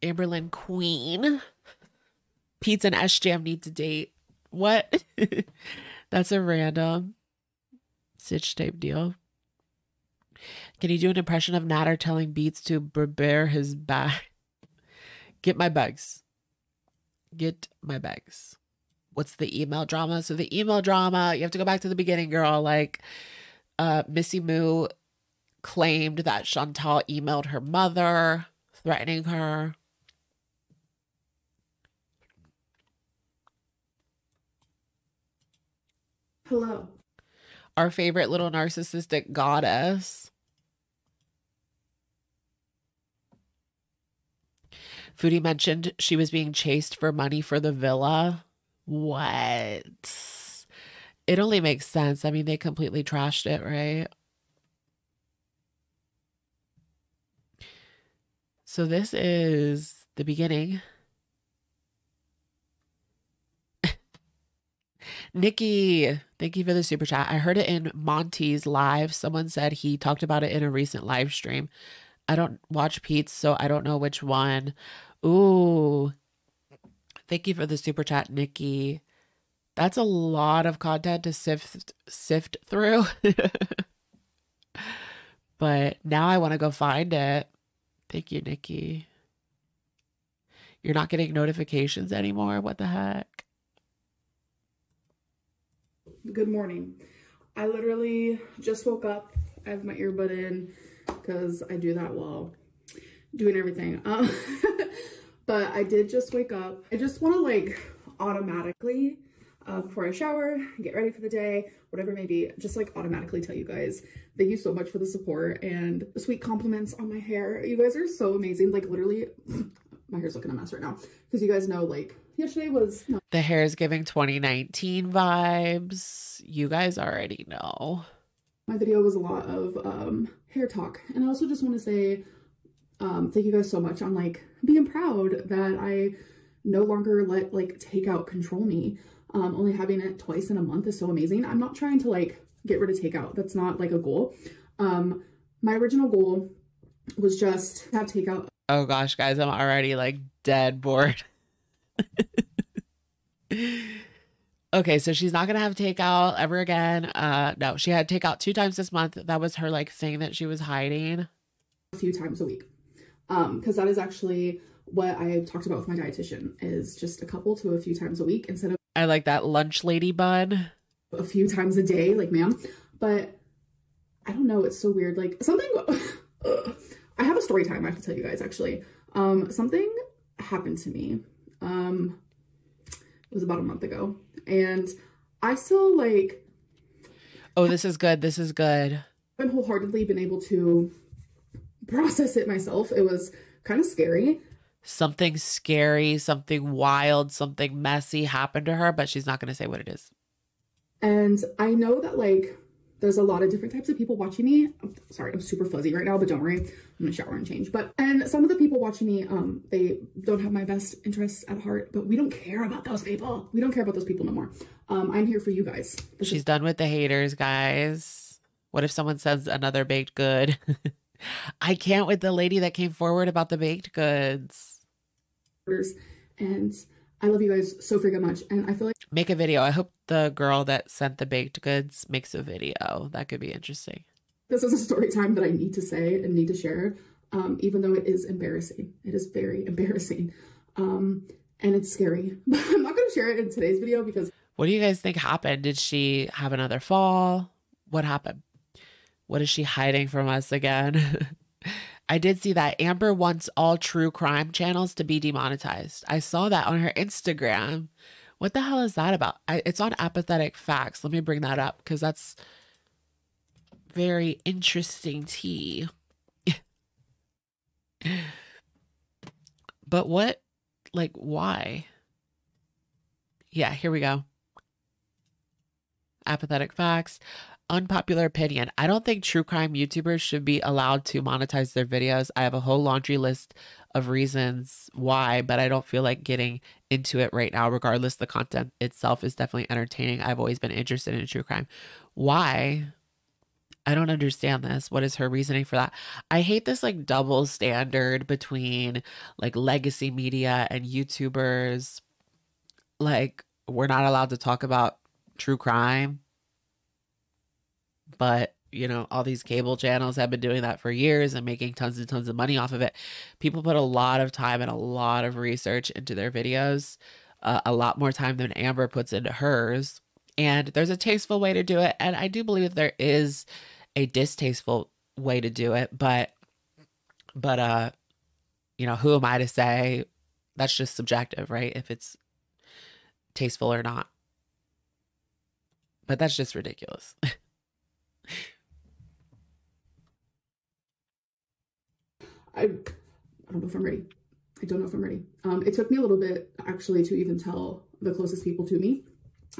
Amberlynn Queen. Peetz and Sjam need to date. What? That's a random stitch tape deal. Can you do an impression of Natter telling Peetz to prepare his bag? Get my bags. Get my bags. What's the email drama? So the email drama, you have to go back to the beginning, girl. Like uh Missy Moo claimed that Chantal emailed her mother, threatening her.
Hello.
Our favorite little narcissistic goddess. Foodie mentioned she was being chased for money for the villa. What? It only makes sense. I mean, they completely trashed it, right? So this is the beginning. Nikki, thank you for the super chat. I heard it in Monty's live. Someone said he talked about it in a recent live stream. I don't watch Peetz, so I don't know which one. Ooh. Thank you for the super chat, Nikki. That's a lot of content to sift sift through. but now I want to go find it. Thank you, Nikki. You're not getting notifications anymore. What the heck?
Good morning. I literally just woke up. I have my earbud in because I do that while doing everything. Um, but I did just wake up. I just want to like automatically, uh, before I shower, get ready for the day, whatever it may be, just like automatically tell you guys thank you so much for the support and the sweet compliments on my hair. You guys are so amazing. Like literally, my hair's looking a mess right now because you guys know like yesterday was
The hair is giving 2019 vibes. You guys already know.
my video was a lot of um hair talk and i also just want to say um thank you guys so much on like being proud that i no longer let like takeout control me um only having it twice in a month is so amazing i'm not trying to like get rid of takeout that's not like a goal um my original goal was just to have takeout
Oh gosh, guys, I'm already like dead bored. okay, so she's not gonna have takeout ever again. Uh no, she had takeout two times this month. That was her like thing that she was hiding.
a few times a week um because that is actually what i talked about with my dietitian is just a couple to a few times a week instead of
I like that lunch lady bun.
a few times a day, like ma'am. But I don't know, it's so weird. Like something I have a story time I have to tell you guys actually. Um something happened to me. Um it was about a month ago. And I still like
Oh, this is good. This is good.
I haven't wholeheartedly been able to process it myself. It was kind of scary.
Something scary, something wild, something messy happened to her, but she's not gonna say what it is.
And I know that like there's a lot of different types of people watching me. I'm sorry, I'm super fuzzy right now, but don't worry. I'm gonna shower and change. But and some of the people watching me, um, they don't have my best interests at heart, but we don't care about those people. We don't care about those people no more. Um, I'm here for you guys. This
She's done with the haters, guys. What if someone says another baked good? I can't with the lady that came forward about the baked goods.
and I love you guys so freaking much. And I feel like
Make a video. I hope the girl that sent the baked goods makes a video. That could be interesting.
this is a story time that I need to say and need to share. Um, even though it is embarrassing. It is very embarrassing. Um, and it's scary. But I'm not gonna share it in today's video because
What do you guys think happened? Did she have another fall? What happened? What is she hiding from us again? I did see that Amber wants all true crime channels to be demonetized. I saw that on her Instagram. What the hell is that about? I, it's on apathetic facts. Let me bring that up because that's very interesting tea. but what, like, why? Yeah, here we go. Apathetic facts. Unpopular opinion. I don't think true crime YouTubers should be allowed to monetize their videos. I have a whole laundry list of reasons why, but I don't feel like getting into it right now. Regardless, the content itself is definitely entertaining. I've always been interested in true crime. Why? I don't understand this. What is her reasoning for that? I hate this like double standard between like legacy media and YouTubers. Like, we're not allowed to talk about true crime but you know all these cable channels have been doing that for years and making tons and tons of money off of it. People put a lot of time and a lot of research into their videos uh, a lot more time than amber puts into hers and there's a tasteful way to do it and i do believe there is a distasteful way to do it but but uh you know who am i to say? That's just subjective right? If it's tasteful or not. But that's just ridiculous
I, I don't know if I'm ready. I don't know if I'm ready. Um, it took me a little bit actually to even tell the closest people to me.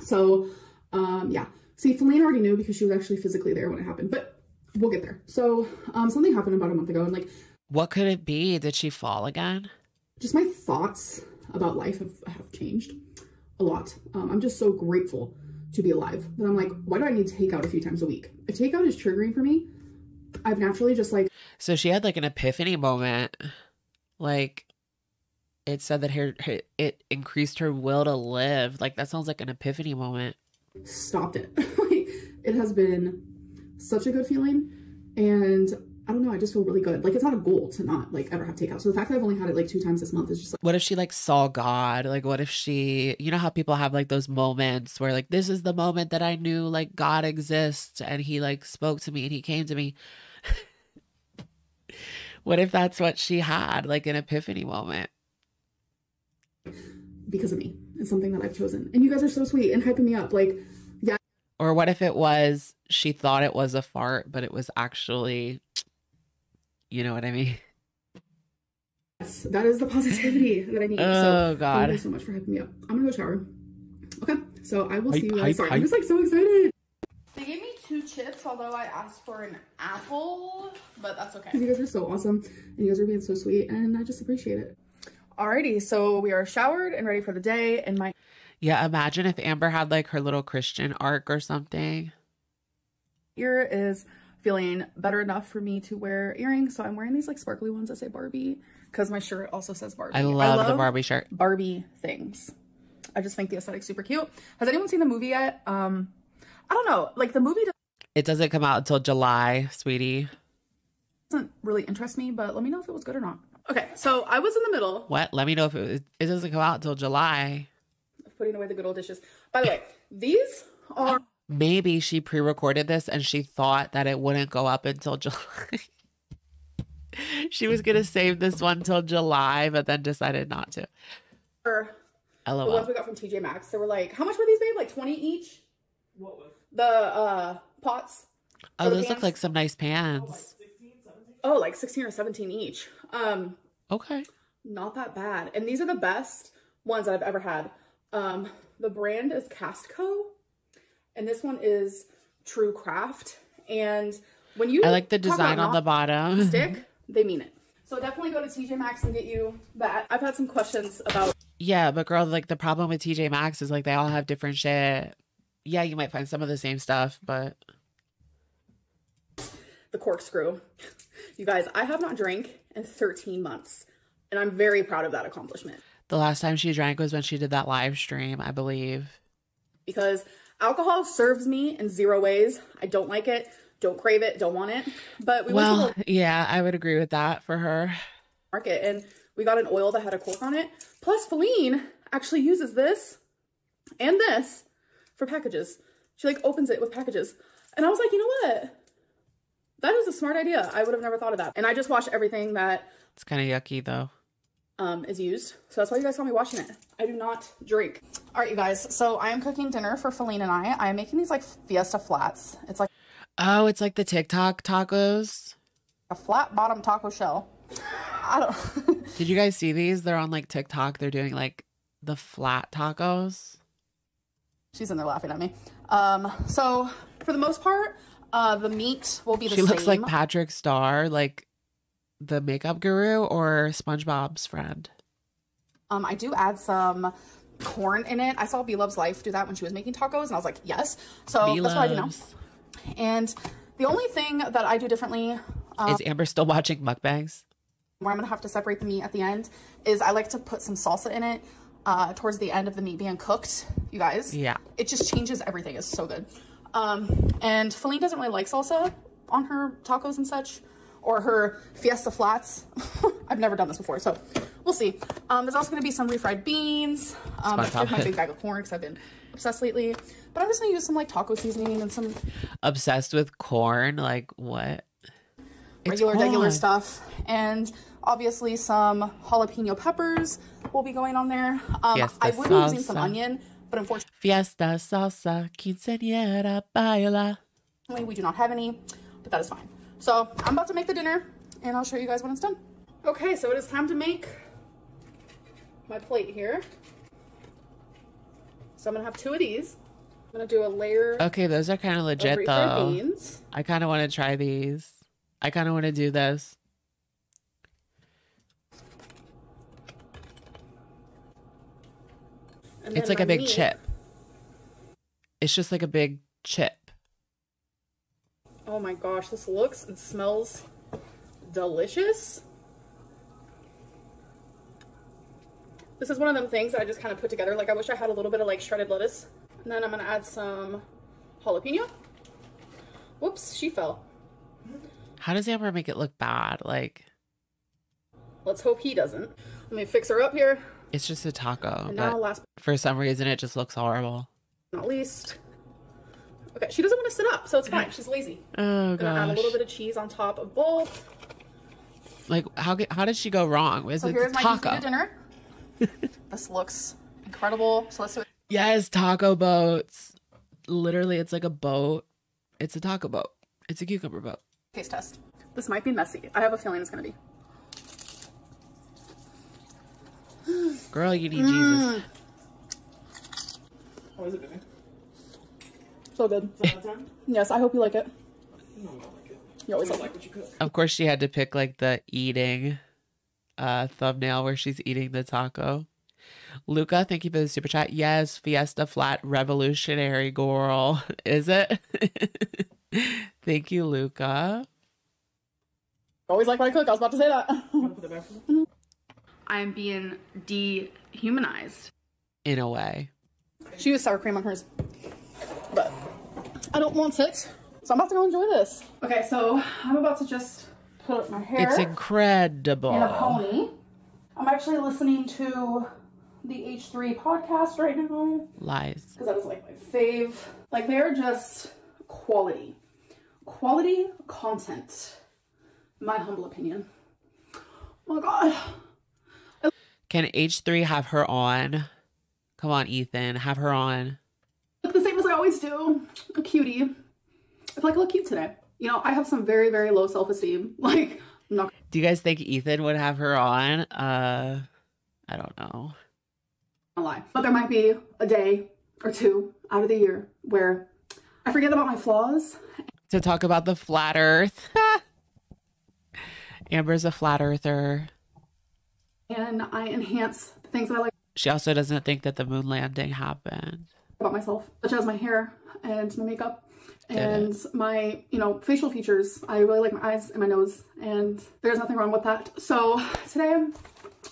So, um, yeah. See, Feline already knew because she was actually physically there when it happened, but we'll get there. So, um, something happened about a month ago, and like,
what could it be did she fall again
just my thoughts about life have, have changed a lot. Um, I'm just so grateful to be alive that I'm like, why do I need takeout a few times a week? If takeout is triggering for me, I've naturally just like
So she had like an epiphany moment. Like it said that her, her it increased her will to live. Like that sounds like an epiphany moment.
stopped it. like, it has been such a good feeling. And I don't know, I just feel really good. Like, it's not a goal to not, like, ever have takeout. So the fact that I've only had it, like, two times this month is just like,
What if she like saw God? Like what if she you know how people have like those moments where like this is the moment that I knew like God exists and he like spoke to me and he came to me. what if that's what she had, like an epiphany moment?
because of me. It's something that I've chosen. And you guys are so sweet and hyping me up. Like, yeah,
Or what if it was she thought it was a fart, but it was actually you know what I mean?
yes, that is the positivity that I need.
Oh,
so
God.
Thank you so much for hyping me up. I'm gonna go shower. Okay, so I will
Hype,
see you guys.
hype,
Sorry,
hype.
I'm just like so excited.
They gave me two chips, although I asked for an apple, but that's okay.
You guys are so awesome. And you guys are being so sweet. And I just appreciate it.
Alrighty, so we are showered and ready for the day, and my
Yeah, imagine if Amber had like her little Christian arc or something.
ear is feeling better enough for me to wear earrings. So I'm wearing these like sparkly ones that say Barbie because my shirt also says Barbie.
I love the Barbie shirt.
Barbie things. I just think the aesthetic's super cute. Has anyone seen the movie yet? Um, I don't know. Like the movie
It doesn't come out until July, sweetie.
doesn't really interest me, but let me know if it was good or not. Okay, so I was in the middle
What? Let me know if it was, it doesn't come out until July.
of putting away the good old dishes. By the way, these are
Maybe she pre-recorded this and she thought that it wouldn't go up until July. she was gonna save this one till July, but then decided not to.
the
LOL.
ones we got from TJ Maxx. They were like, how much were these, babe? Like 20 each? What was? The uh pots.
Oh, those look like some nice pans.
Oh, like 16 or 17 each. Um,
Okay.
not that bad. And these are the best ones that I've ever had. Um, the brand is Castco, and this one is True Craft. And when you
I like the design on the bottom.
stick, they mean it. So definitely go to TJ Maxx and get you that. I've had some questions about
Yeah, but girl, like the problem with TJ Maxx is like they all have different shit. Yeah, you might find some of the same stuff, but
the corkscrew. You guys, I have not drank in 13 months, and I'm very proud of that accomplishment
the last time she drank was when she did that live stream, I believe.
because alcohol serves me in zero ways. I don't like it, don't crave it, don't want it. But we went
Well,
to the
yeah, I would agree with that for her.
market and we got an oil that had a cork on it. Plus, Feline actually uses this and this for packages. She like opens it with packages. And I was like, you know what? That is a smart idea. I would have never thought of that. And I just wash everything that
It's kind of yucky though.
um, is used. So that's why you guys saw me washing it. I do not drink. All right, you guys. So I am cooking dinner for Feline and I. I am making these like Fiesta flats. It's like
Oh, it's like the TikTok tacos.
a flat bottom taco shell. I don't.
Did you guys see these? They're on like TikTok. They're doing like the flat tacos.
She's in there laughing at me. Um, so for the most part, uh, the meat will be the same.
She
same.
looks like Patrick Starr, like the makeup guru or SpongeBob's friend.
Um, I do add some corn in it. I saw B Loves Life do that when she was making tacos, and I was like, yes. So that's what I do now. And the only thing that I do differently, um,
Is Amber still watching mukbangs?
where I'm gonna have to separate the meat at the end, is I like to put some salsa in it uh, towards the end of the meat being cooked. You guys,
Yeah.
it just changes everything. It's so good. Um, and Feline doesn't really like salsa on her tacos and such, or her Fiesta flats. I've never done this before, so we'll see. Um, there's also going to be some refried beans. Um,
SpongeBob.
here's my big bag of corn because I've been obsessed lately. But I'm just going to use some like taco seasoning and some
Obsessed with corn? Like what?
Regular, regular stuff, and obviously some jalapeno peppers will be going on there. Um,
Fiesta
I would be using some onion, but unfortunately
Fiesta, salsa, quinceañera, baila.
we do not have any. But that is fine. So I'm about to make the dinner, and I'll show you guys when it's done. Okay, so it is time to make my plate here. So I'm gonna have two of these. I'm gonna do a layer
Okay, those are kind of legit though.
beans.
I kind of want to try these. I kind of want to do this.
And
It's like a big chip. It's just like a big chip.
Oh my gosh, this looks and smells delicious. This is one of them things that I just kind of put together. Like I wish I had a little bit of like shredded lettuce. And then I'm gonna add some jalapeno. Whoops, she fell.
How does Amber make it look bad? Like
Let's hope he doesn't. Let me fix her up here.
It's just a taco.
And now last
for some reason it just looks horrible.
but not least. Okay, she doesn't want to sit up, so it's fine. She's lazy.
Oh
Gonna add a little bit of cheese on top of both.
Like how how did she go wrong? Was
So
it
here's my
taco?
taco dinner. this looks incredible. So let's do it.
Yes, taco boats. Literally, it's like a boat. It's a taco boat. It's a cucumber boat.
Taste test. This might be messy. I have a feeling it's gonna be.
Girl, you need Jesus.
How is it doing? So good. yes, I hope you like it. You always like what you cook.
Of course, she had to pick like the eating uh thumbnail where she's eating the taco. Luca, thank you for the super chat. Yes, Fiesta Flat Revolutionary Girl. Is it? thank you, Luca.
Always like what I cook. I was about to say that. I'm being dehumanized.
In a way.
She used sour cream on hers. But I don't want it. So I'm about to go enjoy this. Okay, so I'm about to just put up my hair.
It's incredible.
in a pony. I'm actually listening to the H3 podcast right now
Lies.
because that was like my fave. Like they're just quality, quality content. My humble opinion. Oh my god.
Can H3 have her on? Come on, Ethan. Have her on.
Look the same as I always do. A cutie. I feel like I look cute today. You know, I have some very, very low self esteem. Like, I'm not
Do you guys think Ethan would have her on? Uh I don't know.
gonna lie. But there might be a day or two out of the year where I forget about my flaws
To talk about the flat earth. Amber's a flat earther.
And I enhance the things that I like
She also doesn't think that the moon landing happened.
about myself, such as my hair and my makeup
Did
and my, you know, facial features. I really like my eyes and my nose, and there's nothing wrong with that. So today,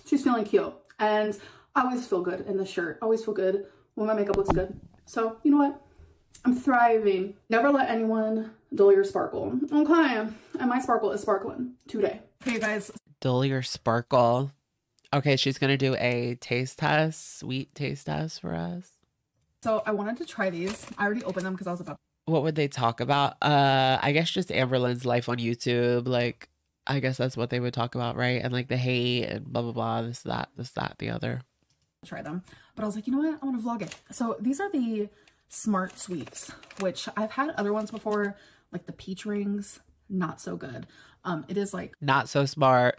she's feeling cute, and I always feel good in this shirt. I always feel good when my makeup looks good. So you know what? I'm thriving. Never let anyone dull your sparkle. Okay, and my sparkle is sparkling today. Hey guys,
Dull your sparkle. Okay, she's gonna do a taste test, sweet taste test for us.
so I wanted to try these. I already opened them because I was about
What would they talk about? Uh I guess just Amberlynn's life on YouTube. Like I guess that's what they would talk about, right? And like the hate and blah blah blah, this, that, this, that, the other.
try them. But I was like, you know what? I want to vlog it. So these are the Smart Sweets, which I've had other ones before, like the peach rings. Not so good. Um, it is like
Not so smart.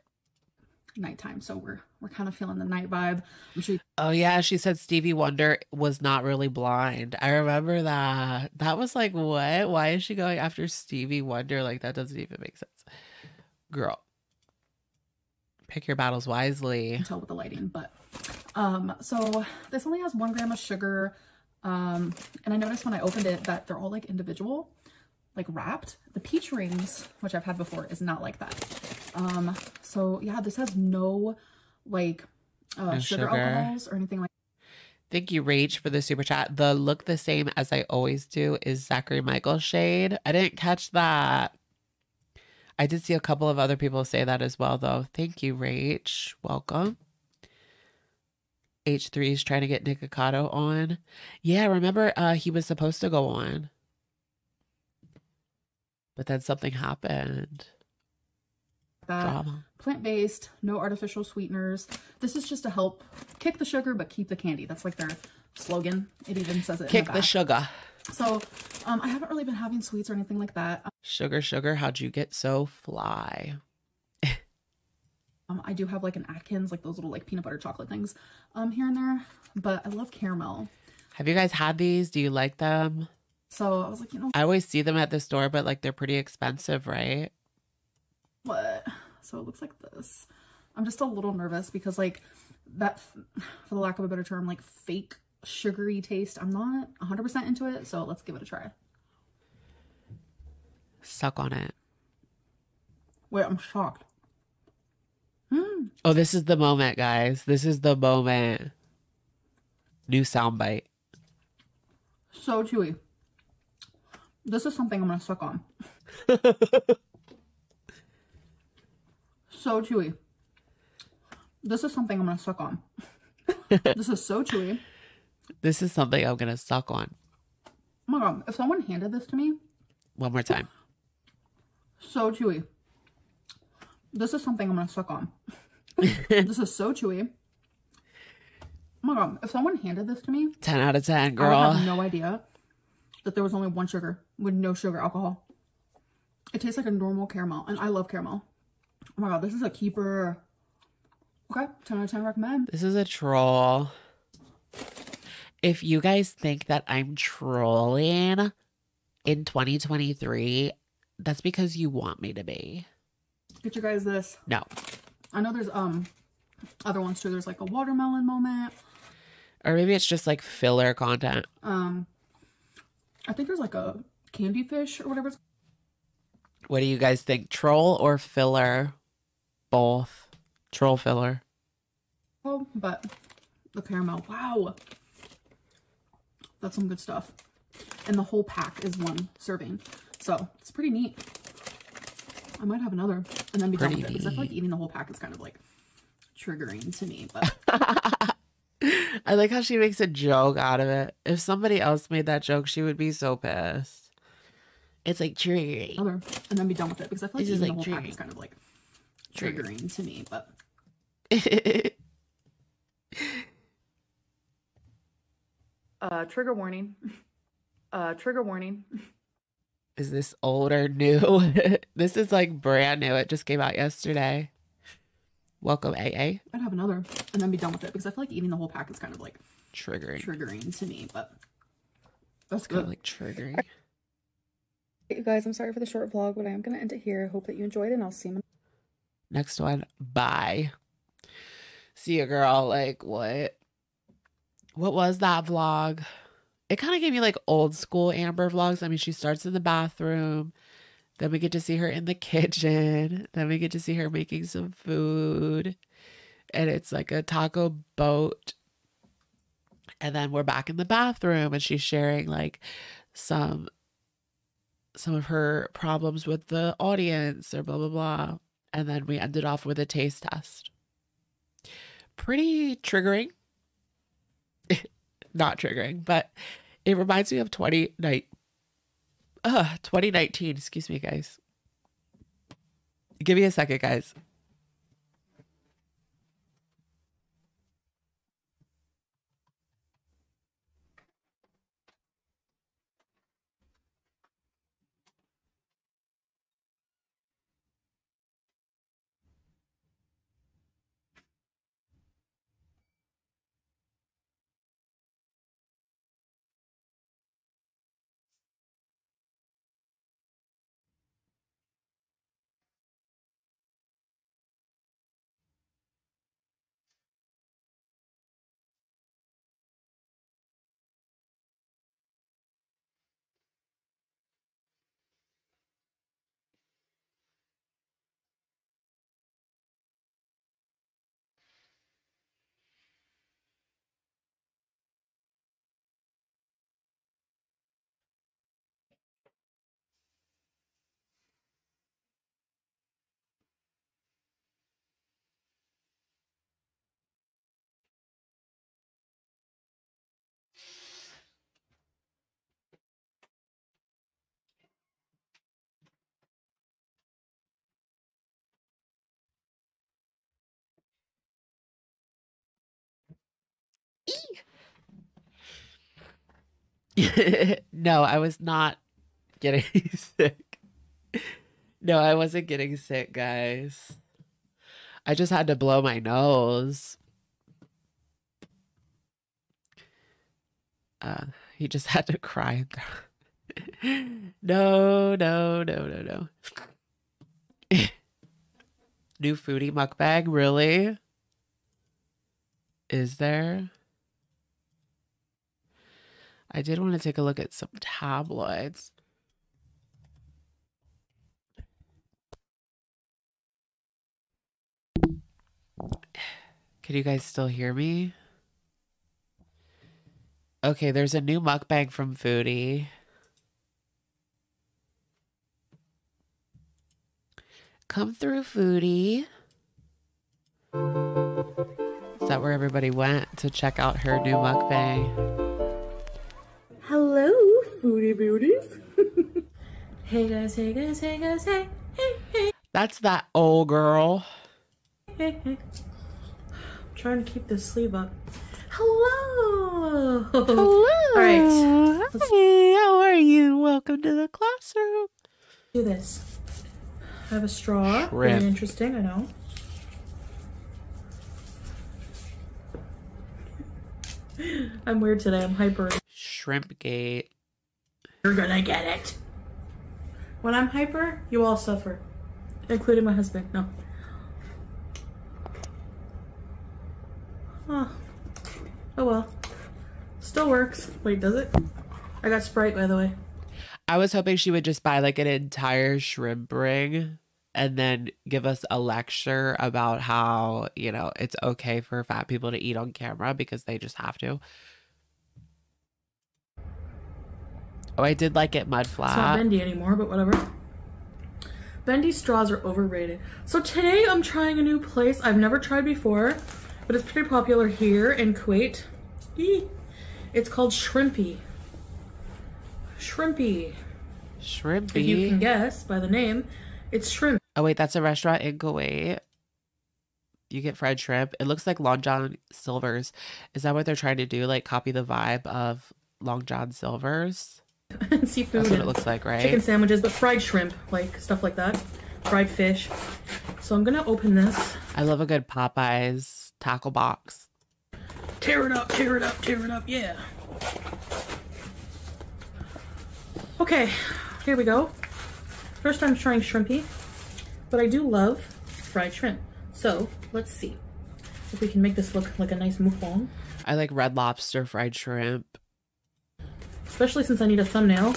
Nighttime, so we're we're kind of feeling the night vibe. I'm sure
Oh yeah, she said Stevie Wonder was not really blind. I remember that. That was like, what? Why is she going after Stevie Wonder? Like that doesn't even make sense. Girl. Pick your battles wisely.
tell with the lighting, but um, so this only has one gram of sugar. Um, and I noticed when I opened it that they're all like individual, like wrapped. The peach rings, which I've had before, is not like that. Um, so yeah, this has no like uh,
No
sugar,
sugar.
alcohols or anything like
Thank you, Rach, for the super chat. The look the same as I always do is Zachary Michael shade. I didn't catch that. I did see a couple of other people say that as well, though. Thank you, Rach. Welcome. H3 is trying to get Nikocado on. Yeah, remember uh he was supposed to go on. But then something happened.
that.
Drama.
Plant-based, no artificial sweeteners. This is just to help kick the sugar but keep the candy. That's like their slogan. It even says it.
Kick
the
the sugar.
So um, I haven't really been having sweets or anything like that.
Sugar, sugar, how'd you get so fly?
Um, I do have like an Atkins, like those little like peanut butter chocolate things um, here and there. But I love caramel.
Have you guys had these? Do you like them?
So I was like, you know
I always see them at the store, but like they're pretty expensive, right?
what? So it looks like this. I'm just a little nervous because like that, for the lack of a better term, like fake sugary taste. I'm not 100% into it. So let's give it a try.
Suck on it.
Wait, I'm shocked. Hmm.
Oh, this is the moment, guys. This is the moment. New soundbite.
So chewy. This is something I'm gonna suck on. so chewy. This is something I'm gonna suck on. this is so chewy.
This is something I'm gonna suck on.
Oh my god, if someone handed this to me,
One more time.
so chewy. This is something I'm gonna suck on. this is so chewy. Oh my god, if someone handed this to me,
10 out of 10, girl.
I have no idea that there was only one sugar with no sugar alcohol. It tastes like a normal caramel, and I love caramel. Oh my god, this is a keeper. Okay, 10 out of 10 recommend.
This is a troll. If you guys think that I'm trolling in 2023, that's because you want me to be.
Get you guys this.
No.
I know there's um other ones too. There's like a watermelon moment.
Or maybe it's just like filler content.
Um I think there's like a candy fish or whatever it's
What do you guys think? Troll or filler? Both. Troll filler.
Oh, but the caramel. Wow. That's some good stuff. And the whole pack is one serving. So it's pretty neat. I might have another and then be done with it. Because I feel like eating the whole pack is kind of like triggering to me. But
I like how she makes a joke out of it. If somebody else made that joke, she would be so pissed. It's like triggering.
another and then be done with it. Because I feel like
This is like
the whole pack is kind of like
Trigger.
triggering to me. But uh trigger warning. Uh trigger warning.
Is this old or new? this is like brand new. It just came out yesterday. Welcome, AA.
I'd have another and then be done with it because I feel like eating the whole pack is kind of like
Triggering.
triggering to me, but that's
Kind
good.
of like triggering.
you guys, I'm sorry for the short vlog, but I am gonna end it here. I hope that you enjoyed, and I'll see you. in-
Next one. Bye. See you, girl. Like, what? What was that vlog? It kind of gave me like old school Amber vlogs. I mean, she starts in the bathroom. Then we get to see her in the kitchen. Then we get to see her making some food. And it's like a taco boat. And then we're back in the bathroom and she's sharing like some some of her problems with the audience or blah blah blah. And then we ended off with a taste test. Pretty triggering. Not triggering, but it reminds me of 20 night uh 2019, excuse me guys. Give me a second, guys. no, I was not getting sick. No, I wasn't getting sick, guys. I just had to blow my nose. Uh, he just had to cry no, no, no, no, no. New foodie mukbang, really? Is there? I did want to take a look at some tabloids. Can you guys still hear me? Okay, there's a new mukbang from Foodie. Come through, Foodie. Is that where everybody went to check out her new mukbang?
Hello, beauties.
Hey guys, hey guys, hey guys, hey, hey, hey,
That's that old girl.
hey, hey. I'm trying to keep this sleeve up. Hello.
Hello.
All right. Let's
Hey, how are you? Welcome to the classroom.
do this. I have a straw. Very
Shrimp.
interesting, I know. I'm weird today. I'm hyper.
Shrimp gate.
You're gonna get it. When I'm hyper, you all suffer, including my husband. No. Oh. Oh well. Still works. Wait, does it? I got Sprite, by the way.
I was hoping she would just buy like an entire shrimp ring and then give us a lecture about how, you know, it's okay for fat people to eat on camera because they just have to. Oh, I did like it mud
It's not bendy anymore, but whatever. Bendy straws are overrated. So today I'm trying a new place I've never tried before, but it's pretty popular here in Kuwait. Eee. It's called Shrimpy. Shrimpy. If you can guess by the name, it's shrimp.
Oh, wait, that's a restaurant in Kuwait. You get fried shrimp. It looks like Long John Silver's. Is that what they're trying to do? Like copy the vibe of Long John Silver's?
And seafood
That's what it looks like, right?
chicken sandwiches, but fried shrimp, like stuff like that. Fried fish. So I'm gonna open this.
I love a good Popeyes tackle box.
Tear it up, tear it up, tear it up, yeah. Okay, here we go. First time trying shrimpy, but I do love fried shrimp. So let's see if we can make this look like a nice mukbang,
I like red lobster fried shrimp.
Especially since I need a thumbnail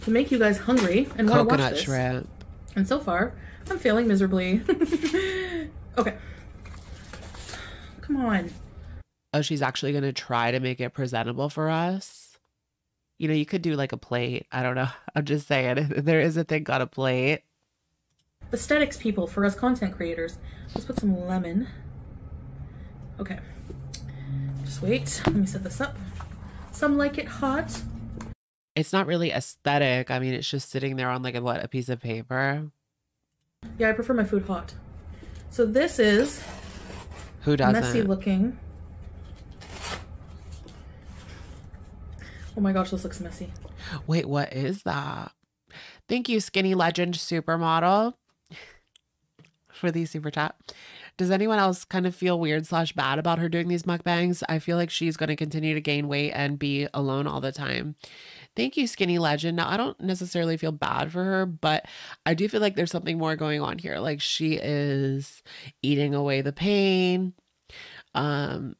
to make you guys hungry and want to watch
Coconut
this.
shrimp.
And so far, I'm failing miserably. okay. Come on.
Oh, she's actually going to try to make it presentable for us. You know, you could do like a plate. I don't know. I'm just saying. There is a thing called a plate.
Aesthetics people for us content creators. Let's put some lemon. Okay. Just wait. Let me set this up. Some like it hot.
It's not really aesthetic. I mean, it's just sitting there on like a what, a piece of paper.
Yeah, I prefer my food hot. So this is
Who doesn't?
messy looking. Oh my gosh, this looks messy.
Wait, what is that? Thank you, Skinny Legend Supermodel, for the super chat. Does anyone else kind of feel weird slash bad about her doing these mukbangs? I feel like she's going to continue to gain weight and be alone all the time. Thank you, Skinny Legend. Now, I don't necessarily feel bad for her, but I do feel like there's something more going on here. Like she is eating away the pain. Um,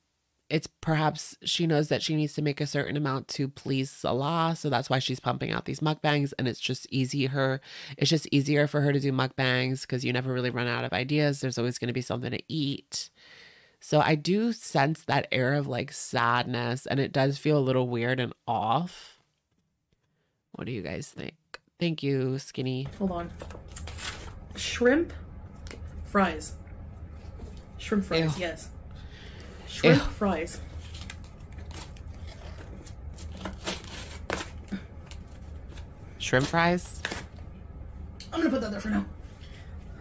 it's perhaps she knows that she needs to make a certain amount to please Salah, so that's why she's pumping out these mukbangs, and it's just easier. Her. It's just easier for her to do mukbangs because you never really run out of ideas. There's always going to be something to eat. So I do sense that air of like sadness, and it does feel a little weird and off. What do you guys think? Thank you, Skinny.
Hold on. Shrimp fries. Shrimp fries,
Ew.
yes. Shrimp
Ew.
fries.
Shrimp fries.
I'm gonna put that there for now.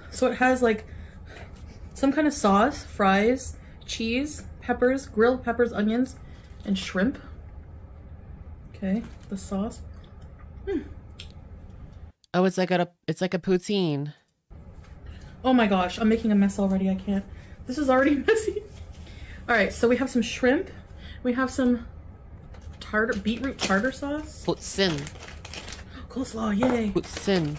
So it has like some kind of sauce, fries, cheese, peppers, grilled peppers, onions, and shrimp. Okay, the sauce.
Oh, it's like a it's like a poutine.
Oh my gosh, I'm making a mess already. I can't. This is already messy. All right, so we have some shrimp. We have some tartar beetroot tartar sauce.
Poutine.
Coleslaw, yay.
Poutine.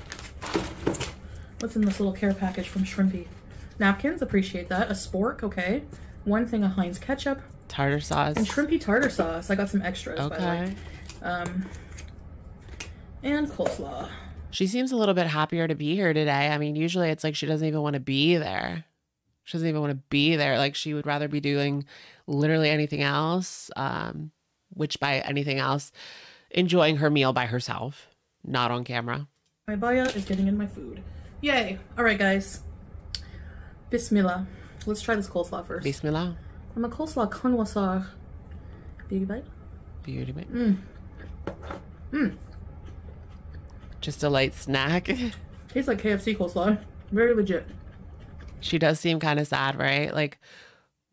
What's in this little care package from Shrimpy? Napkins, appreciate that. A spork, okay. One thing of Heinz ketchup.
Tartar sauce.
And Shrimpy tartar sauce. I got some extras, by the way.
Okay.
Um, and coleslaw.
She seems a little bit happier to be here today. I mean, usually it's like she doesn't even want to be there. She doesn't even want to be there. Like she would rather be doing literally anything else. Um, which by anything else, enjoying her meal by herself, not on camera.
My baya is getting in my food. Yay! All right, guys. Bismillah. Let's try this coleslaw first.
Bismillah.
I'm a coleslaw connoisseur. Beauty bite.
Beauty bite.
Mmm. Mmm.
Just a light snack.
Tastes like KFC coleslaw. Very legit.
she does seem kind of sad, right? Like,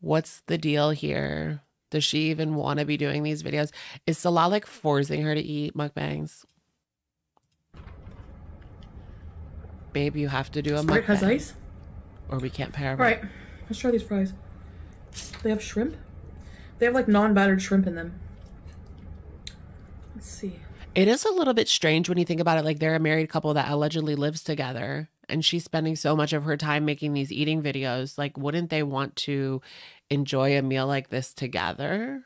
what's the deal here? Does she even want to be doing these videos? Is Salah like forcing her to eat mukbangs? Babe, you have to do a
Sprite has ice.
or we can't pair.
All right, let's try these fries. They have shrimp. They have like non-battered shrimp in them. Let's see.
It is a little bit strange when you think about it. Like they're a married couple that allegedly lives together, and she's spending so much of her time making these eating videos. Like, wouldn't they want to enjoy a meal like this together?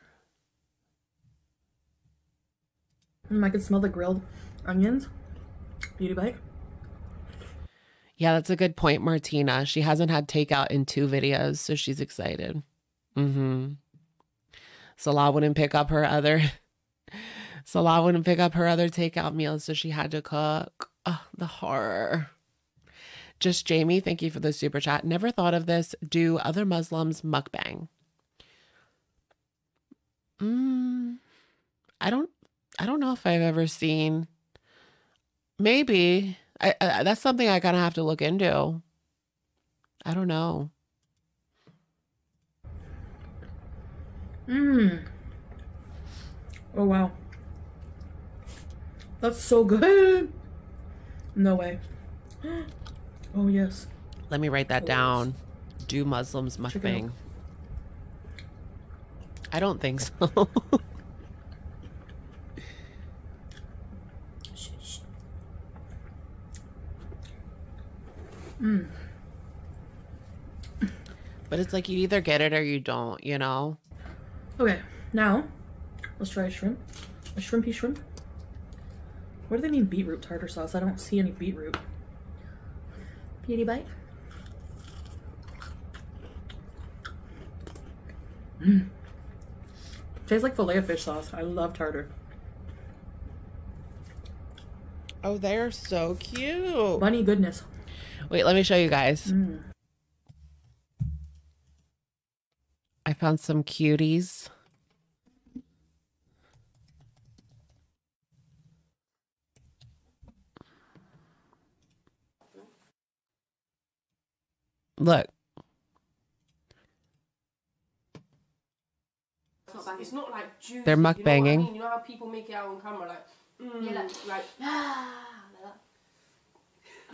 Mm, I can smell the grilled onions. Beauty bite.
Yeah, that's a good point, Martina. She hasn't had takeout in two videos, so she's excited. Mm-hmm. Salah wouldn't pick up her other Salah wouldn't pick up her other takeout meals, so she had to cook. Oh, the horror. Just Jamie, thank you for the super chat. Never thought of this. Do other Muslims mukbang? Mm, I don't I don't know if I've ever seen maybe I, I that's something I kind of have to look into. I don't know.
Mmm. Oh wow. That's so good. No way. Oh yes.
Let me write that
Oh, yes.
down. Do Muslims
Check it out.
mukbang? I don't think so.
Mmm.
but it's like you either get it or you don't, you know?
Okay, now let's try a shrimp. A shrimpy shrimp. What do they mean beetroot tartar sauce? I don't see any beetroot. Beauty bite. Mmm. Tastes like filet of fish sauce. I love tartar.
Oh, they're so cute.
Bunny goodness.
Wait, let me show you guys.
Mm.
I found some cuties. Look,
It's not, like, it's not like juicy.
They're
You know what I mean? You know how people make it out on camera, like, mm,
Yeah,
like,
like,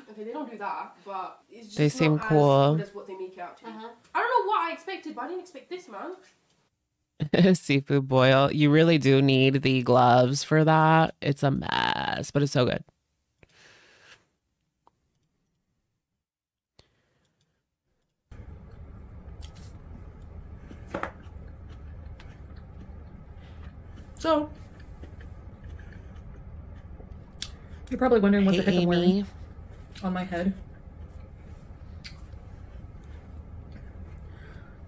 okay, they don't do that, but it's just
They seem
as
cool.
good as what they make it out to. I don't know what I expected, but I didn't expect this, man.
seafood boil. You really do need the gloves for that. It's a mess, but it's so good.
So, you're probably wondering what the
Hey,
heck I'm wearing on my head.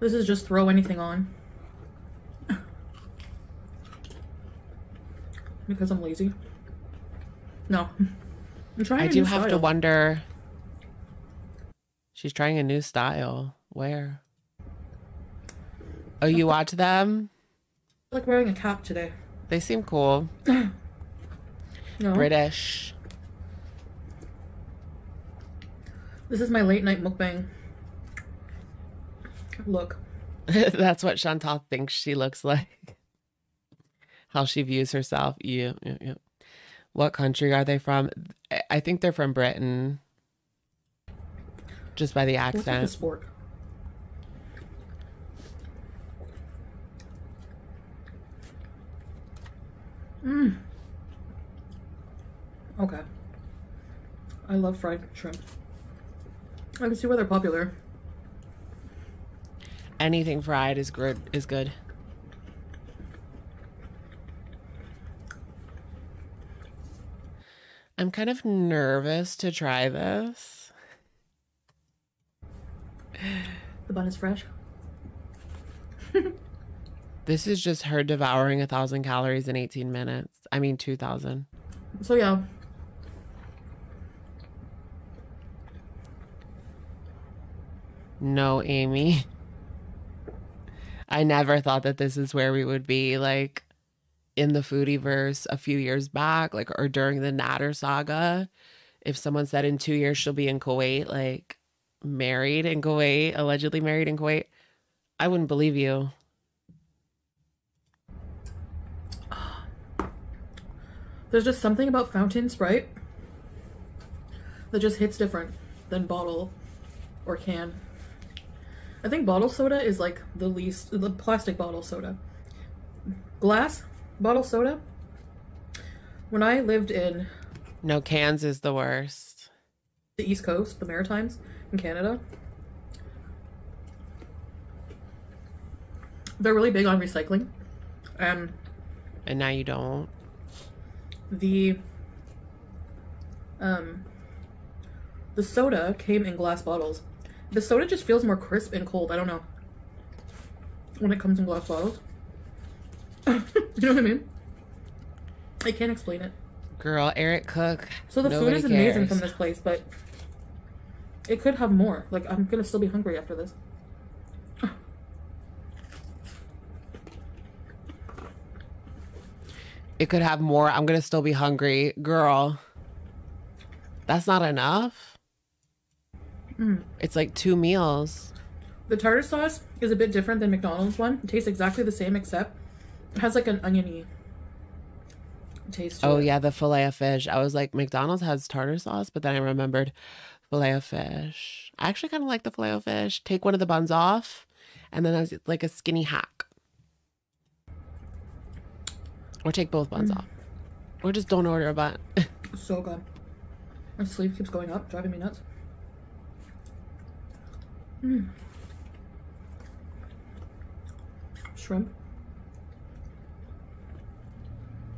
This is just throw anything on. because I'm lazy. No. I'm trying
I
a
do
new
have to wonder. She's trying a new style. Where? Oh, you watch them?
Like wearing a cap today.
They seem cool.
No.
British.
This is my late night mukbang. Look.
That's what Chantal thinks she looks like. How she views herself. Yeah, yeah, yeah. What country are they from? I- think they're from Britain. Just by the accent.
Mmm. Okay. I love fried shrimp. I can see why they're popular.
Anything fried is good. Is good. I'm kind of nervous to try this.
The bun is fresh.
This is just her devouring a thousand calories in 18 minutes. I mean, 2,000.
So yeah.
No, Amy. I never thought that this is where we would be like in the foodie verse a few years back, like or during the Natter saga. If someone said in two years she'll be in Kuwait, like married in Kuwait, allegedly married in Kuwait, I wouldn't believe you.
There's just something about fountain Sprite that just hits different than bottle or can. I think bottle soda is like the least, the plastic bottle soda. Glass bottle soda. When I lived in
No, cans is the worst.
the East Coast, the Maritimes, in Canada, they're really big on recycling. Um,
And now you don't.
The um the soda came in glass bottles. The soda just feels more crisp and cold. I don't know. When it comes in glass bottles. you know what I mean? I can't explain it.
Girl, Eric Cook.
So the food is amazing from this place, but it could have more. Like I'm gonna still be hungry after this.
It could have more. I'm gonna still be hungry, girl. That's not enough.
Mm.
It's like two meals.
The tartar sauce is a bit different than McDonald's one. It tastes exactly the same except it has like an oniony taste to
Oh
it.
yeah, the fillet of fish. I was like, McDonald's has tartar sauce, but then I remembered fillet of fish. I actually kind of like the fillet of fish. Take one of the buns off, and then there's like a skinny hack, or take both buns
Mm.
off, or just don't order a bun.
So good. My sleeve keeps going up, driving me nuts. Mm. Shrimp.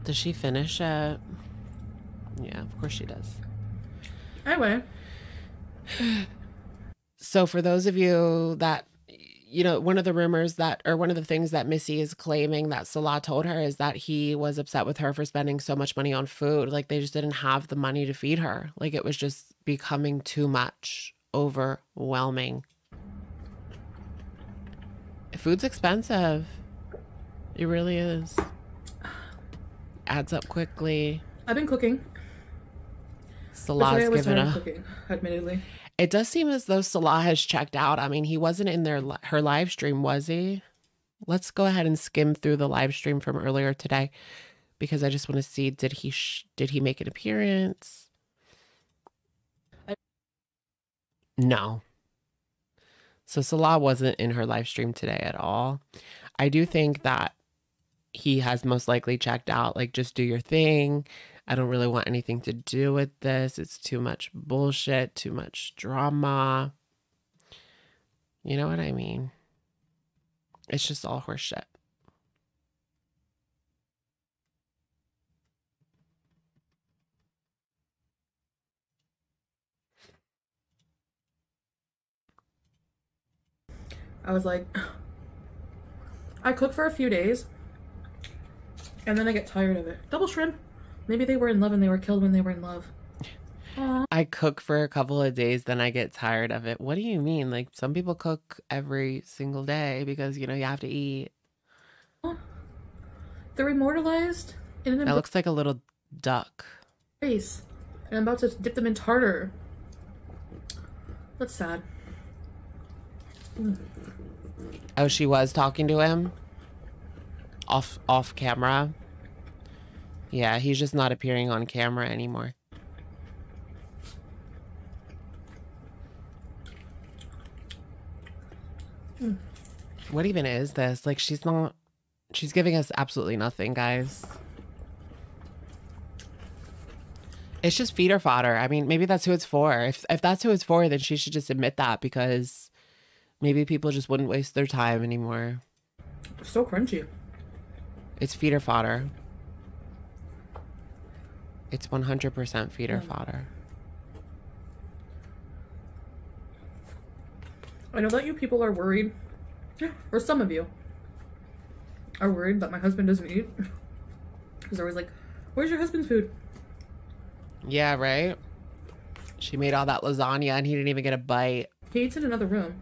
Does she finish it? Yeah, of course she does.
Anyway,
So for those of you that you know, one of the rumors that or one of the things that Missy is claiming that Salah told her is that he was upset with her for spending so much money on food. Like they just didn't have the money to feed her. Like it was just becoming too much, overwhelming. Food's expensive. It really is. Adds up quickly.
I've been cooking.
Salah's
Today I was
given
tired cooking, admittedly.
It does seem as though Salah has checked out. I mean, he wasn't in their her live stream, was he? Let's go ahead and skim through the live stream from earlier today because I just want to see did he did he make an appearance? No. So Salah wasn't in her live stream today at all. I do think that he has most likely checked out like just do your thing. I don't really want anything to do with this. It's too much bullshit, too much drama. You know what I mean? It's just all horseshit.
I was like, I cook for a few days, and then I get tired of it. Double shrimp. Maybe they were in love and they were killed when they were in love. Aw.
I cook for a couple of days, then I get tired of it. What do you mean? Like some people cook every single day because you know you have to eat.
They're immortalized in an
That looks like a little duck.
Face, and I'm about to dip them in tartar. That's sad. Mm.
Oh, she was talking to him off off camera. Yeah, he's just not appearing on camera anymore.
Mm.
What even is this? Like she's not she's giving us absolutely nothing, guys. It's just feeder fodder. I mean, maybe that's who it's for. If if that's who it's for, then she should just admit that because maybe people just wouldn't waste their time anymore.
It's So crunchy.
It's feeder fodder. It's 100% feeder
Mm.
fodder.
I know that you people are worried, or some of you are worried that my husband doesn't eat. Because they're always like, Where's your husband's food?
Yeah, right? She made all that lasagna and he didn't even get a bite.
He eats in another room.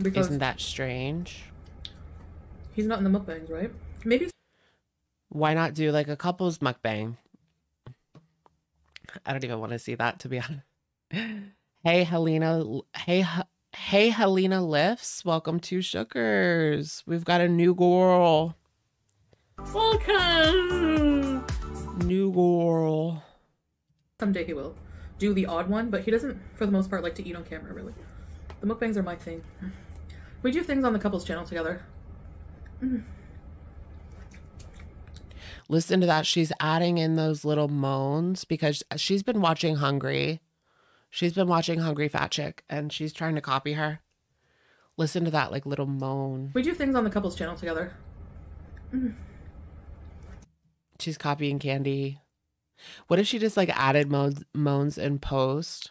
Because
Isn't that strange?
he's not in the mukbangs, right? Maybe
Why not do like a couples mukbang? I don't even want to see that to be honest. Hey Helena, hey hey Helena lifts. Welcome to Shookers. We've got a new girl.
Welcome!
New girl.
Someday he will do the odd one, but he doesn't, for the most part, like to eat on camera, really. The mukbangs are my thing. We do things on the couples channel together.
Listen to that. She's adding in those little moans because she's been watching Hungry. She's been watching Hungry Fat Chick and she's trying to copy her. Listen to that like little moan.
We do things on the couples channel together.
She's copying Candy. What if she just like added moans moans in post?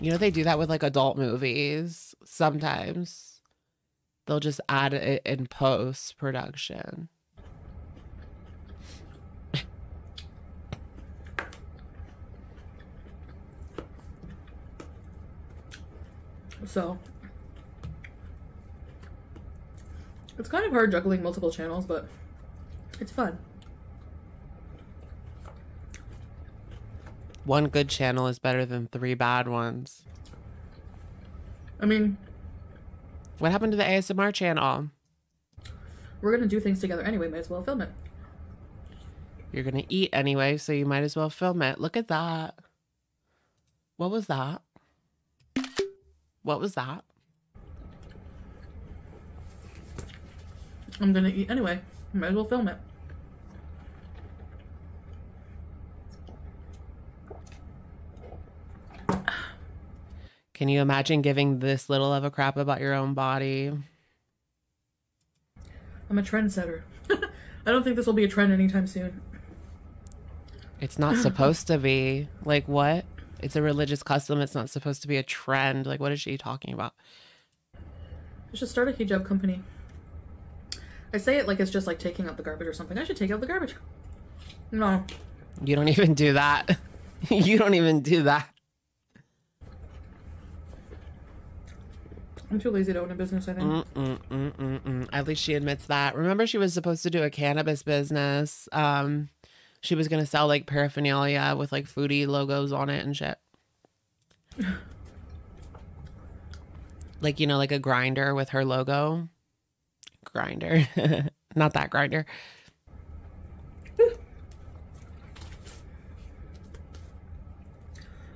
You know they do that with like adult movies sometimes. They'll just add it in post production.
So it's kind of hard juggling multiple channels, but it's fun.
One good channel is better than three bad ones.
I mean,
What happened to the ASMR channel?
we're gonna do things together anyway, might as well film it.
You're gonna eat anyway, so you might as well film it. Look at that. What was that? What was that?
I'm gonna eat anyway. Might as well film it.
Can you imagine giving this little of a crap about your own body?
I'm a trendsetter. I don't think this will be a trend anytime soon.
It's not supposed to be. Like, what? It's a religious custom. It's not supposed to be a trend. Like, what is she talking about?
I should start a hijab company. I say it like it's just like taking out the garbage or something. I should take out the garbage. No.
You don't even do that. you don't even do that.
I'm too lazy to own a business, I think.
Mm, mm, mm, mm. At least she admits that. Remember, she was supposed to do a cannabis business. Um, she was gonna sell like paraphernalia with like foodie logos on it and shit. like you know, like a grinder with her logo. Grinder, not that grinder.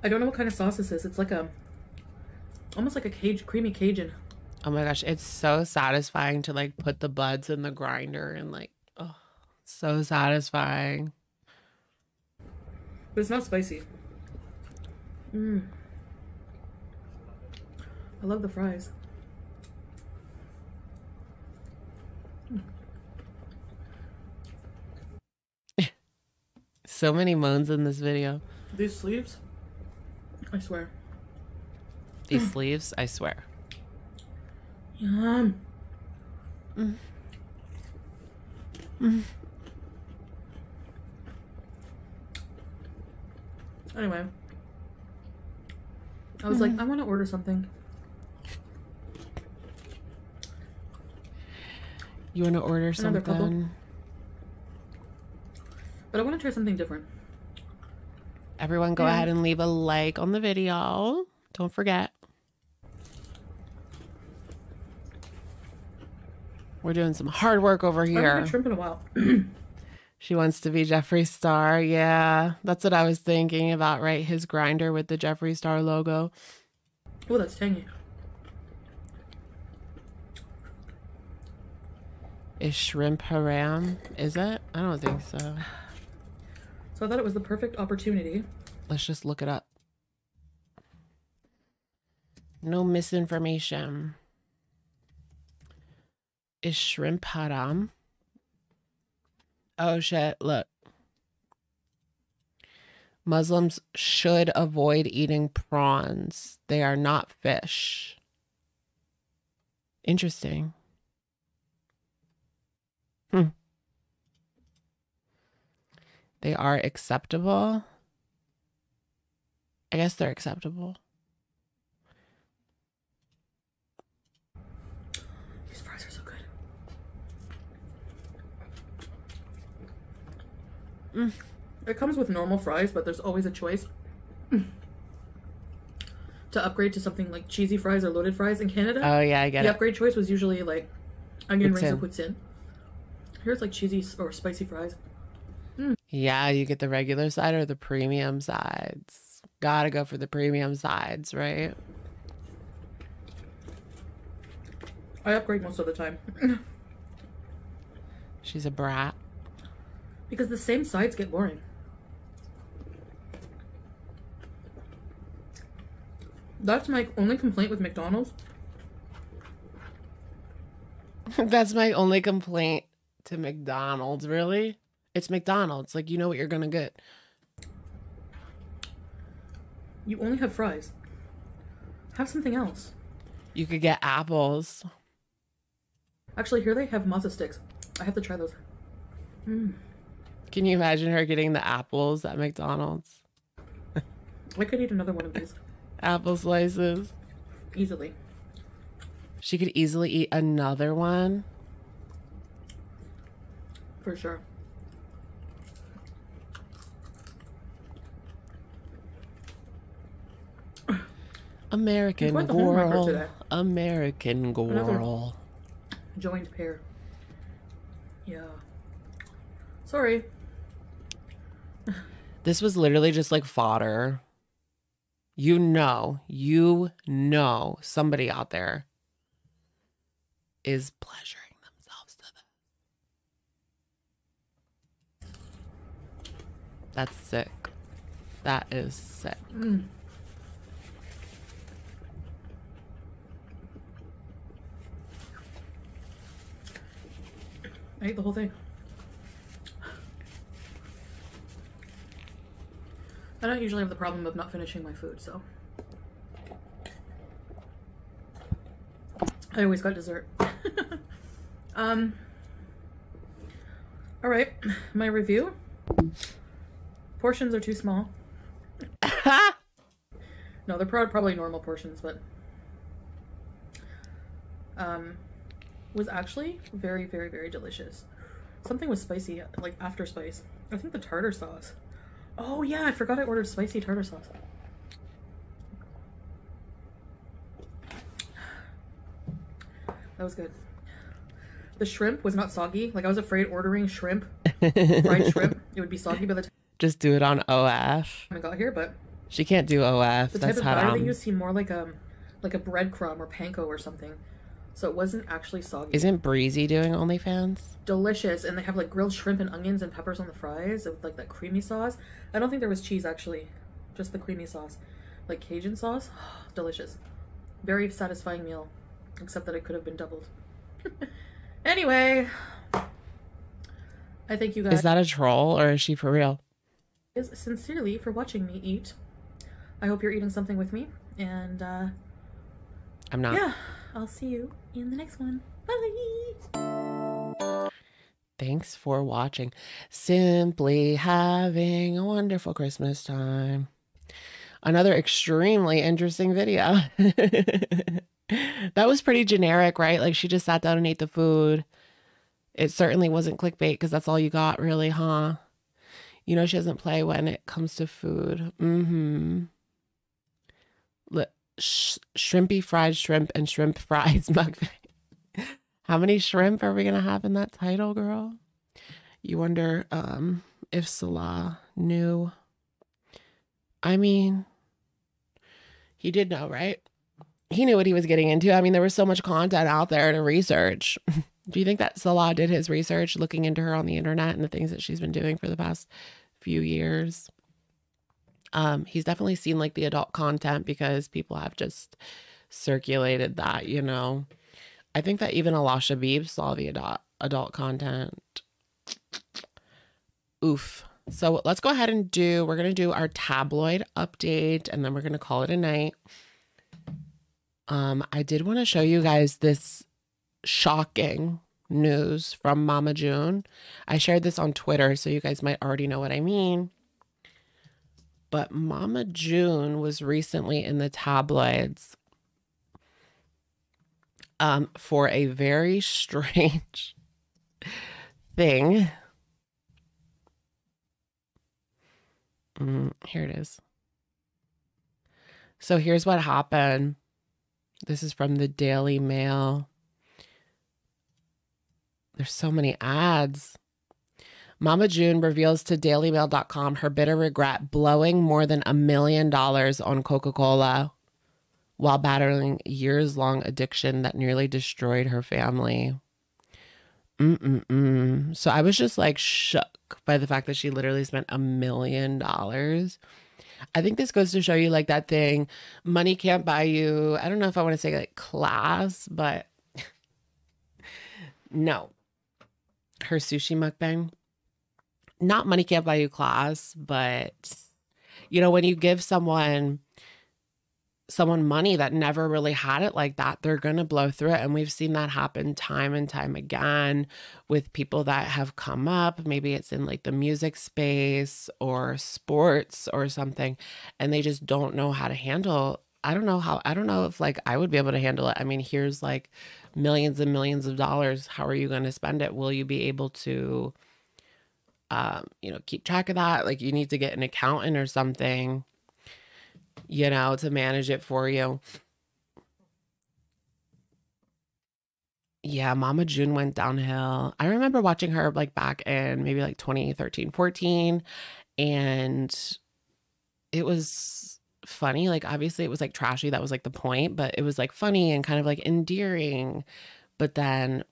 I don't know what kind of sauce this is. It's like a almost like a cage creamy Cajun.
Oh my gosh, it's so satisfying to like put the buds in the grinder and like, oh, so satisfying.
But it's not spicy. Mmm. I love the fries.
So many moans in this video.
These sleeves, I swear.
These sleeves, I swear.
Yum. Anyway, I was like, I want to order something.
You want to order
Another couple.
something?
But I want to try something different.
Everyone, go
Yeah.
ahead and leave a like on the video. Don't forget. We're doing some hard work over here.
I haven't had shrimp in a while.
She wants to be Jeffree Star. Yeah, that's what I was thinking about, right? His grinder with the Jeffree Star logo.
Oh, that's tangy.
Is shrimp haram? Is it? I don't think so.
So I thought it was the perfect opportunity.
Let's just look it up. No misinformation. Is shrimp haram? Oh shit, look. Muslims should avoid eating prawns. They are not fish. Interesting. Hmm. They are acceptable. I guess they're acceptable.
These fries are so good. Mm. It comes with normal fries, but there's always a choice mm. to upgrade to something like cheesy fries or loaded fries in Canada.
Oh yeah, I get
the
it.
The upgrade choice was usually like onion rings or
Poutine.
Here's like cheesy or spicy fries.
Yeah, you get the regular side or the premium sides. Gotta go for the premium sides, right?
I upgrade most of the time
She's a brat.
Because the same sides get boring. That's my only complaint with McDonald's.
That's my only complaint to McDonald's, really. It's McDonald's. Like, you know what you're gonna get.
You only have fries. Have something else.
You could get apples.
Actually, here they have matzo sticks. I have to try those. Mm.
Can you imagine her getting the apples at McDonald's?
I could eat another one of these
Apple slices.
easily.
She could easily eat another one.
For sure.
American girl. American
Another-
girl.
Joined pair. Yeah. Sorry.
This was literally just like fodder. You know, you know somebody out there is pleasuring themselves to this. That's sick. That is sick.
Mm. I ate the whole thing. I don't usually have the problem of not finishing my food, so. I always got dessert. um. All right, my review. Portions are too small. no, they're prob- probably normal portions, but um, was actually very, very, very delicious. Something was spicy, like after spice. I think the tartar sauce. Oh yeah, I forgot I ordered spicy tartar sauce. That was good. The shrimp was not soggy. Like I was afraid ordering shrimp, fried shrimp, it would be soggy by the time
Just do it on OF.
I got here, but
She can't do OF.
the type
That's
of batter
haram.
they use seemed more like a like a breadcrumb or panko or something. So it wasn't actually soggy.
Isn't Breezy doing OnlyFans?
delicious and they have like grilled shrimp and onions and peppers on the fries with like that creamy sauce. I don't think there was cheese actually, just the creamy sauce. Like Cajun sauce, delicious. Very satisfying meal, except that it could have been doubled. anyway, I think you guys
Is that a troll or is she for real?
Is sincerely for watching me eat. I hope you're eating something with me, and uh,
I'm not.
yeah, I'll see you in the next one. Bye.
Thanks for watching. Simply having a wonderful Christmas time. Another extremely interesting video. that was pretty generic, right? Like she just sat down and ate the food. It certainly wasn't clickbait because that's all you got, really, huh? You know, she doesn't play when it comes to food. Mm hmm. Sh- shrimpy fried shrimp and shrimp fries mukbang. How many shrimp are we gonna have in that title, girl? You wonder um if Salah knew. I mean, he did know, right? He knew what he was getting into. I mean, there was so much content out there to research. Do you think that Salah did his research looking into her on the internet and the things that she's been doing for the past few years? Um, he's definitely seen like the adult content because people have just circulated that, you know. I think that even Alasha Beeb saw the adult adult content. Oof. So let's go ahead and do, we're going to do our tabloid update and then we're going to call it a night. Um, I did want to show you guys this shocking news from Mama June. I shared this on Twitter, so you guys might already know what I mean. But Mama June was recently in the tabloids um, for a very strange thing. Mm, here it is. So here's what happened. This is from the Daily Mail. There's so many ads. Mama June reveals to dailymail.com her bitter regret blowing more than a million dollars on Coca Cola while battling years long addiction that nearly destroyed her family. Mm-mm-mm. So I was just like shook by the fact that she literally spent a million dollars. I think this goes to show you like that thing money can't buy you. I don't know if I want to say like class, but no. Her sushi mukbang. Not money can't buy you class, but you know, when you give someone someone money that never really had it like that, they're going to blow through it. And we've seen that happen time and time again with people that have come up. Maybe it's in like the music space or sports or something, and they just don't know how to handle. I don't know how, I don't know if like I would be able to handle it. I mean, here's like millions and millions of dollars. How are you going to spend it? Will you be able to, um, you know, keep track of that? Like, you need to get an accountant or something you know, to manage it for you. Yeah, Mama June went downhill. I remember watching her like back in maybe like 2013, 14 and it was funny. Like obviously it was like trashy, that was like the point, but it was like funny and kind of like endearing. But then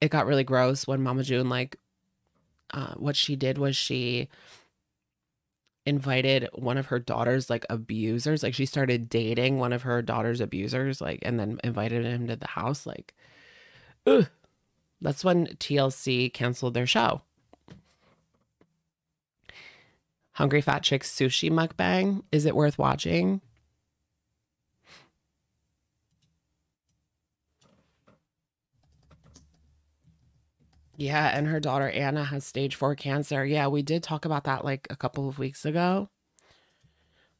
it got really gross when Mama June like uh, what she did was she invited one of her daughter's like abusers like she started dating one of her daughter's abusers like and then invited him to the house like ugh. that's when TLC canceled their show Hungry Fat Chicks sushi mukbang is it worth watching Yeah, and her daughter Anna has stage 4 cancer. Yeah, we did talk about that like a couple of weeks ago.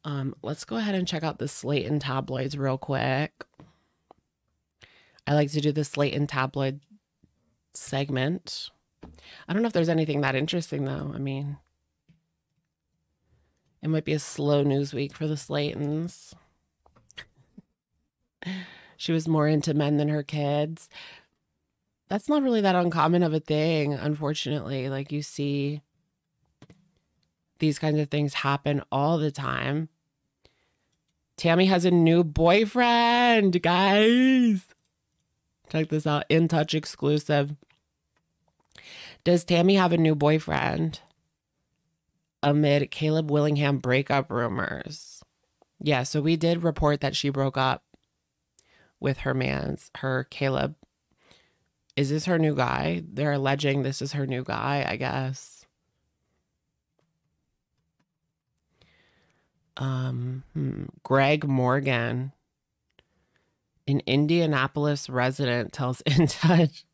Um, let's go ahead and check out the Slaton tabloids real quick. I like to do the Slaton tabloid segment. I don't know if there's anything that interesting though. I mean, it might be a slow news week for the Slatons. she was more into men than her kids that's not really that uncommon of a thing, unfortunately. Like you see these kinds of things happen all the time. Tammy has a new boyfriend, guys. Check this out. In touch exclusive. Does Tammy have a new boyfriend? Amid Caleb Willingham breakup rumors. Yeah, so we did report that she broke up with her man's, her Caleb is this her new guy? They're alleging this is her new guy, I guess. Um, hmm. Greg Morgan, an Indianapolis resident, tells In Touch.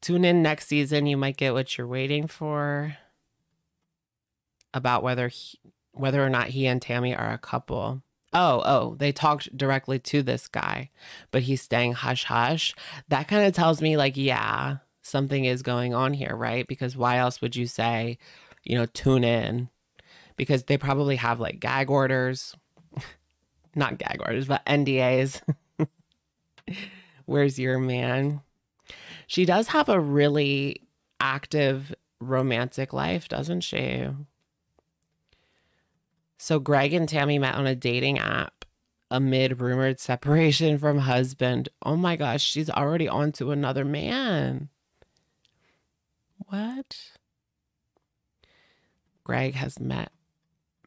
Tune in next season. You might get what you're waiting for. About whether he, whether or not he and Tammy are a couple. Oh, oh, they talked directly to this guy, but he's staying hush hush. That kind of tells me, like, yeah, something is going on here, right? Because why else would you say, you know, tune in? Because they probably have like gag orders, not gag orders, but NDAs. Where's your man? She does have a really active romantic life, doesn't she? So Greg and Tammy met on a dating app amid rumored separation from husband. Oh my gosh, she's already on to another man. What? Greg has met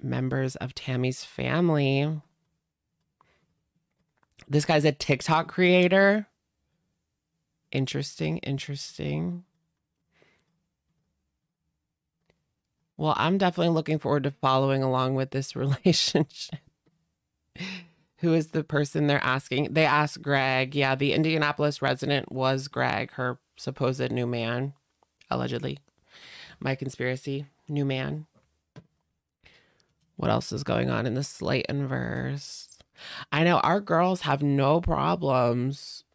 members of Tammy's family. This guy's a TikTok creator. Interesting, interesting. Well, I'm definitely looking forward to following along with this relationship. Who is the person they're asking? They asked Greg. Yeah, the Indianapolis resident was Greg, her supposed new man, allegedly. My conspiracy, new man. What else is going on in the Slaton verse? I know our girls have no problems.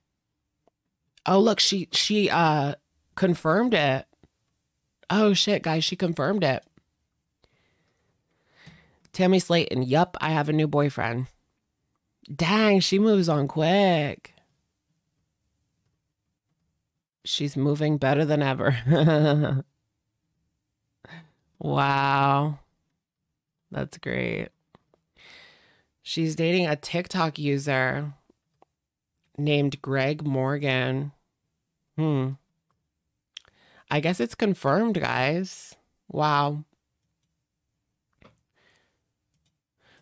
Oh, look, she she uh confirmed it. Oh shit, guys, she confirmed it. Tammy Slaton, yup, I have a new boyfriend. Dang, she moves on quick. She's moving better than ever. wow. That's great. She's dating a TikTok user named Greg Morgan. Hmm. I guess it's confirmed, guys. Wow.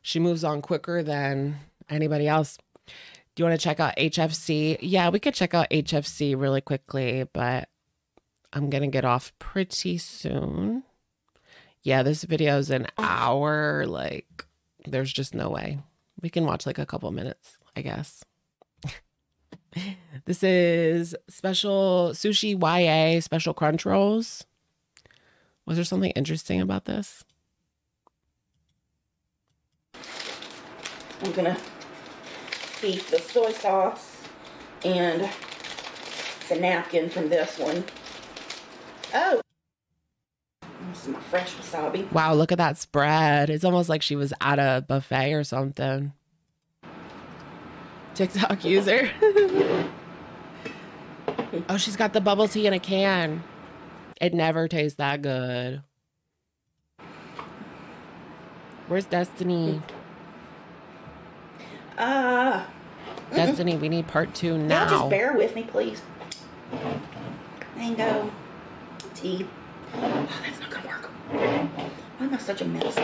She moves on quicker than anybody else. Do you want to check out HFC? Yeah, we could check out HFC really quickly, but I'm going to get off pretty soon. Yeah, this video is an hour. Like, there's just no way. We can watch like a couple minutes, I guess. this is special sushi YA special crunch rolls. Was there something interesting about this?
I'm gonna keep the soy sauce and the napkin from this one. Oh, this is my fresh wasabi.
Wow, look at that spread. It's almost like she was at a buffet or something. TikTok user. oh, she's got the bubble tea in a can. It never tastes that good. Where's Destiny?
Uh,
Destiny, we need part two
y'all
now.
just bear with me, please. Mango tea. Oh, that's not gonna work. Why am I such a mess?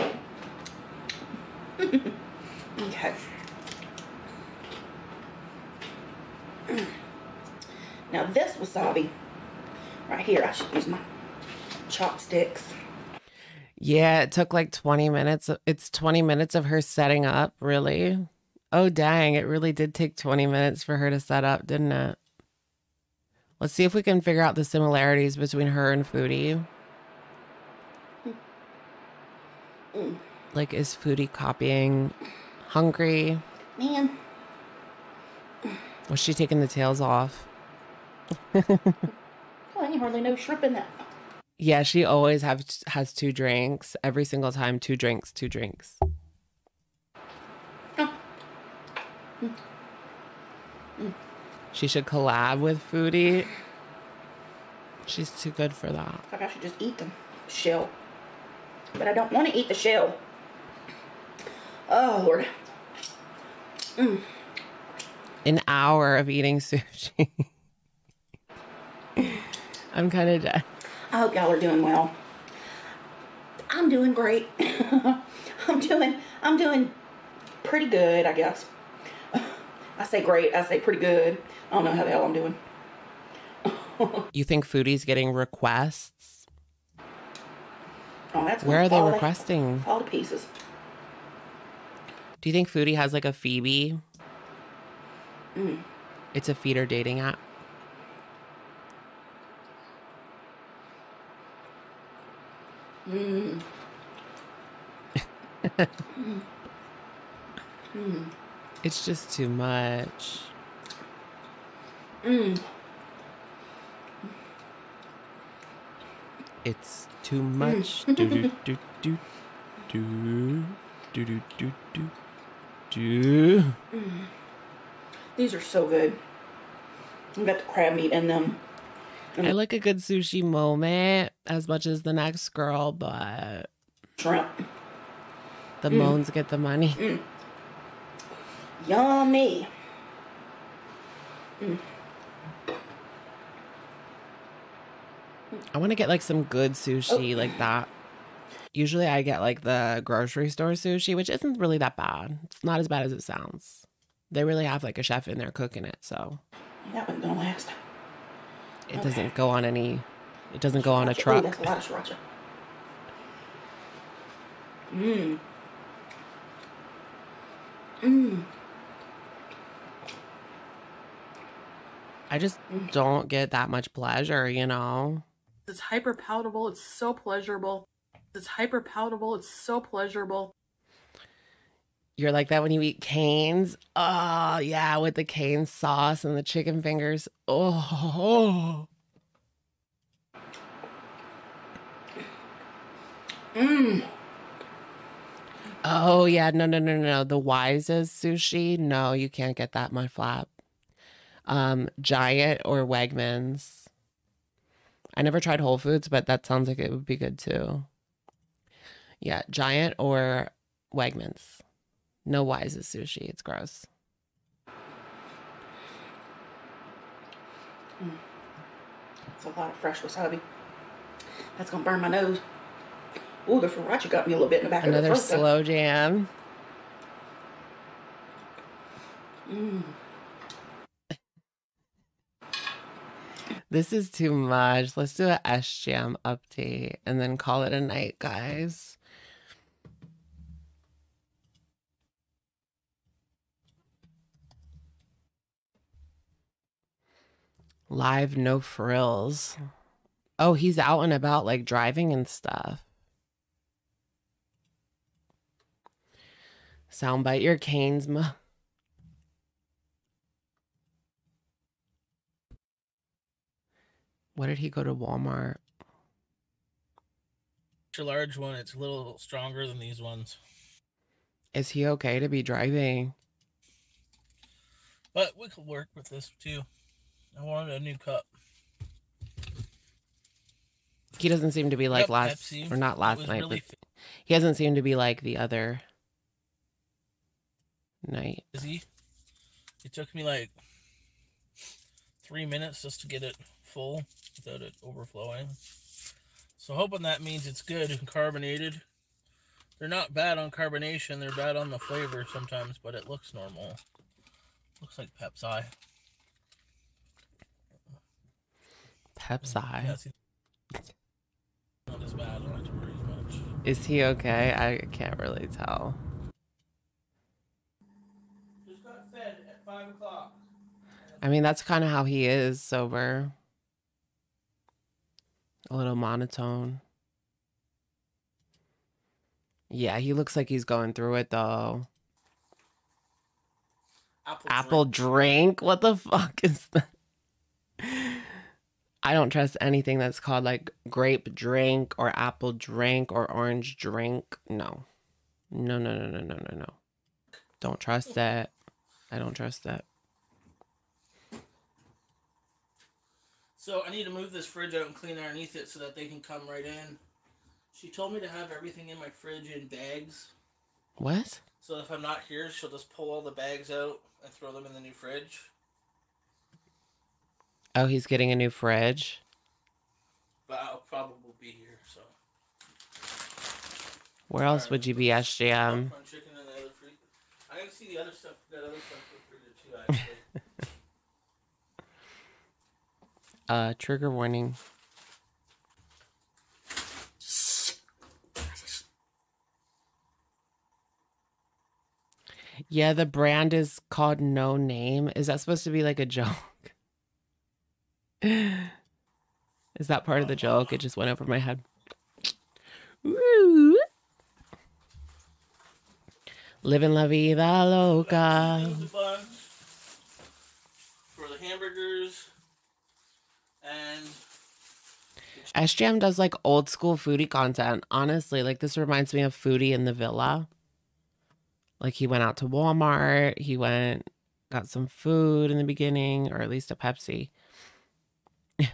okay. Now this wasabi right here, I should use my chopsticks.
Yeah, it took like 20 minutes. It's 20 minutes of her setting up, really. Oh, dang. It really did take 20 minutes for her to set up, didn't it? Let's see if we can figure out the similarities between her and Foodie.
Mm.
Like, is Foodie copying Hungry?
Man,
Was she taking the tails off?
I ain't hardly no shrimp in that.
Yeah, she always have has two drinks every single time. Two drinks, two drinks. She should collab with Foodie. She's too good for that.
Like I should just eat the shell. But I don't want to eat the shell. Oh, Lord. Mm.
An hour of eating sushi. I'm kind of dead.
I hope y'all are doing well. I'm doing great. I'm doing I'm doing pretty good, I guess. I say great, I say pretty good. I don't know how the hell I'm doing.
You think Foodie's getting requests?
Oh, that's
Where are they requesting?
Fall to pieces.
Do you think Foodie has like a Feabie?
Mm.
It's a feeder dating app.
Mm. Mm. Mm.
It's just too much.
Mm.
It's too much. do do do do do do do do do do.
Mm. These are so good. I've got the crab meat in them.
I like a good sushi moment as much as the next girl, but
Shrimp.
the
Mm.
moans get the money.
Mm. Yummy. Mm.
I want to get like some good sushi like that. Usually I get like the grocery store sushi, which isn't really that bad. It's not as bad as it sounds. They really have like a chef in there cooking it, so
That one's gonna last.
it doesn't go on any it doesn't go on a
Ooh,
truck.
that's a lot of sriracha. Mmm. Mmm.
I just don't get that much pleasure, you know?
It's hyper palatable. It's so pleasurable. It's hyper palatable. It's so pleasurable.
You're like that when you eat canes. Oh, yeah, with the cane sauce and the chicken fingers. Oh.
Mmm.
Oh, yeah. No, no, no, no. The wisest sushi. No, you can't get that, my flap. Um, Giant or Wegmans. I never tried Whole Foods, but that sounds like it would be good too. Yeah, Giant or Wegmans. No wisest sushi. It's gross.
It's a lot of fresh wasabi. That's gonna burn my nose. Ooh, the sriracha got me a little bit in the back
Another
of the throat.
Another slow jam.
Mmm.
This is too much. Let's do a Sjam update and then call it a night, guys. Live no frills. Oh, he's out and about like driving and stuff. Soundbite your canes, ma. What did he go to Walmart?
A large one. It's a little stronger than these ones.
Is he okay to be driving?
But we could work with this too. I wanted a new cup.
He doesn't seem to be like
Yep,
last
Pepsi.
or not last night,
really
but he doesn't seem to be like the other night.
Is he? It took me like three minutes just to get it full without it overflowing. So hoping that means it's good and carbonated. They're not bad on carbonation, they're bad on the flavor sometimes, but it looks normal. Looks like Pepsi.
Pepsi.
Yeah, see, not as bad. I don't have to worry as much.
Is he okay? I can't really tell.
Just got fed at five o'clock.
I mean, that's kind of how he is sober. A little monotone. Yeah, he looks like he's going through it though.
Apple,
Apple drink? What the fuck is that? I don't trust anything that's called like grape drink or apple drink or orange drink. No. No, no, no, no, no, no, no. Don't trust that. I don't trust that.
So I need to move this fridge out and clean underneath it so that they can come right in. She told me to have everything in my fridge in bags.
What?
So if I'm not here, she'll just pull all the bags out and throw them in the new fridge.
Oh, he's getting a new fridge.
But I'll probably be here, so.
Where else would you be, Sjam?
Popcorn chicken in the other freezer. I gotta see the other stuff. That other stuff in the freezer too, actually.
Uh, trigger warning. Yeah, the brand is called No Name. Is that supposed to be like a joke? Is that part of the joke? It just went over my head. Woo. Living la vida loca.
For the hamburgers and
Sjam does like old school foodie content. Honestly, like this reminds me of Foodie in the Villa. Like he went out to Walmart, he went got some food in the beginning, or at least a Pepsi.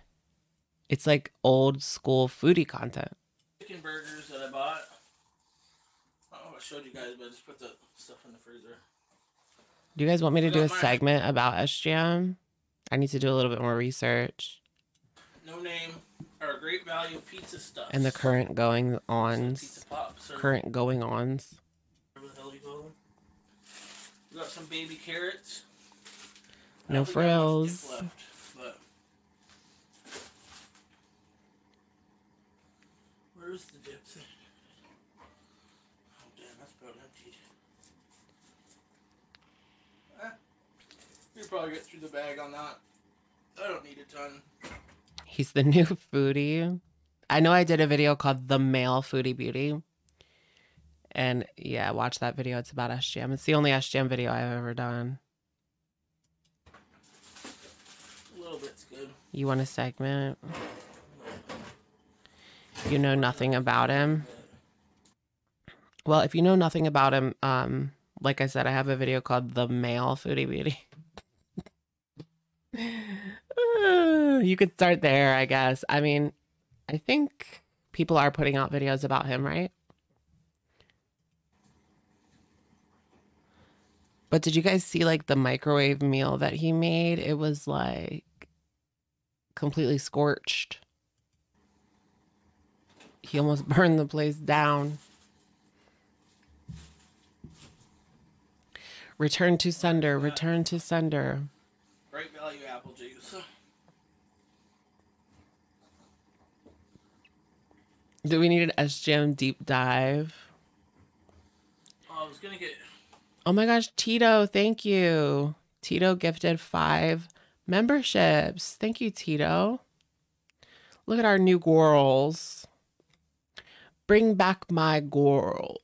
It's like old school foodie content.
chicken burgers that I bought. I don't know if I showed you guys, but I just put the stuff in the freezer.
Do you guys want me to do a segment about Sjam? I need to do a little bit more research
no name, or great value pizza stuff.
And the current going ons.
Pops,
current going ons.
We got some baby carrots.
No frills.
Left, but... Where's the dip? Oh, damn, that's about emptied. Ah, you probably get through the bag on that. I don't need a ton.
He's the new foodie. I know I did a video called The Male Foodie Beauty. And yeah, watch that video. It's about Sjam. It's the only Sjam video I've ever done.
A little bit's good.
You want a segment? You know nothing about him. Well, if you know nothing about him, um, like I said, I have a video called The Male Foodie Beauty. you could start there, I guess. I mean, I think people are putting out videos about him, right? But did you guys see like the microwave meal that he made? It was like completely scorched. He almost burned the place down. Return to sender, return to sender.
Great value apple juice.
Do we need an Sjam deep dive?
Oh, I was gonna get.
Oh my gosh, Tito, thank you. Tito gifted five memberships. Thank you, Tito. Look at our new girls. Bring back my girls.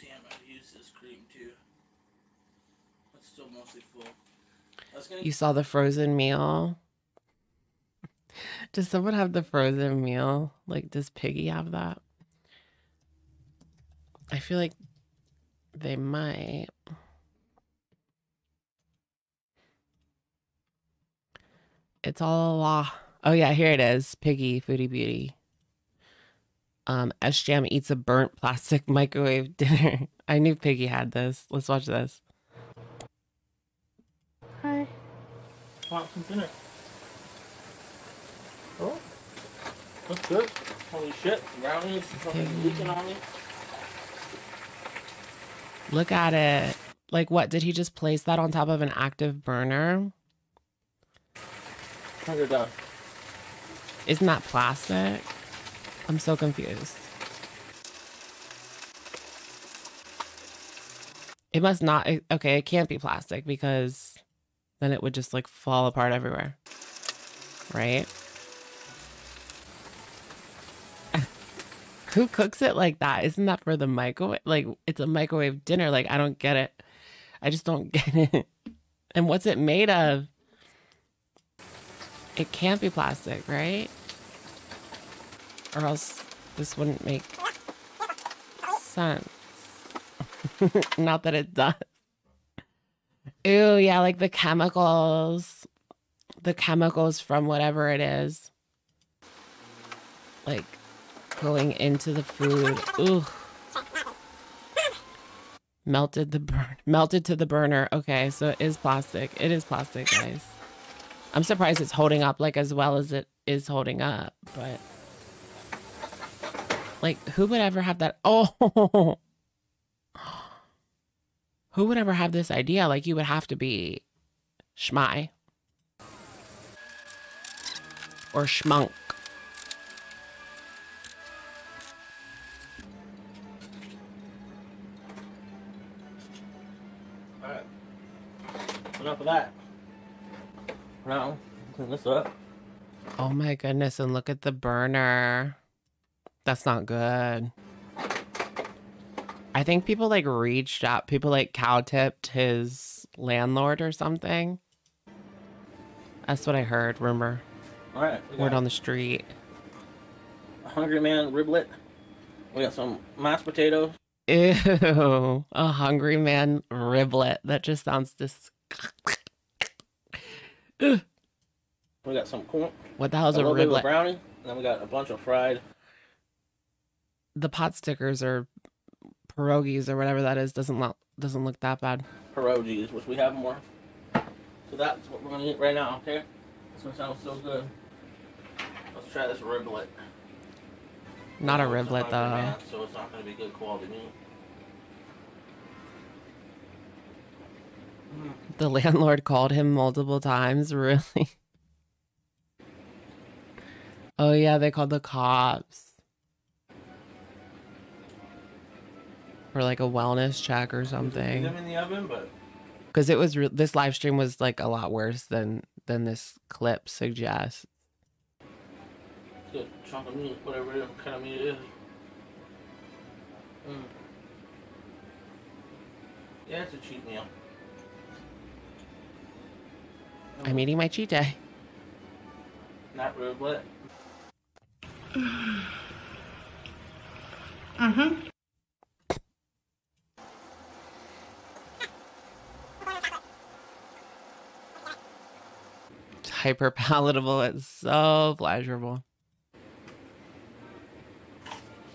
Damn, I used this cream too. It's still mostly full. Gonna.
You saw the frozen meal. Does someone have the frozen meal? Like, does Piggy have that? I feel like they might. It's all a law. Oh yeah, here it is. Piggy Foodie Beauty. Um, Sjam eats a burnt plastic microwave dinner. I knew Piggy had this. Let's watch this.
Hi. Want some dinner? Oh, that's good. Holy shit, brownies, leaking hmm. on me.
Look at it. Like what? Did he just place that on top of an active burner?
Turn it down.
Isn't that plastic? I'm so confused. It must not. Okay, it can't be plastic because then it would just like fall apart everywhere. Right? Who cooks it like that? Isn't that for the microwave? Like it's a microwave dinner. Like I don't get it. I just don't get it. And what's it made of? It can't be plastic, right? Or else this wouldn't make sense. Not that it does. Ew, yeah, like the chemicals. The chemicals from whatever it is. Like going into the food. Ooh. Melted the burn melted to the burner. Okay, so it is plastic. It is plastic, guys. I'm surprised it's holding up like as well as it is holding up, but like who would ever have that oh who would ever have this idea? Like you would have to be schmy or schmunk.
That. Now, clean this up.
Oh my goodness, and look at the burner. That's not good. I think people like reached out, people like cow tipped his landlord or something. That's what I heard, rumor.
Alright. we
Word on the street.
a Hungry Man riblet. We got some mashed potatoes.
Ew, a hungry man riblet. That just sounds
We got some corn.
What the hell's a
little bit of
riblet?
brownie. And then we got a bunch of fried.
The pot stickers or pierogies or whatever that is doesn't look doesn't look that bad.
pierogies, which we have more. So that's what we're gonna eat right now, okay? This one sounds so good. Let's try this riblet.
Not a riblet though.
man, so it's not gonna be good quality meat. Mm.
The landlord called him multiple times. Really? Oh yeah, they called the cops. for like a wellness check or something.
them in the oven, but
Because it was re- this live stream was like a lot worse than than this clip suggests.
good chunk of meat, whatever kind of meat it is. Mm. Yeah, it's a cheat meal.
I'm eating my cheat day.
Not real what?
Mm-hmm.
It's hyper palatable. It's so pleasurable.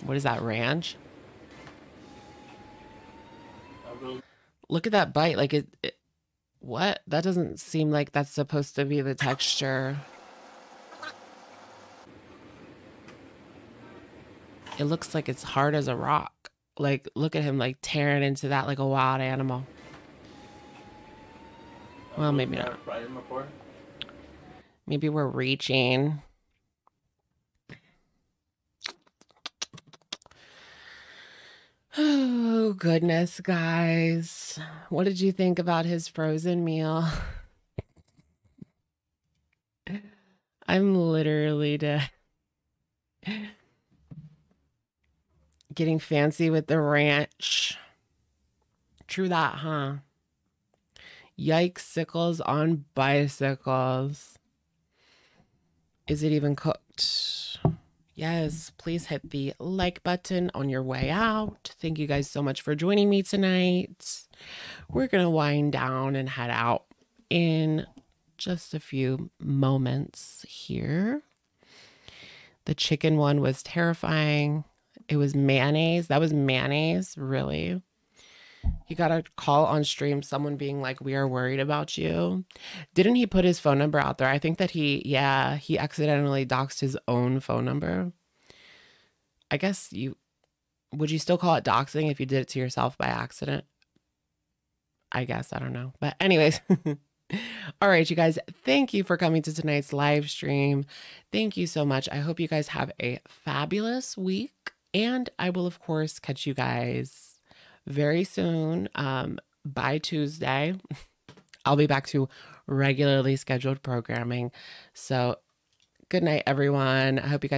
What is that ranch? Look at that bite. Like it, it. What? That doesn't seem like that's supposed to be the texture. It looks like it's hard as a rock. Like look at him like tearing into that like a wild animal. Well, maybe not. Maybe we're reaching. Oh, goodness, guys. What did you think about his frozen meal? I'm literally dead. Getting fancy with the ranch. True that, huh? Yikes, sickles on bicycles. Is it even cooked? Yes, please hit the like button on your way out. Thank you guys so much for joining me tonight. We're going to wind down and head out in just a few moments here. The chicken one was terrifying. It was mayonnaise. That was mayonnaise, really. You got a call on stream, someone being like, We are worried about you. Didn't he put his phone number out there? I think that he, yeah, he accidentally doxed his own phone number. I guess you, would you still call it doxing if you did it to yourself by accident? I guess, I don't know. But, anyways. All right, you guys, thank you for coming to tonight's live stream. Thank you so much. I hope you guys have a fabulous week. And I will, of course, catch you guys very soon. Um, by Tuesday, I'll be back to regularly scheduled programming. So, good night, everyone. I hope you guys.